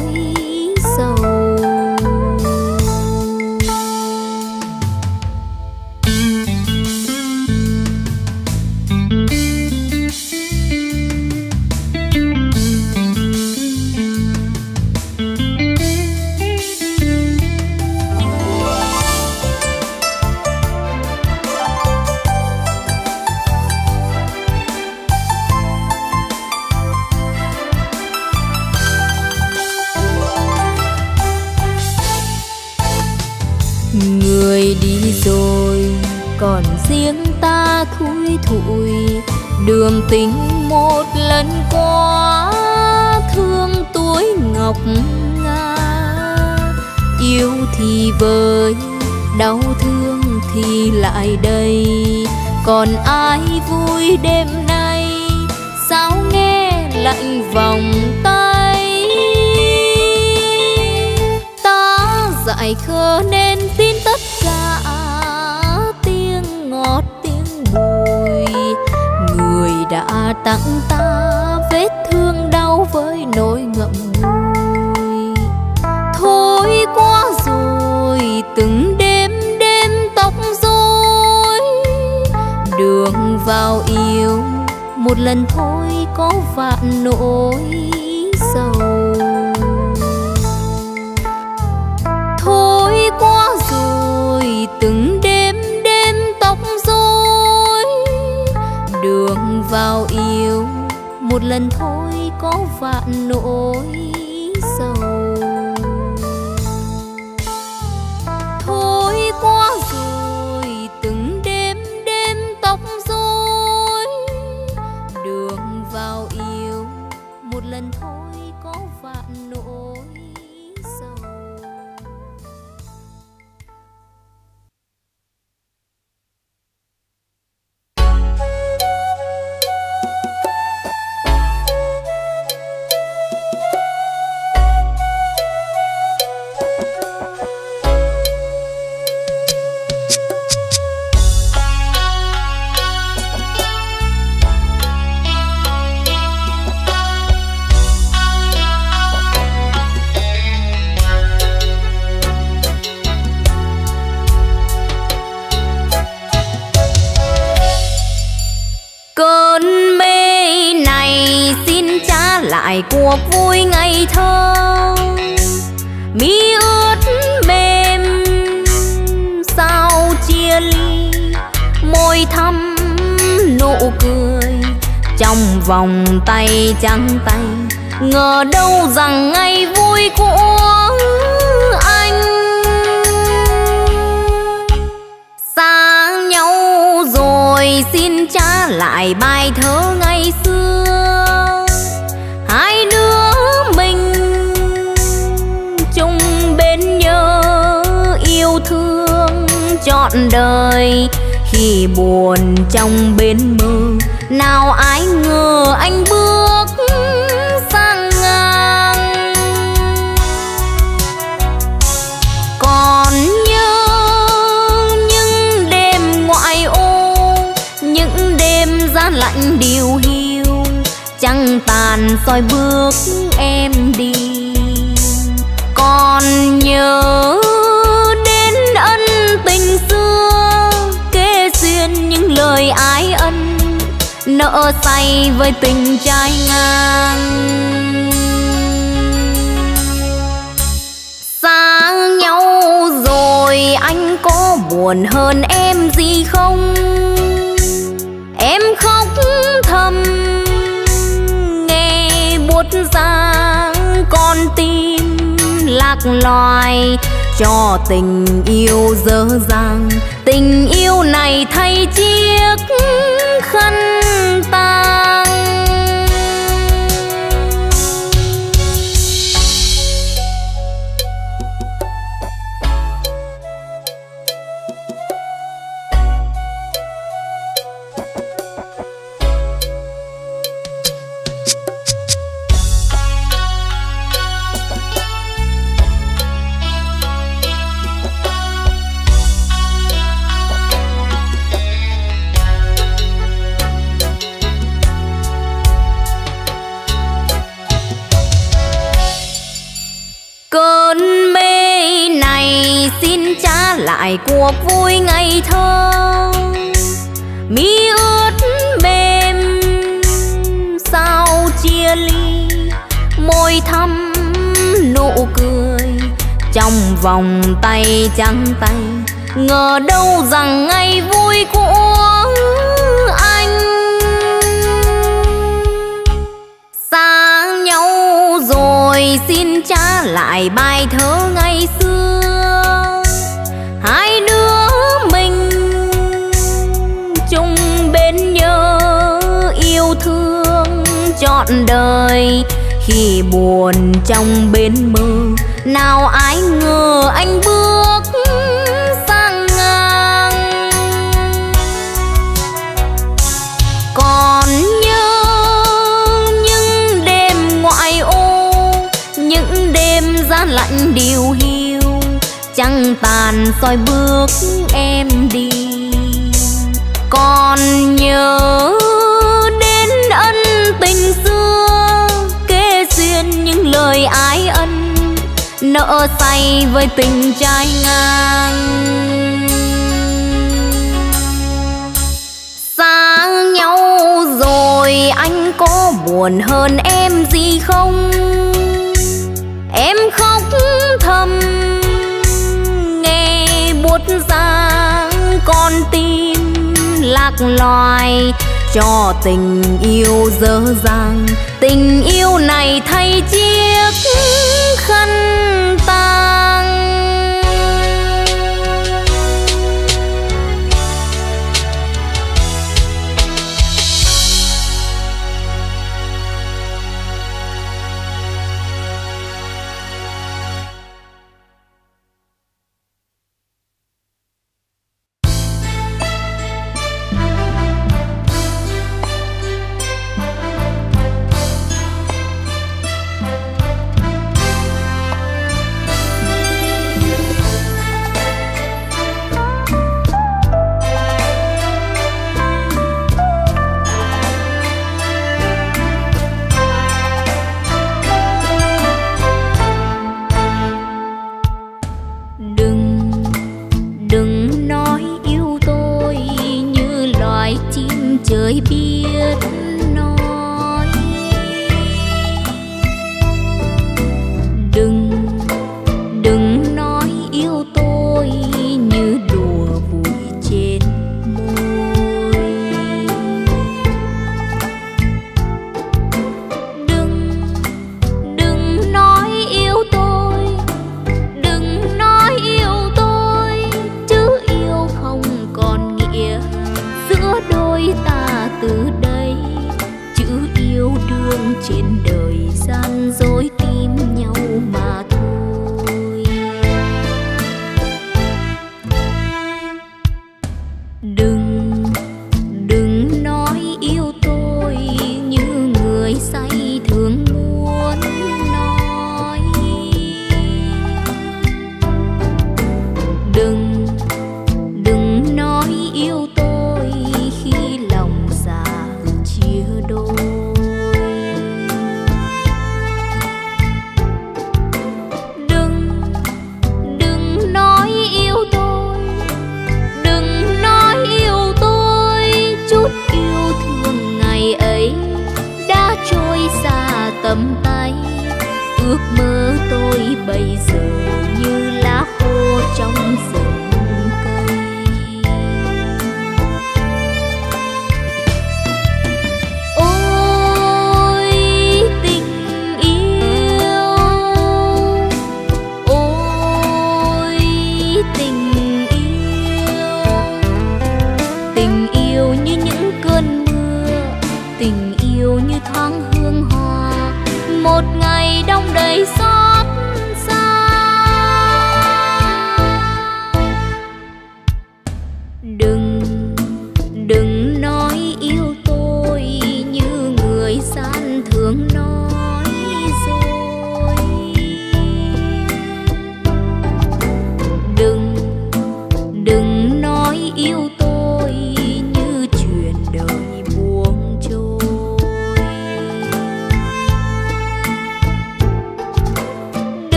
sầu. Tình một lần qua, thương tuổi ngọc nga. Yêu thì vơi đau thương thì lại đây còn ai vui đêm nay, sao nghe lạnh vòng tay? Ta dại khờ nên tặng ta vết thương đau với nỗi ngậm ngùi. Thôi qua rồi, từng đêm đêm tóc rối. Đường vào yêu, một lần thôi có vạn nỗi. Một lần thôi có vạn nỗi buồn hơn em gì không? Em khóc thầm, nghe buốt dáng con tim lạc loài. Cho tình yêu dơ dàng tình yêu này thay chiếc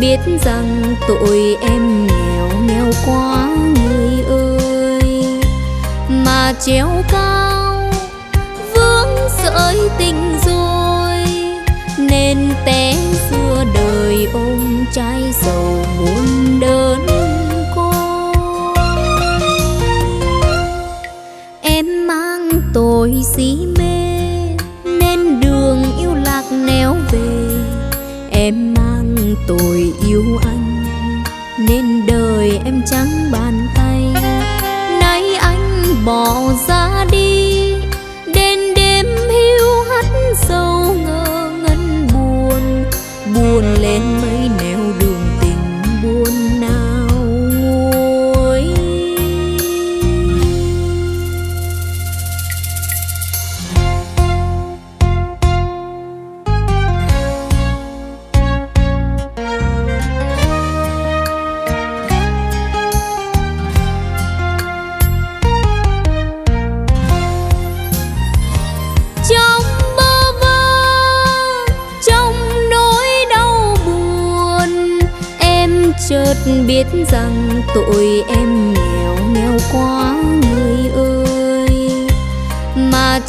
biết rằng tội em nghèo nghèo quá người ơi. Mà treo cao, vướng sợi tình rồi, nên tè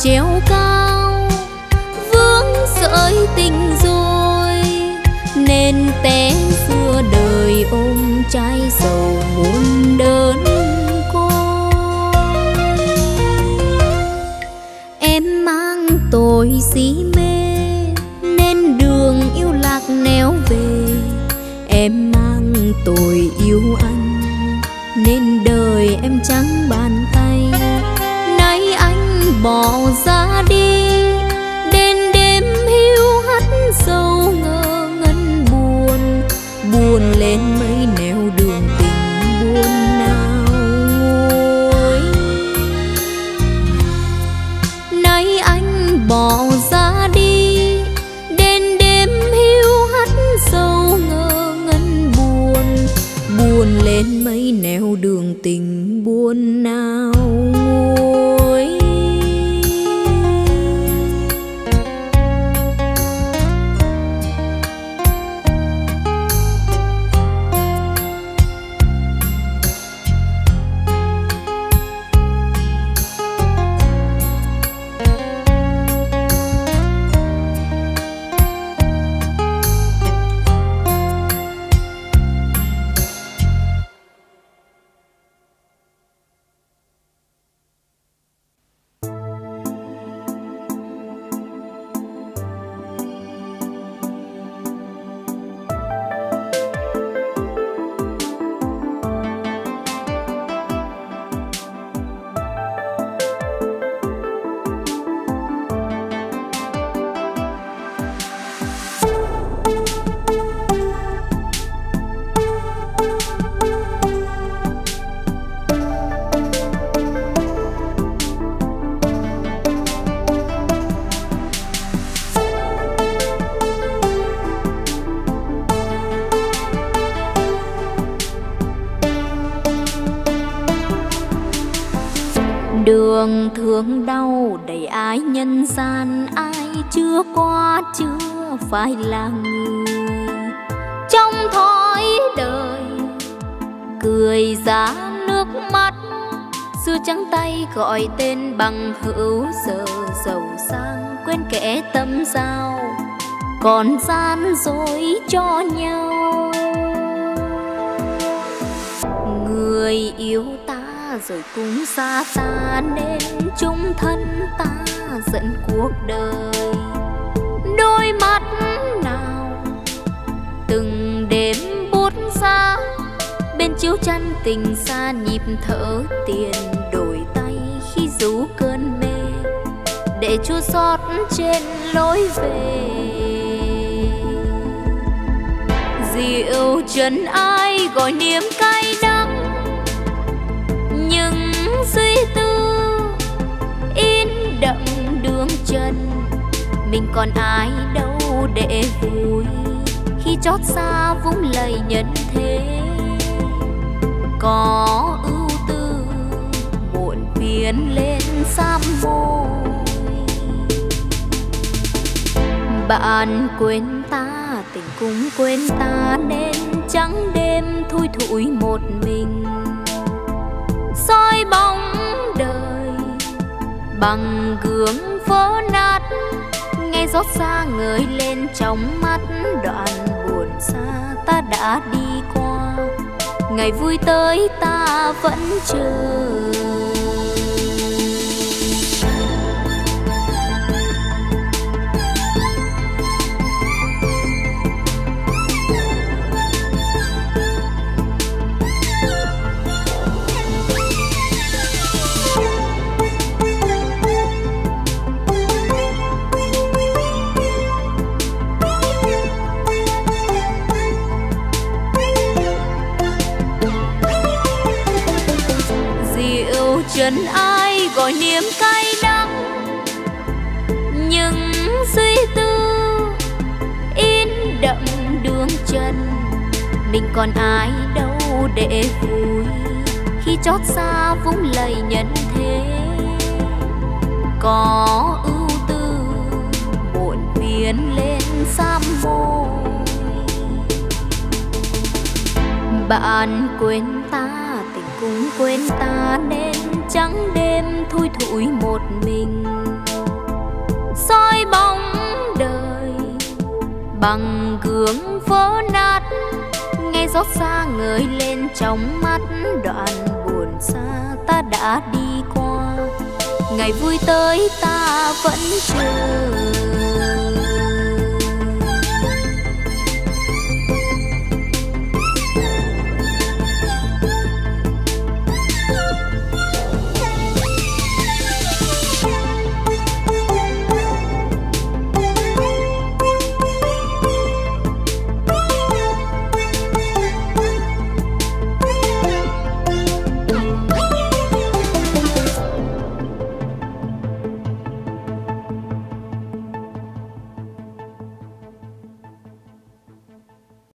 seu quên ta, tình cũng quên ta, nên trắng đêm thui thủi một mình. Soi bóng đời bằng gương vỡ nát, nghe rót xa người lên trong mắt. Đoạn buồn xa ta đã đi qua, ngày vui tới ta vẫn chờ gần ai gọi niềm cay đắng? Nhưng suy tư, in đậm đường chân mình còn ai đâu để vui khi chót xa vũng lầy nhân thế? Có ưu tư muộn phiền lên sam môi bạn quên ta tình cũng quên ta nên thui thủi một mình. Soi bóng đời bằng gương vỡ nát, nghe rót xa ngời lên trong mắt. Đoạn buồn xa ta đã đi qua, ngày vui tới ta vẫn chờ.